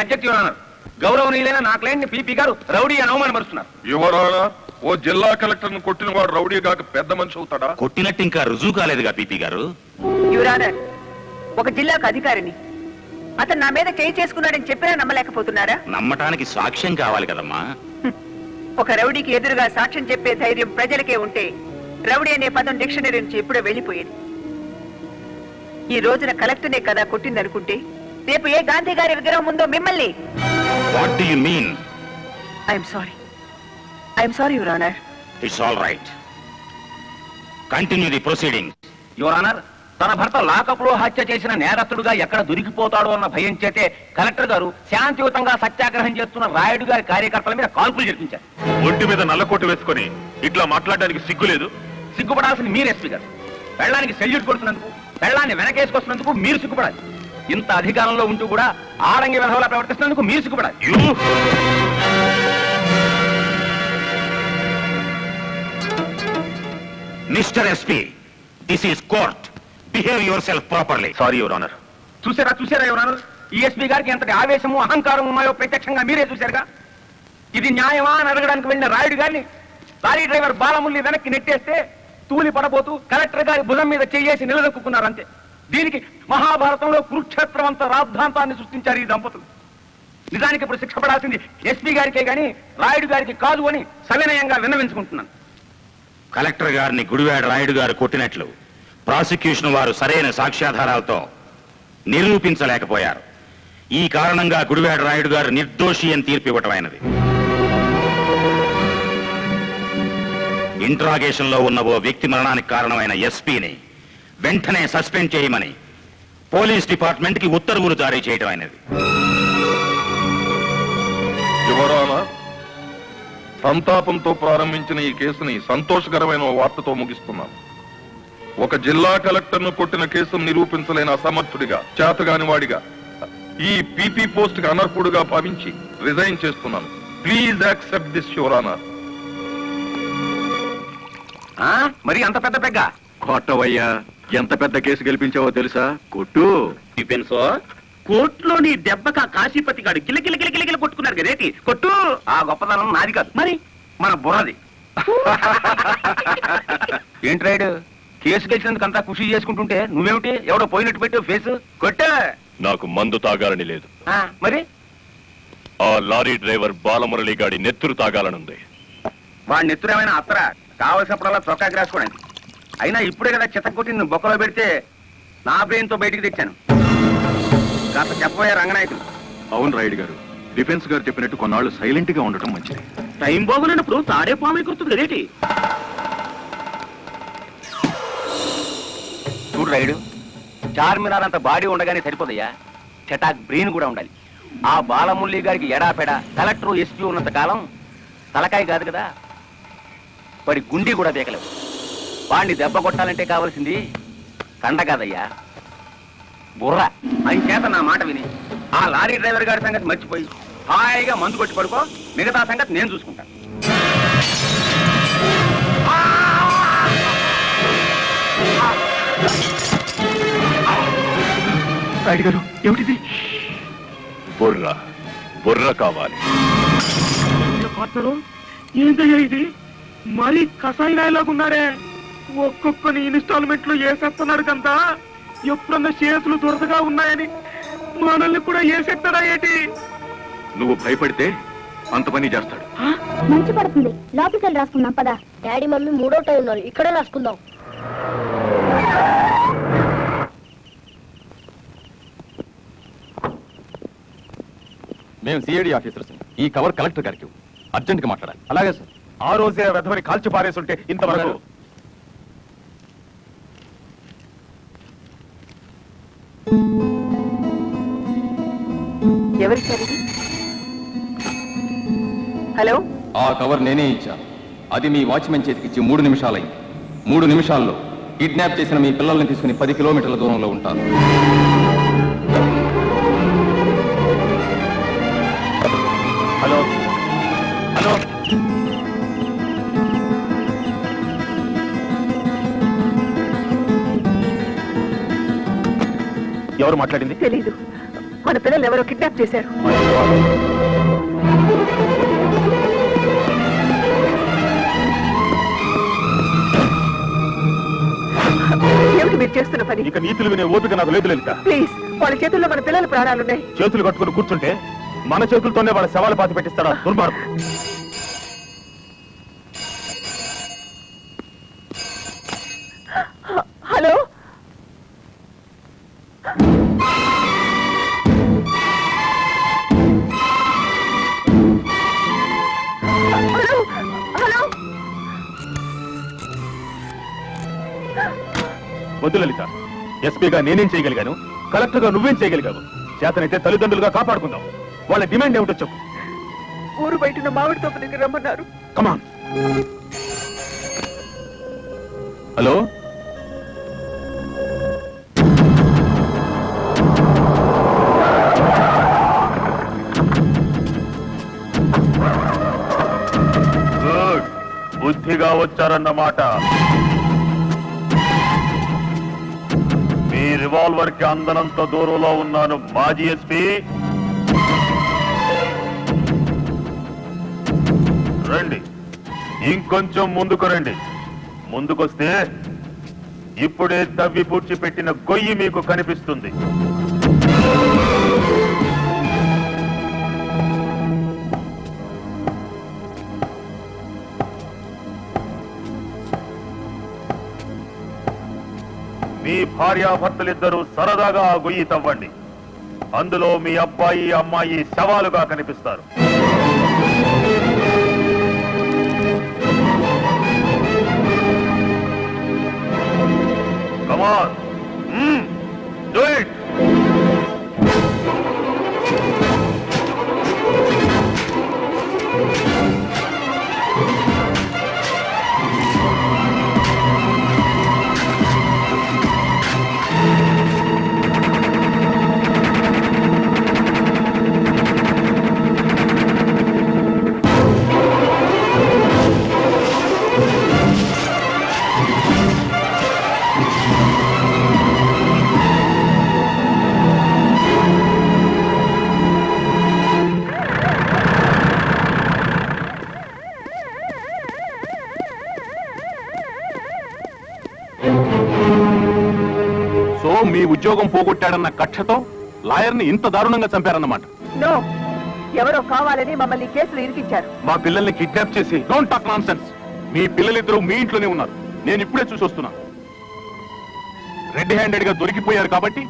గౌరవనీయులైన నా క్లయింట్ని పీపీ గారు రౌడీ అని అవమానపరుస్తున్నారు. యువరానా ఓ జిల్లా కలెక్టర్ను కొట్టిన వాడు రౌడీ కాక పెద్ద మనిషి అవుతాడా? కొట్టినట్టు ఇంకా రుజువు కాలేదుగా పీపీ గారు? యువరానర్ ఒక జిల్లాకు అధికారిని అతను నా మీద చేయి చేసుకున్నాడని చెప్పినా నమ్మలేకపోతున్నారా? నమ్మటానికి సాక్ష్యం కావాలి కదమ్మా. ఒక రౌడీకి ఎదురుగా సాక్ష్యం చెప్పే ధైర్యం ప్రజలకే ఉంటే రౌడీ అనే పదం డిక్షనరీ నుంచి ఎప్పుడో వెళ్ళిపోయేది. ఈ రోజున కలెక్టర్నే కదా కొట్టిందనుకుంటే రేపు ఏ గాంధీ గారి విగ్రహం ఉందో మిమ్మల్ని? What do you mean I'm sorry I'm sorry your honour it's all right continue the proceeding your honour తన భర్త లాకప్లో హత్య చేసిన నేరస్తుడుగా ఎక్కడ దొరికిపోతాడో అన్న భయం చేతే కలెక్టర్ గారు శాంతియుతంగా సత్యాగ్రహం చేస్తున్న రాయుడు గారి కార్యకర్తల మీద కాల్పులు జరిపించారు. ఒంటి మీద నల్లకోటు వేసుకొని ఇట్లా మాట్లాడడానికి సిగ్గు లేదు. సిగ్గుపడాల్సింది మీరు ఎస్పీ గారు. పెళ్ళానికి సెల్యూట్ కొడుతున్నందుకు పెళ్ళాన్ని వెనకేసుకొస్తున్నందుకు మీరు సిగ్గుపడాలి. ఇంత అధికారంలో ఉంటూ కూడా ఆడంగి విధవలా ప్రవర్తిస్తున్నందుకు మీరు సిగ్గుపడాలి. Mister SP this is court. Behave yourself properly sorry your honour చూసారా చూసారా ఎవరన్నారు ఈఎస్పీ గారికి ఎంతటి ఆవేశము అహంకారం ఉన్నాయో ప్రత్యక్షంగా మీరే చూశారుగా? ఇది న్యాయమా అని అడగడానికి వెళ్ళిన రాయుడు గారిని లారీ డ్రైవర్ బాలముల్లి వెనక్కి నెట్టేస్తే తూలి పడబోతూ కలెక్టర్ గారి భుజం మీద చెయ్యేసి నిలదొక్కున్నారు అంతే. దీనికి మహాభారతంలో కురుక్షేత్రం అంత రాద్ధాంతాన్ని సృష్టించారు ఈ దంపతులు. నిజానికి ఇప్పుడు శిక్ష పడాల్సింది ఎస్పీ గారికే గాని రాయుడు గారికి కాదు అని సవినయంగా విన్నవించుకుంటున్నాను. కలెక్టర్ గారిని గుడివాడ రాయుడు గారు కొట్టినట్లు. ప్రాసిక్యూషన్ వారు సరైన సాక్ష్యాధారాలతో నిరూపించలేకపోయారు. ఈ కారణంగా గుడివాడ రాయుడు గారు నిర్దోషి అని తీర్పు ఇవ్వటమైనది. ఇంట్రాగేషన్లో ఉన్న ఓ వ్యక్తి మరణానికి కారణమైన ఎస్పీని వెంటనే సస్పెండ్ చేయమని పోలీస్ డిపార్ట్మెంట్కి ఉత్తర్వులు జారీ చేయడం అయినది సంతాపంతో ప్రారంభించిన ఈ కేసుని సంతోషకరమైన వార్తతో ముగిస్తున్నాను. ఒక జిల్లా కలెక్టర్ను కొట్టిన కేసును నిరూపించలేని అసమర్థుడిగా చేతగాని వాడిగా ఈ పీపీ పోస్ట్కి అనర్హుడుగా భావించి రిజైన్ చేస్తున్నాను. ప్లీజ్ యాక్సెప్ట్ దిస్ యువరానా ఆ? మరి అంత పెద్ద పెగ్గ? కొట్టవయ్యా. ఎంత పెద్ద కేసు గెలిపించావో తెలుసా? కొట్టు. డిపెన్సో కోర్టులో నీ దెబ్బక కాశీపతి గాడు గిల గిల గిల గిల గిల కొట్టుకున్నారు కదేటి కొట్టు. ఆ గొప్పతనం నాది కాదు. మరి? మన బుర్రది. ఏంటి రైడ్? కేసు గెలిచినందుకు అంతా ఖుషి చేసుకుంటుంటే నువ్వేమిటి? ఎవడో పోయినట్టు పెట్టు ఫేస్. కొట్టే! నాకు మందు తాగాలని లేదు. ఆ, మరి? ఆ లారీ డ్రైవర్ బాలమురళి గాడి నెత్తురు తాగాలనుంది. వాడి నెత్తురేమైనా అత్తర? కావలసినప్పుడల్లా చొక్కా రాసుకోవడానికి అయినా ఇప్పుడే కదా చిత్తకొట్టి నువ్వు బొక్కలో పెడితే నా బ్రెయిన్తో బయటికి తెచ్చాను. కాస్త చెప్పబోయే రంగనాయకులు అవును రాయుడు గారు డిఫెన్స్ గారు చెప్పినట్టు కొన్నాళ్ళు సైలెంట్గా ఉండటం మంచిది. టైం బాగులేనప్పుడు తాడే పాము కుడుతుంది కదేటి? చూడు రైడు చార్మినార్ అంత బాడీ ఉండగానే సరిపోదయ్యా. చటాక్ బ్రెయిన్ కూడా ఉండాలి. ఆ బాలమురళి గారికి ఎడాపెడ కలెక్టర్ ఎస్పీ ఉన్నంత కాలం తలకాయ కాదు కదా. మరి గుండి కూడా బేకలేవు వాడిని దెబ్బ కొట్టాలంటే కావాల్సింది కండ కాదయ్యా. బుర్ర. చేత నా మాట విని ఆ లారీ డ్రైవర్ గారి సంగతి మర్చిపోయి హాయిగా మందు కొట్టి పడుకో. మిగతా సంగతి నేను చూసుకుంటాను. రాయుడు గారు ఏమిటిది? బుర్ర బుర్ర కావాలి. ఏంటయ్యా ఇది? మరి కషాయిలాగున్నారే. ఒక్కొక్కని ఇన్స్టాల్మెంట్లో వేసేస్తున్నాడు కంతా ఎప్పుడన్నా కేసులు దురదగా ఉన్నాయని మనల్ని కూడా వేసేస్తారా ఏంటి? నువ్వు భయపడితే అంత పని చేస్తాడు. మంచి పడుతుంది లోపలికి వెళ్ళి రాసుకుందాం పదా. డాడీ మమ్మీ మూడో టైం ఉన్నారు. ఇక్కడే రాసుకుందాం. మేము సిఐడి ఆఫీసర్స్ ఈ కవర్ కలెక్టర్ గారికి అర్జెంట్గా మాట్లాడాలి. అలాగే సార్ ఆ రోజే వెధవని కాల్చి పారేసుంటే ఇంతవరకు ఇది? హలో? ఆ కవర్ నేనే ఇచ్చాను అది మీ వాచ్మెన్ చేతికిచ్చి మూడు నిమిషాలైంది. మూడు నిమిషాల్లో కిడ్నాప్ చేసిన మీ పిల్లల్ని తీసుకుని పది కిలోమీటర్ల దూరంలో ఉంటాను. ఎవరు మాట్లాడింది? తెలీదు. మన పిల్లలు ఎవరో కిడ్నాప్ చేశారు. ఏమిటి మీరు చేస్తున్న పని? ఇక నీతులు వినే ఓపిక నాకు లేదు లలిత. ప్లీజ్ వాళ్ళ చేతుల్లో మన పిల్లల ప్రాణాలున్నాయి. చేతులు కట్టుకుని కూర్చుంటే మన చేతులతోనే వాళ్ళ శవాలు పాతి పెట్టిస్తాడా దుర్మార్గం ఎస్పీగా నేనేం చేయగలిగాను? కలెక్టర్గా నువ్వేం చేయగలిగావు? చేతనైతే తల్లిదండ్రులుగా కాపాడుకుందాం. వాళ్ళ డిమాండ్ ఏమిటో చెప్పు. ఊరు బయట మామిడి తోప దగ్గర రమ్మన్నారు. కమాన్ హలో బుద్ధిగా వచ్చారన్నమాట. రివాల్వర్కి అందనంత దూరంలో ఉన్నాను మాజీ ఎస్పీ. రండి. ఇంకొంచెం ముందుకు రండి. ముందుకొస్తే ఇప్పుడే తవ్వి పూడ్చిపెట్టిన గొయ్యి మీకు కనిపిస్తుంది. మీ భార్యాభర్తలిద్దరూ సరదాగా ఆ గొయ్యి తవ్వండి. అందులో మీ అబ్బాయి అమ్మాయి శవాలుగా కనిపిస్తారు. కమాన్ డూ ఇట్ మీ ఉద్యోగం పోగొట్టాడన్న కక్షతో లాయర్ని ఇంత దారుణంగా చంపారన్నమాట. నో ఎవరో కావాలని మమ్మల్ని కేసులు ఇరికించారు. మా పిల్లల్ని కిడ్నాప్ చేసి డోంట్ టాక్ నాన్ సెన్స్ మీ పిల్లలిద్దరూ మీ ఇంట్లోనే ఉన్నారు. నేను ఇప్పుడే చూసి వస్తున్నాను రెడ్ హ్యాండెడ్గా దొరికిపోయారు కాబట్టి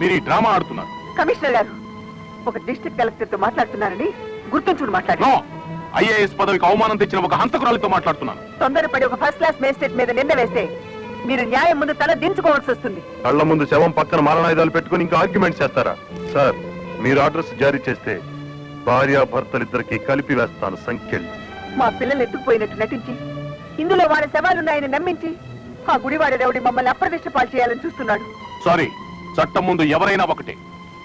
మీరు ఈ డ్రామా ఆడుతున్నారు. కమిషనర్ గారు ఒక డిస్ట్రిక్ట్ కలెక్టర్తో మాట్లాడుతున్నారని గుర్తుంచుకుని మాట్లాడు ఐఏఎస్ పదవికి అవమానం తెచ్చిన ఒక హంతకురాలితో మాట్లాడుతున్నాను. తొందరపడి ఒక ఫస్ట్ క్లాస్ మేజిస్ట్రేట్ మీద నింద వేస్తే మీరు న్యాయం ముందు తల దించుకోవాల్సి వస్తుంది. కళ్ళ ముందు శవం పక్కన మారణాయుధాలు పెట్టుకుని ఇంకా ఆర్గ్యుమెంట్ చేస్తారా? సార్ మీరు అడ్రస్ జారీ చేస్తే భార్య భర్తలిద్దరికి కలిపి వేస్తాను సంఖ్యలు. మా పిల్లలు ఎత్తుకుపోయినట్టు నటించి ఇందులో వాళ్ళ శవాలున్నాయని నమ్మించి ఆ గుడివాడ రౌడి మమ్మల్ని అప్రదిష్ట పాలు చేయాలని చూస్తున్నాడు. సారీ చట్టం ముందు ఎవరైనా ఒకటే.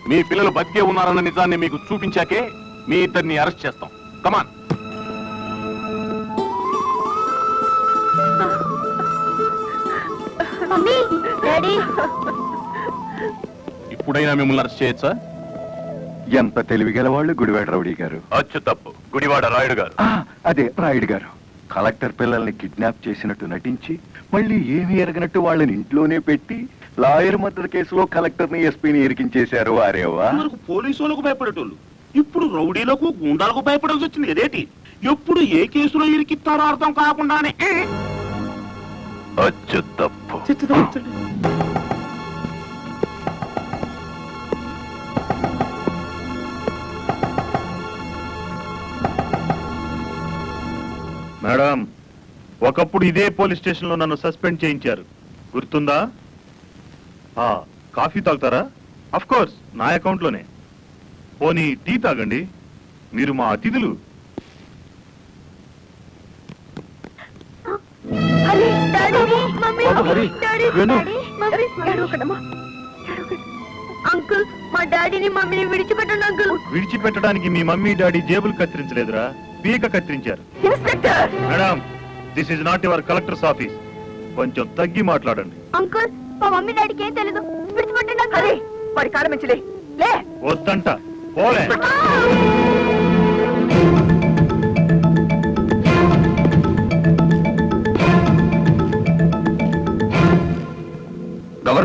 మీ పిల్లలు బతికే ఉన్నారన్న నిజాన్ని మీకు చూపించాకే మీ ఇద్దరిని అరెస్ట్ చేస్తాం. Come on mummy. డాడీ ఇప్పుడైనా మిమ్మల్ని అరెస్ట్ చేయొచ్చా? ఎంత తెలివిగల వాళ్ళు గుడివాడ రౌడీ గారు. అచ్చు తప్పు. గుడివాడ రాయుడు గారు. ఆ, అదే రాయుడు గారు. కలెక్టర్ పిల్లల్ని కిడ్నాప్ చేసినట్టు నటించి మళ్ళీ ఏమీ ఎరగనట్టు వాళ్ళని ఇంట్లోనే పెట్టి లాయర్ మద్దతు కేసులో కలెక్టర్ని ఎస్పీని ఇరికించేశారు వారేవా? మనకు పోలీసు వాళ్ళకు భయపడేటోళ్ళు. ఇప్పుడు రౌడీలకు గుండాలకు భయపడాల్సి వచ్చింది. ఏదేటి? ఎప్పుడు ఏ కేసులో ఇరికిస్తారో అర్థం కాకుండానే. ఏ? అచ్చు తప్పు. మేడం ఒకప్పుడు ఇదే పోలీస్ స్టేషన్లో నన్ను సస్పెండ్ చేయించారు. గుర్తుందా? ఆ కాఫీ తాగుతారా? అఫ్ కోర్స్ నా అకౌంట్లోనే పోనీ టీ తాగండి. మీరు మా అతిథులు. బాబు, హరి, అంకుల్ మా డాడీని మమ్మీని విడిచిపెట్టండి అంకుల్. విడిచిపెట్టడానికి మీ మమ్మీ డాడీ జేబులు కత్తిరించలేదురా. పీక కత్తిరించారు. Madam this is not your collector's office. కొంచెం తగ్గి మాట్లాడండి. అంకుల్ మా మమ్మీ డాడీకి ఏం తెలీదు. విడిచిపెట్టండి అంకుల్. వాడి కాలం మించలే లే. వద్దంట. పోలే.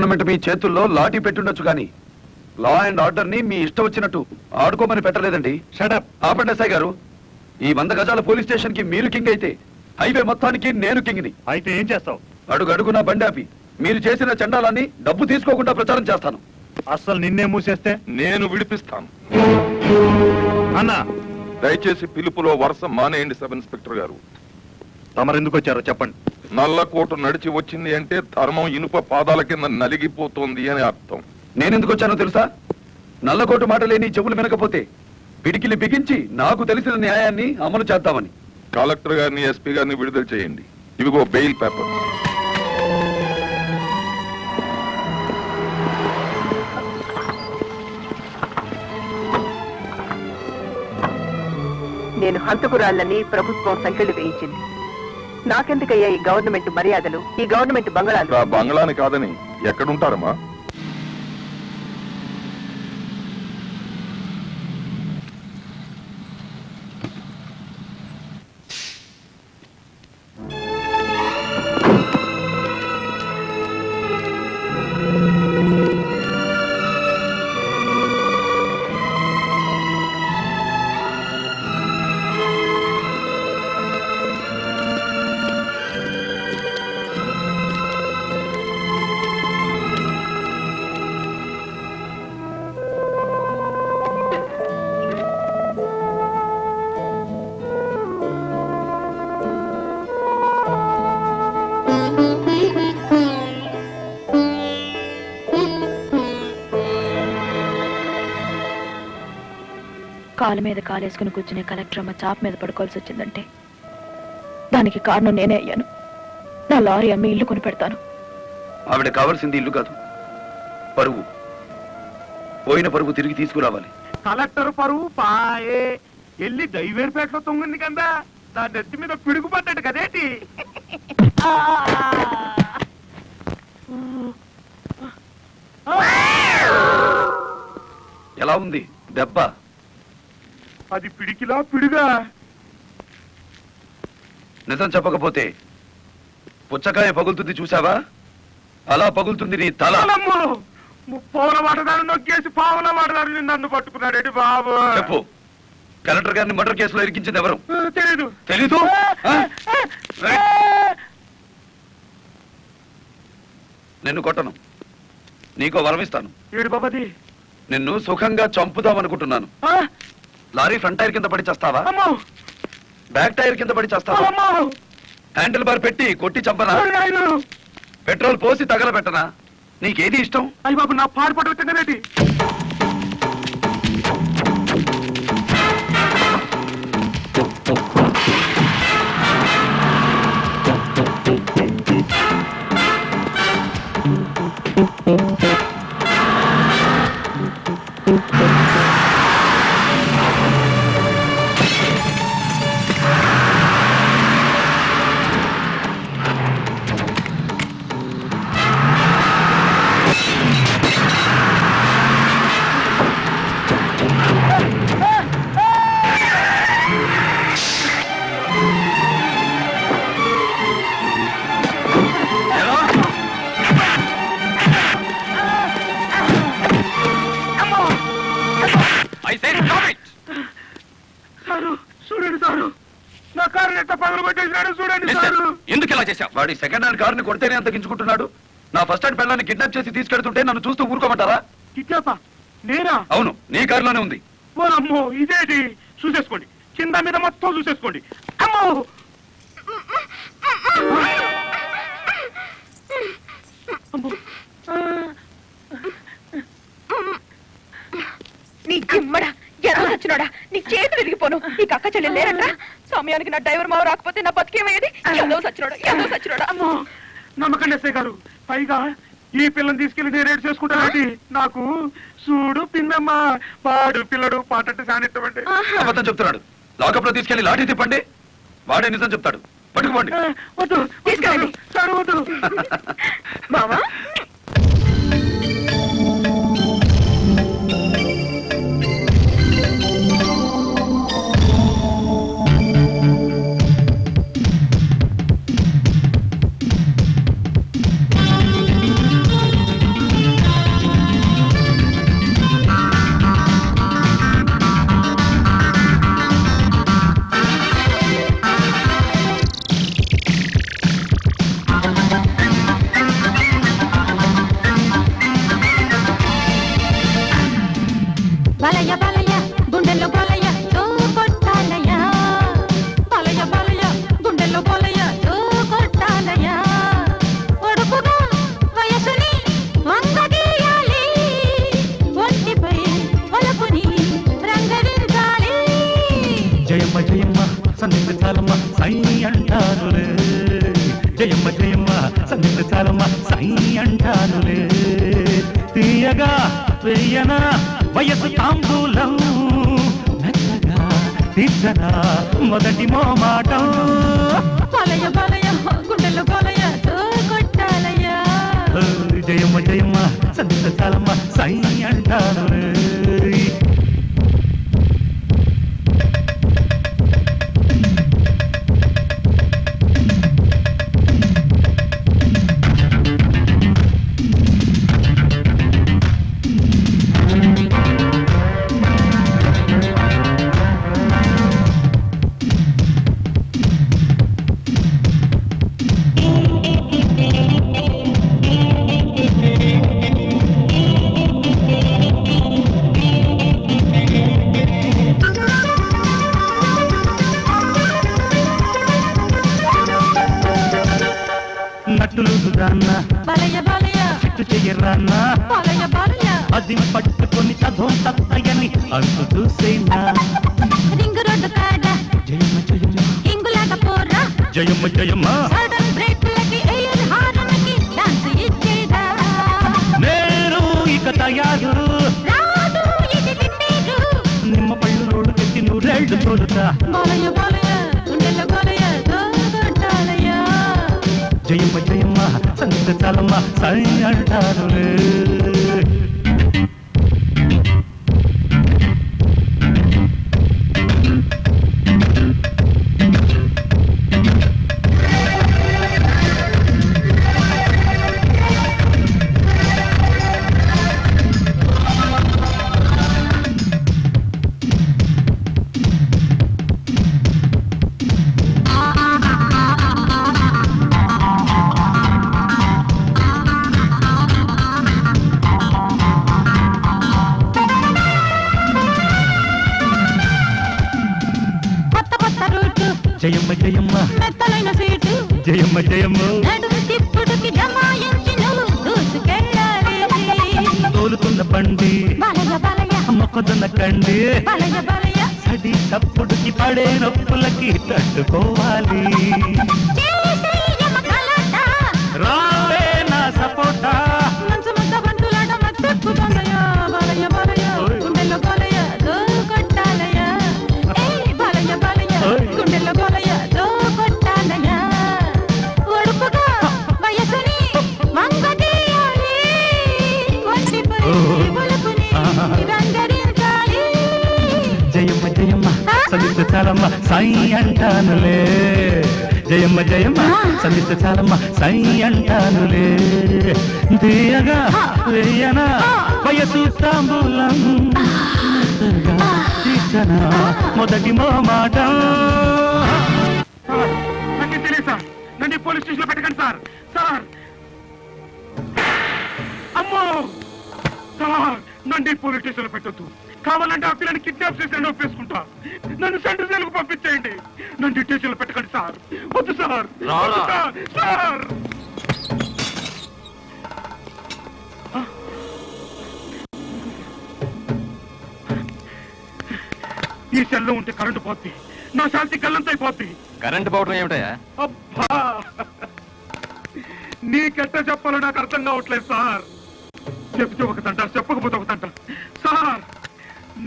గవర్నమెంట్ మీ చేతుల్లో లాఠీ పెట్టుండొచ్చు కానీ లా అండ్ ఆర్డర్ని మీ ఇష్టం వచ్చినట్టు ఆడుకోమని పెట్టలేదండి. షటప్ ఆపండి ఎస్ఐ గారు. ఈ వంద గజాల పోలీస్ స్టేషన్కి మీరు కింగ్ అయితే హైవే మొత్తానికి నేను కింగ్ని. అయితే ఏం చేస్తావు? అడుగు అడుగున బండాపి మీరు చేసిన చండాలాన్ని డబ్బు తీసుకోకుండా ప్రచారం చేస్తాను. అస్సలు నిన్నే మూసేస్తే? నేను విడిపిస్తాను. అన్నా! దయచేసి పిలుపులో వరుస మానేయండి సబ్ ఇన్స్పెక్టర్ గారు. తమరెందుకు వచ్చారో చెప్పండి నల్లకోట నడిచి వచ్చింది అంటే ధర్మం ఇనుప పాదాల కింద నలిగిపోతోంది అని అర్థం. నేనెందుకు వచ్చానో తెలుసా నల్లకోటు మాట లేని చెవులు వినకపోతే పిడికిలి బిగించి నాకు తెలిసిన న్యాయాన్ని అమలు చేద్దామని. కలెక్టర్ గారిని ఎస్పీ గారిని విడుదల చేయండి. ఇవిగో బెయిల్ పేపర్. నేను హంతకురాళ్ళని ప్రభుత్వం సంఖ్యలు వేయించింది. నాకెందుకయ్యా ఈ గవర్నమెంట్ మర్యాదలు? ఈ గవర్నమెంట్ బంగళాలు? బంగళాని కాదని ఎక్కడుంటారమ్మా? కాలు మీద కాలేసుకుని కూర్చునే కలెక్టర్ అమ్మ చాప్ మీద పడుకోవాల్సి వచ్చిందంటే. దానికి కారణం నేనే అయ్యాను. నా లారీ అమ్మి ఇల్లు కొని పెడతాను ఆవిడ కావాల్సింది ఇల్లు కాదు. పరువు. పోయిన పరువు తిరిగి తీసుకురావాలి. కలెక్టర్ పరువు పాయే. ఎల్లి దైవేరుపేటలో తొంగింది కదా? దాని నెత్తి మీద పిడుగు పడ్డాడు కదేటి? ఎలా ఉంది? దెబ్బ. అది పిడికిలా పిడుగా. నిజం చెప్పకపోతే పుచ్చకాయ పగులుతుంది చూసావా అలా పగులుతుంది నీ తల! ముప్పోల వాటదారు నొక్కేసి పావుల వాటదారు నన్ను పట్టుకున్నాడేటి బాబు. చెప్పు. కలెక్టర్ గారిని మర్డర్ కేసులో ఇరికించింది ఎవరు? తెలీదు. తెలీదు? నిన్ను కొట్టను. నీకో వరమిస్తాను ఏడు బాబది. నిన్ను సుఖంగా చంపుదామనుకుంటున్నాను. లారీ ఫ్రంట్ టైర్ కింద పడి చేస్తావా బ్యాక్ టైర్ కింద పడి చేస్తావా హ్యాండిల్ బార్ పెట్టి కొట్టి చంపనా పెట్రోల్ పోసి తగలబెట్టనా? నీకేది ఇష్టం? అయ్యి బాబు నా పాడు పట్టు వచ్చిందేటి సారు వాడి సెకండ్ హ్యాండ్ కారుని కొడితేనే అంత గించుకుంటున్నాడు నా ఫస్ట్ హ్యాండ్ పిల్లల్ని కిడ్నాప్ చేసి తీసుకెళ్తుంటే నన్ను చూస్తూ ఊరుకోమంటారా? కిడ్నాపా? నేనా? అవును నీ కారులోనే ఉంది. అమ్మో ఇదేటి? చూసేసుకోండి. కింద మీద మొత్తం చూసేసుకోండి. అమ్మో! నీ జిమ్మడా ఎలా వచ్చినాడా? నీ చేతులు విరిగిపోను నీకు అక్క చెల్లి లేరట? సమయానికి నా డ్రైవర్ మావ రాకపోతే నా బతికేమయ్యేది? ఎంతో సచ్చినాడు? ఎంతో సచ్చినాడా? అమ్మో నమ్మకండి ఎస్ఐ గారు. పైగా ఈ పిల్లని తీసుకెళ్ళి నేను రేటు చేసుకుంటానండి నాకు చూడు పిన్నమ్మ పాడు పిల్లడు పాటంటే సానిస్తామండి అబద్ధం చెప్తున్నాడు. లాకప్లో తీసుకెళ్ళి లాఠీ తిప్పండి. వాడే నిజం చెప్తాడు. పట్టుకుపోండి. వద్దు తీసుకెళ్ళండి. సార్ వద్దు. మావా? చాలమ్మ సై అంటానులే తీయగా వెయ్యన వయసు తాంబూలం. మెత్తగా తీర్చనా మొదటి మోమాటం బలయ బలయ గుండెలు బలయ కొట్టాలయ్యా జయమ్మ జయమ్మ సై అంటాను జయమ్మ జయమ్మ తిప్పుడుకి తోలుతున్న బండి. మొక్కజొన్న కండి. సడి తప్పుడుకి పడే నొప్పులకి తట్టుకోవాలి. చాలమ్మ సై అంటానులే. జయమ్మ జయమ్మ సంగీత చాలమ్మ సై అంటానులే. తీయగా వేయనా వయసు తాంబూలం. మొదటి మాట కరెంట్ పోవడం ఏమిటయా అబ్బా! నీకెట్ట చెప్పాలో నాకు అర్థం కావట్లేదు సార్. ఒక తంట చెప్పకపోతే ఒక తంట. సార్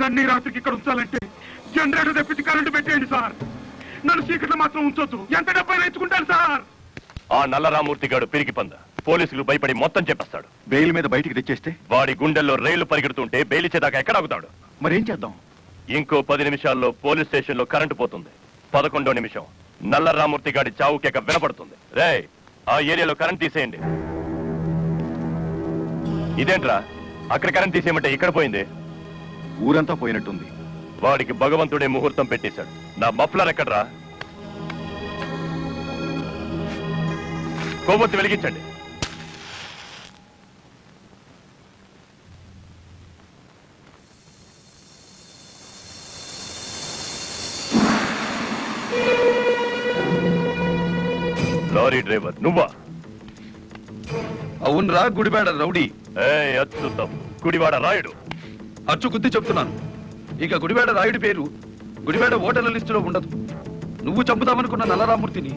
నన్ను రాత్రికి ఇక్కడ ఉంచాలంటే జనరేటర్ తెప్పించి కరెంటు పెట్టేయండి సార్. నన్ను చీకట్లో మాత్రం ఉంచొద్దు. ఎంత డబ్బైనా ఇచ్చుకుంటాను సార్. ఆ నల్లరామూర్తి గాడు పిరికి పంద. పోలీసులు భయపడి మొత్తం చెప్పేస్తాడు. బెయిల్ మీద బయటికి తెచ్చేస్తే? వాడి గుండెల్లో రైళ్ళు పరిగెడుతుంటే బెయిలిచ్చేదాకా ఎక్కడ ఆగుతాడు? మరేం చేద్దాం? ఇంకో పది నిమిషాల్లో పోలీస్ స్టేషన్లో కరెంటు పోతుంది. పదకొండో నిమిషం. నల్లరామూర్తి గాడి చావు కేక వినపడుతుంది. రే ఆ ఏరియాలో కరెంట్ తీసేయండి. ఇదేంట్రా? అక్కడ కరెంట్ తీసేయమంటే ఇక్కడ పోయింది? ఊరంతా పోయినట్టుంది. వాడికి భగవంతుడే ముహూర్తం పెట్టేశాడు. నా మఫ్లర్ ఎక్కడ్రా? కొవ్వొత్తి వెలిగించండి. లారీ డ్రైవర్ నువ్వా? అవునరా గుడిబేడ రౌడీ. ఏ గుడివాడ రాయుడు. అచ్చు గుద్ది చెప్తున్నాను. ఇక గుడిబేడ రాయుడి పేరు గుడిబేడ ఓటర్ల లిస్టులో ఉండదు. నువ్వు చంపుదామనుకున్న నల్లరామూర్తిని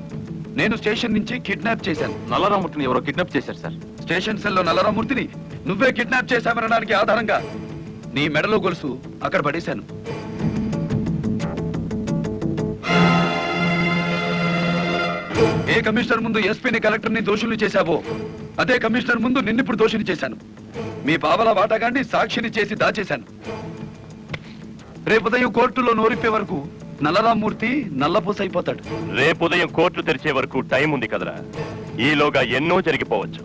నేను స్టేషన్ నుంచి కిడ్నాప్ చేశాను. నల్లరామూర్తిని ఎవరో కిడ్నాప్ చేశారు సార్? స్టేషన్ సెల్లో నల్లరామూర్తిని నువ్వే కిడ్నాప్ చేశామనడానికి ఆధారంగా నీ మెడలో గొలుసు అక్కడ పడేశాను. ఏ కమిషనర్ ముందు ఎస్పీని కలెక్టర్ని దోషులు చేశావో అదే కమిషనర్ ముందు నిన్నిప్పుడు దోషిని చేశాను. మీ బావల వాటాగాన్ని సాక్షిని చేసి దాచేశాను. రేపు ఉదయం కోర్టులో నోరిపే వరకు నల్లరామూర్తి నల్లపూస అయిపోతాడు రేపు ఉదయం కోర్టు తెరిచే వరకు టైం ఉంది కదరా. ఈలోగా ఎన్నో జరిగిపోవచ్చు.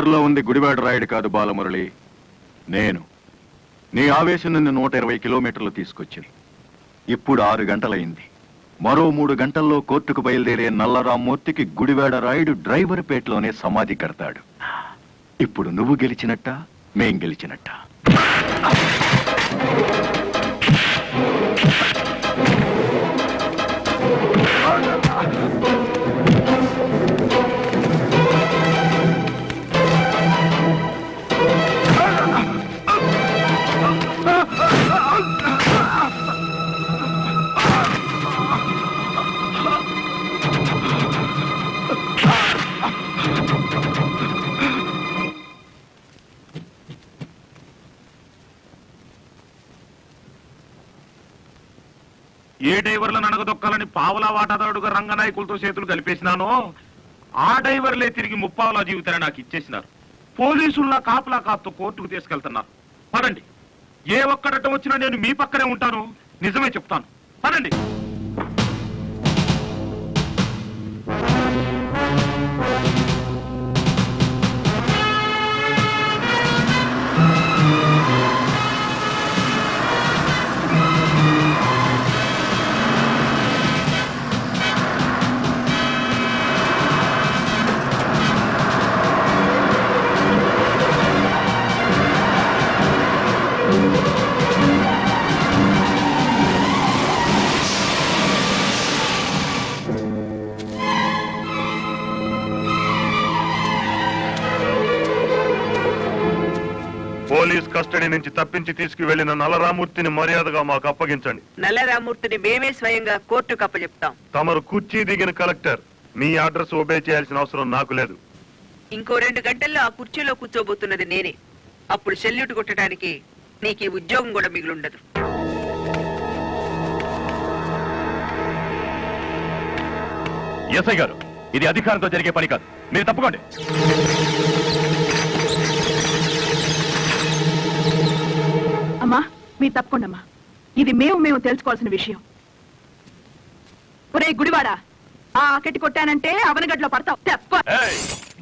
కారులో ఉంది గుడివాడ రాయుడు కాదు బాలమురళి. నేను. నీ ఆవేశం నిన్ను నూట ఇరవై కిలోమీటర్లు తీసుకొచ్చింది ఇప్పుడు ఆరు గంటలైంది. మరో మూడు గంటల్లో కోర్టుకు బయలుదేరే నల్లరామ్మూర్తికి గుడివాడ రాయుడు డ్రైవర్ పేటలోనే సమాధి కడతాడు. ఇప్పుడు నువ్వు గెలిచినట్ట మేం గెలిచినట్ట? పావలా రంగనాయకులతో చేతులు కలిపేసినానో ఆ డైవర్లే తిరిగి ముప్పావలా జీవితాన్ని నాకు ఇచ్చేసినారు. పోలీసుల్లా కాపలా కాపుతో కోర్టుకు తీసుకెళ్తున్నారు. పదండి. ఏ ఒక్కడటం వచ్చినా నేను మీ పక్కనే ఉంటాను. నిజమే చెప్తాను. పదండి. కస్టడీ నుంచి తప్పించి తీసుకువెళ్ళిన నల్లరామూర్తిని మర్యాదగా మాకు అప్పగించండి. నల్లరామూర్తిని మేమే స్వయంగా కోర్టుకు అప్పచెప్తాం తమరు కుర్చీ దిగిన కలెక్టర్ మీ అడ్రస్ ఒబే చేయాల్సిన అవసరం నాకు లేదు. ఇంకో రెండు గంటల్లో ఆ కుర్చీలో కూర్చోబోతున్నది నేనే. అప్పుడు సెల్యూట్ కొట్టడానికి నీకు ఈ ఉద్యోగం కూడా మిగిలుండదు. ఎస్ఐ గారు ఇది అధికారంతో జరిగే పని కాదు. మీరు తప్పుకోండి. అమ్మా మీరు తప్పకుండా ఇది మేము మేము తెలుసుకోవాల్సిన విషయం. ఒరే గుడివాడా ఆ ఆకెట్టి కొట్టానంటే అవనగడ్లో పడతావు.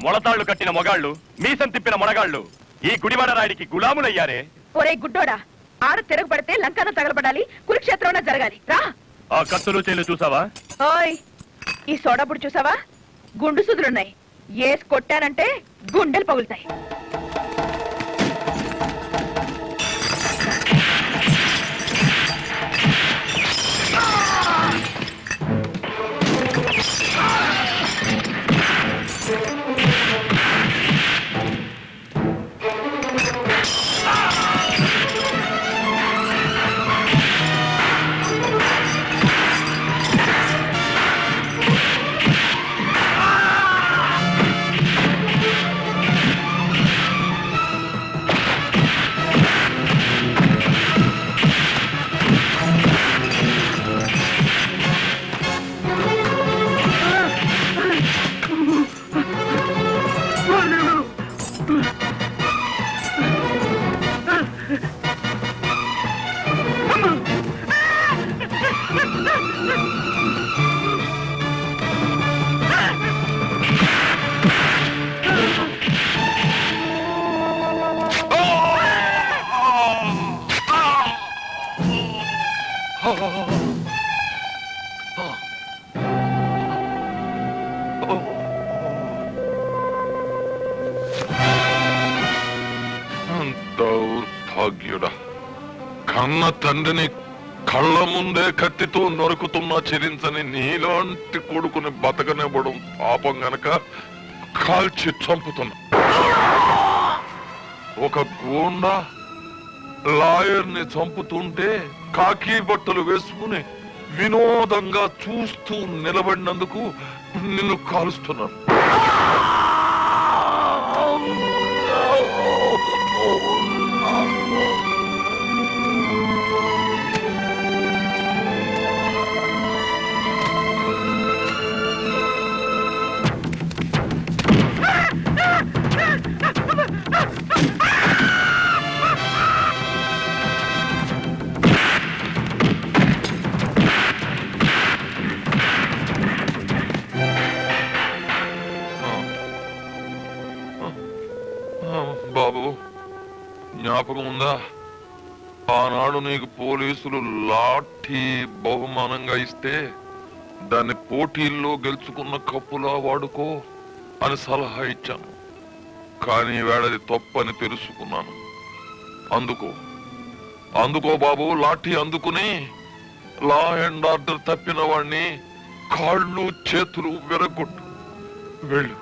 మొలతాళ్ళు కట్టిన మొగాళ్ళు మీసం తిప్పిన మొనగాళ్ళు ఈ గుడివాడ రాయుడికి గులాములయ్యారే? ఒరే గుడ్డోడా ఆడ తిరగబడితే లంకన తగలబడాలి కురుక్షేత్రంలో జరగాలి. రా. ఆ కత్తులు చేలు చూసావా? ఓయ్ ఈ సోడాపుడు చూసావా? గుండు సుదులున్నాయి. ఏసి కొట్టానంటే గుండెలు పగులుతాయి. తండ్రిని కళ్ళ ముందే కత్తితో నరుకుతున్నా చెరించని నీలాంటి కొడుకుని బతకనివ్వడం పాపం గనక కాల్చి చంపుతున్నా. ఒక గోండా లాయర్ని చంపుతుంటే కాకి బట్టలు వేసుకుని వినోదంగా చూస్తూ నిలబడినందుకు నిన్ను కాలుస్తున్నాను. జ్ఞాపకం ఉందా ఆనాడు నీకు పోలీసులు లాఠీ బహుమానంగా ఇస్తే దాన్ని పోటీల్లో గెలుచుకున్న కప్పులా వాడుకో అని సలహా ఇచ్చాను. కానీ వేళది తప్పని తెలుసుకున్నాను. అందుకో అందుకో బాబు లాఠీ అందుకుని లా అండ్ ఆర్డర్ తప్పిన వాణ్ణి కాళ్ళు చేతులు విరగొట్టు వెళ్ళు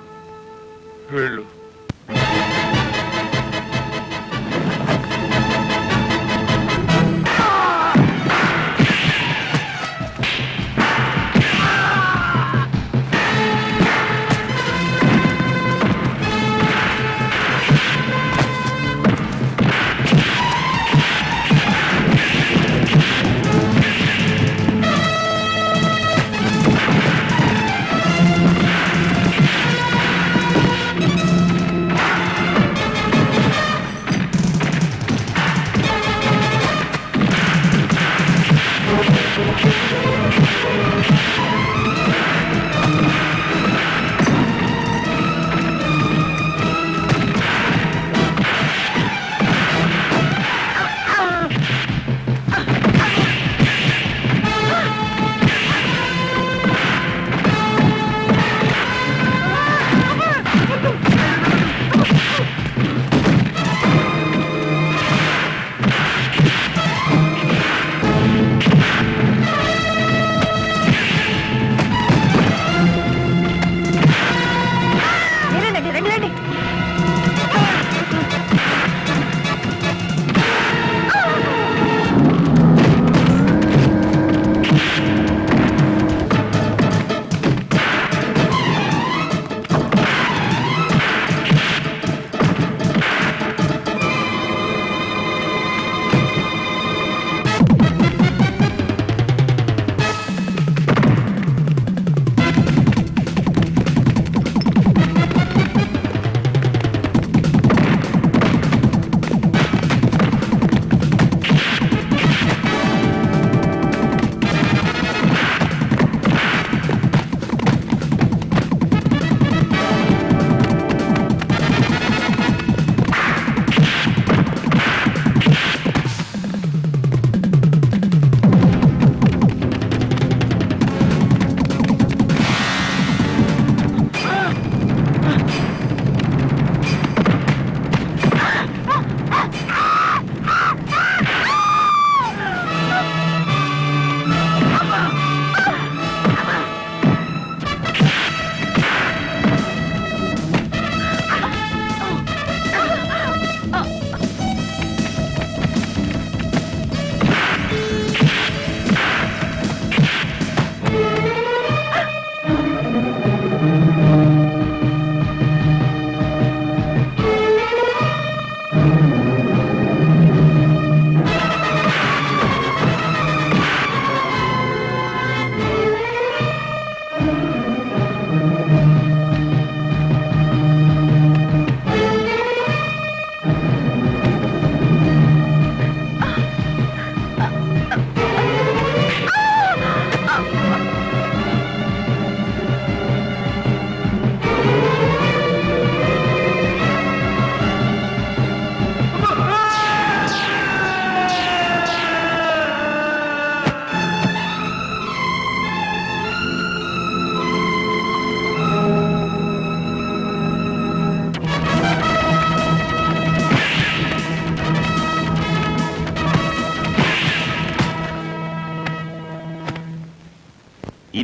వెళ్ళు.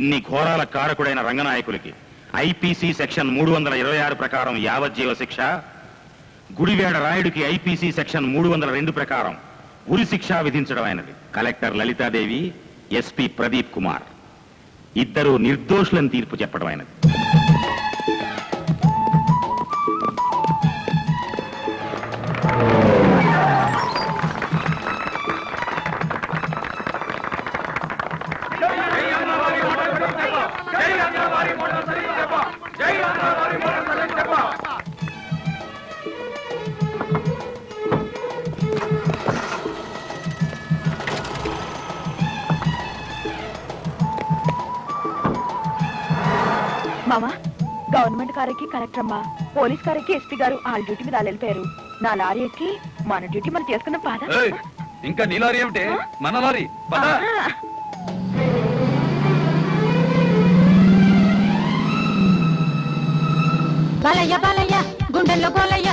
ఇన్ని ఘోరాల కారకుడైన రంగనాయకులకి. ఐపీసీ సెక్షన్ మూడు వందల ఇరవై ఆరు ప్రకారం యావజ్జీవ శిక్ష గుడివేడ రాయుడికి ఐపీసీ సెక్షన్ మూడు వందల రెండు ప్రకారం ఉరి శిక్ష విధించడం అయినది. Collector Lalitha Devi SP Pradeep Kumar. ఇద్దరు నిర్దోషులను తీర్పు చెప్పడం అయినది. అమ్మా పోలీస్ కారెక్కి ఎస్పీ గారు వాళ్ళ డ్యూటీ మీద వాళ్ళు వెళ్ళిపోయారు. నా లారీ ఎక్కి మన డ్యూటీ మనం చేసుకున్న పాద. ఏయ్, ఇంకా నీ లారీ ఏమిటి? మన లారీ పద. బాలయ్య బాలయ్య గుండెల్లో గోలయ్య.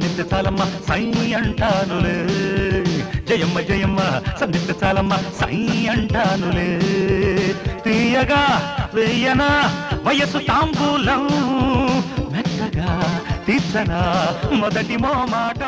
సంధిస్తే చాలమ్మ సై అంటానులే. జయమ్మ జయమ్మ సంధిస్తే చాలమ్మ సై అంటానులే. తీయగా వేయనా వయసు తాంబూలం మెత్తగా తీర్చనా మొదటి మోమాటం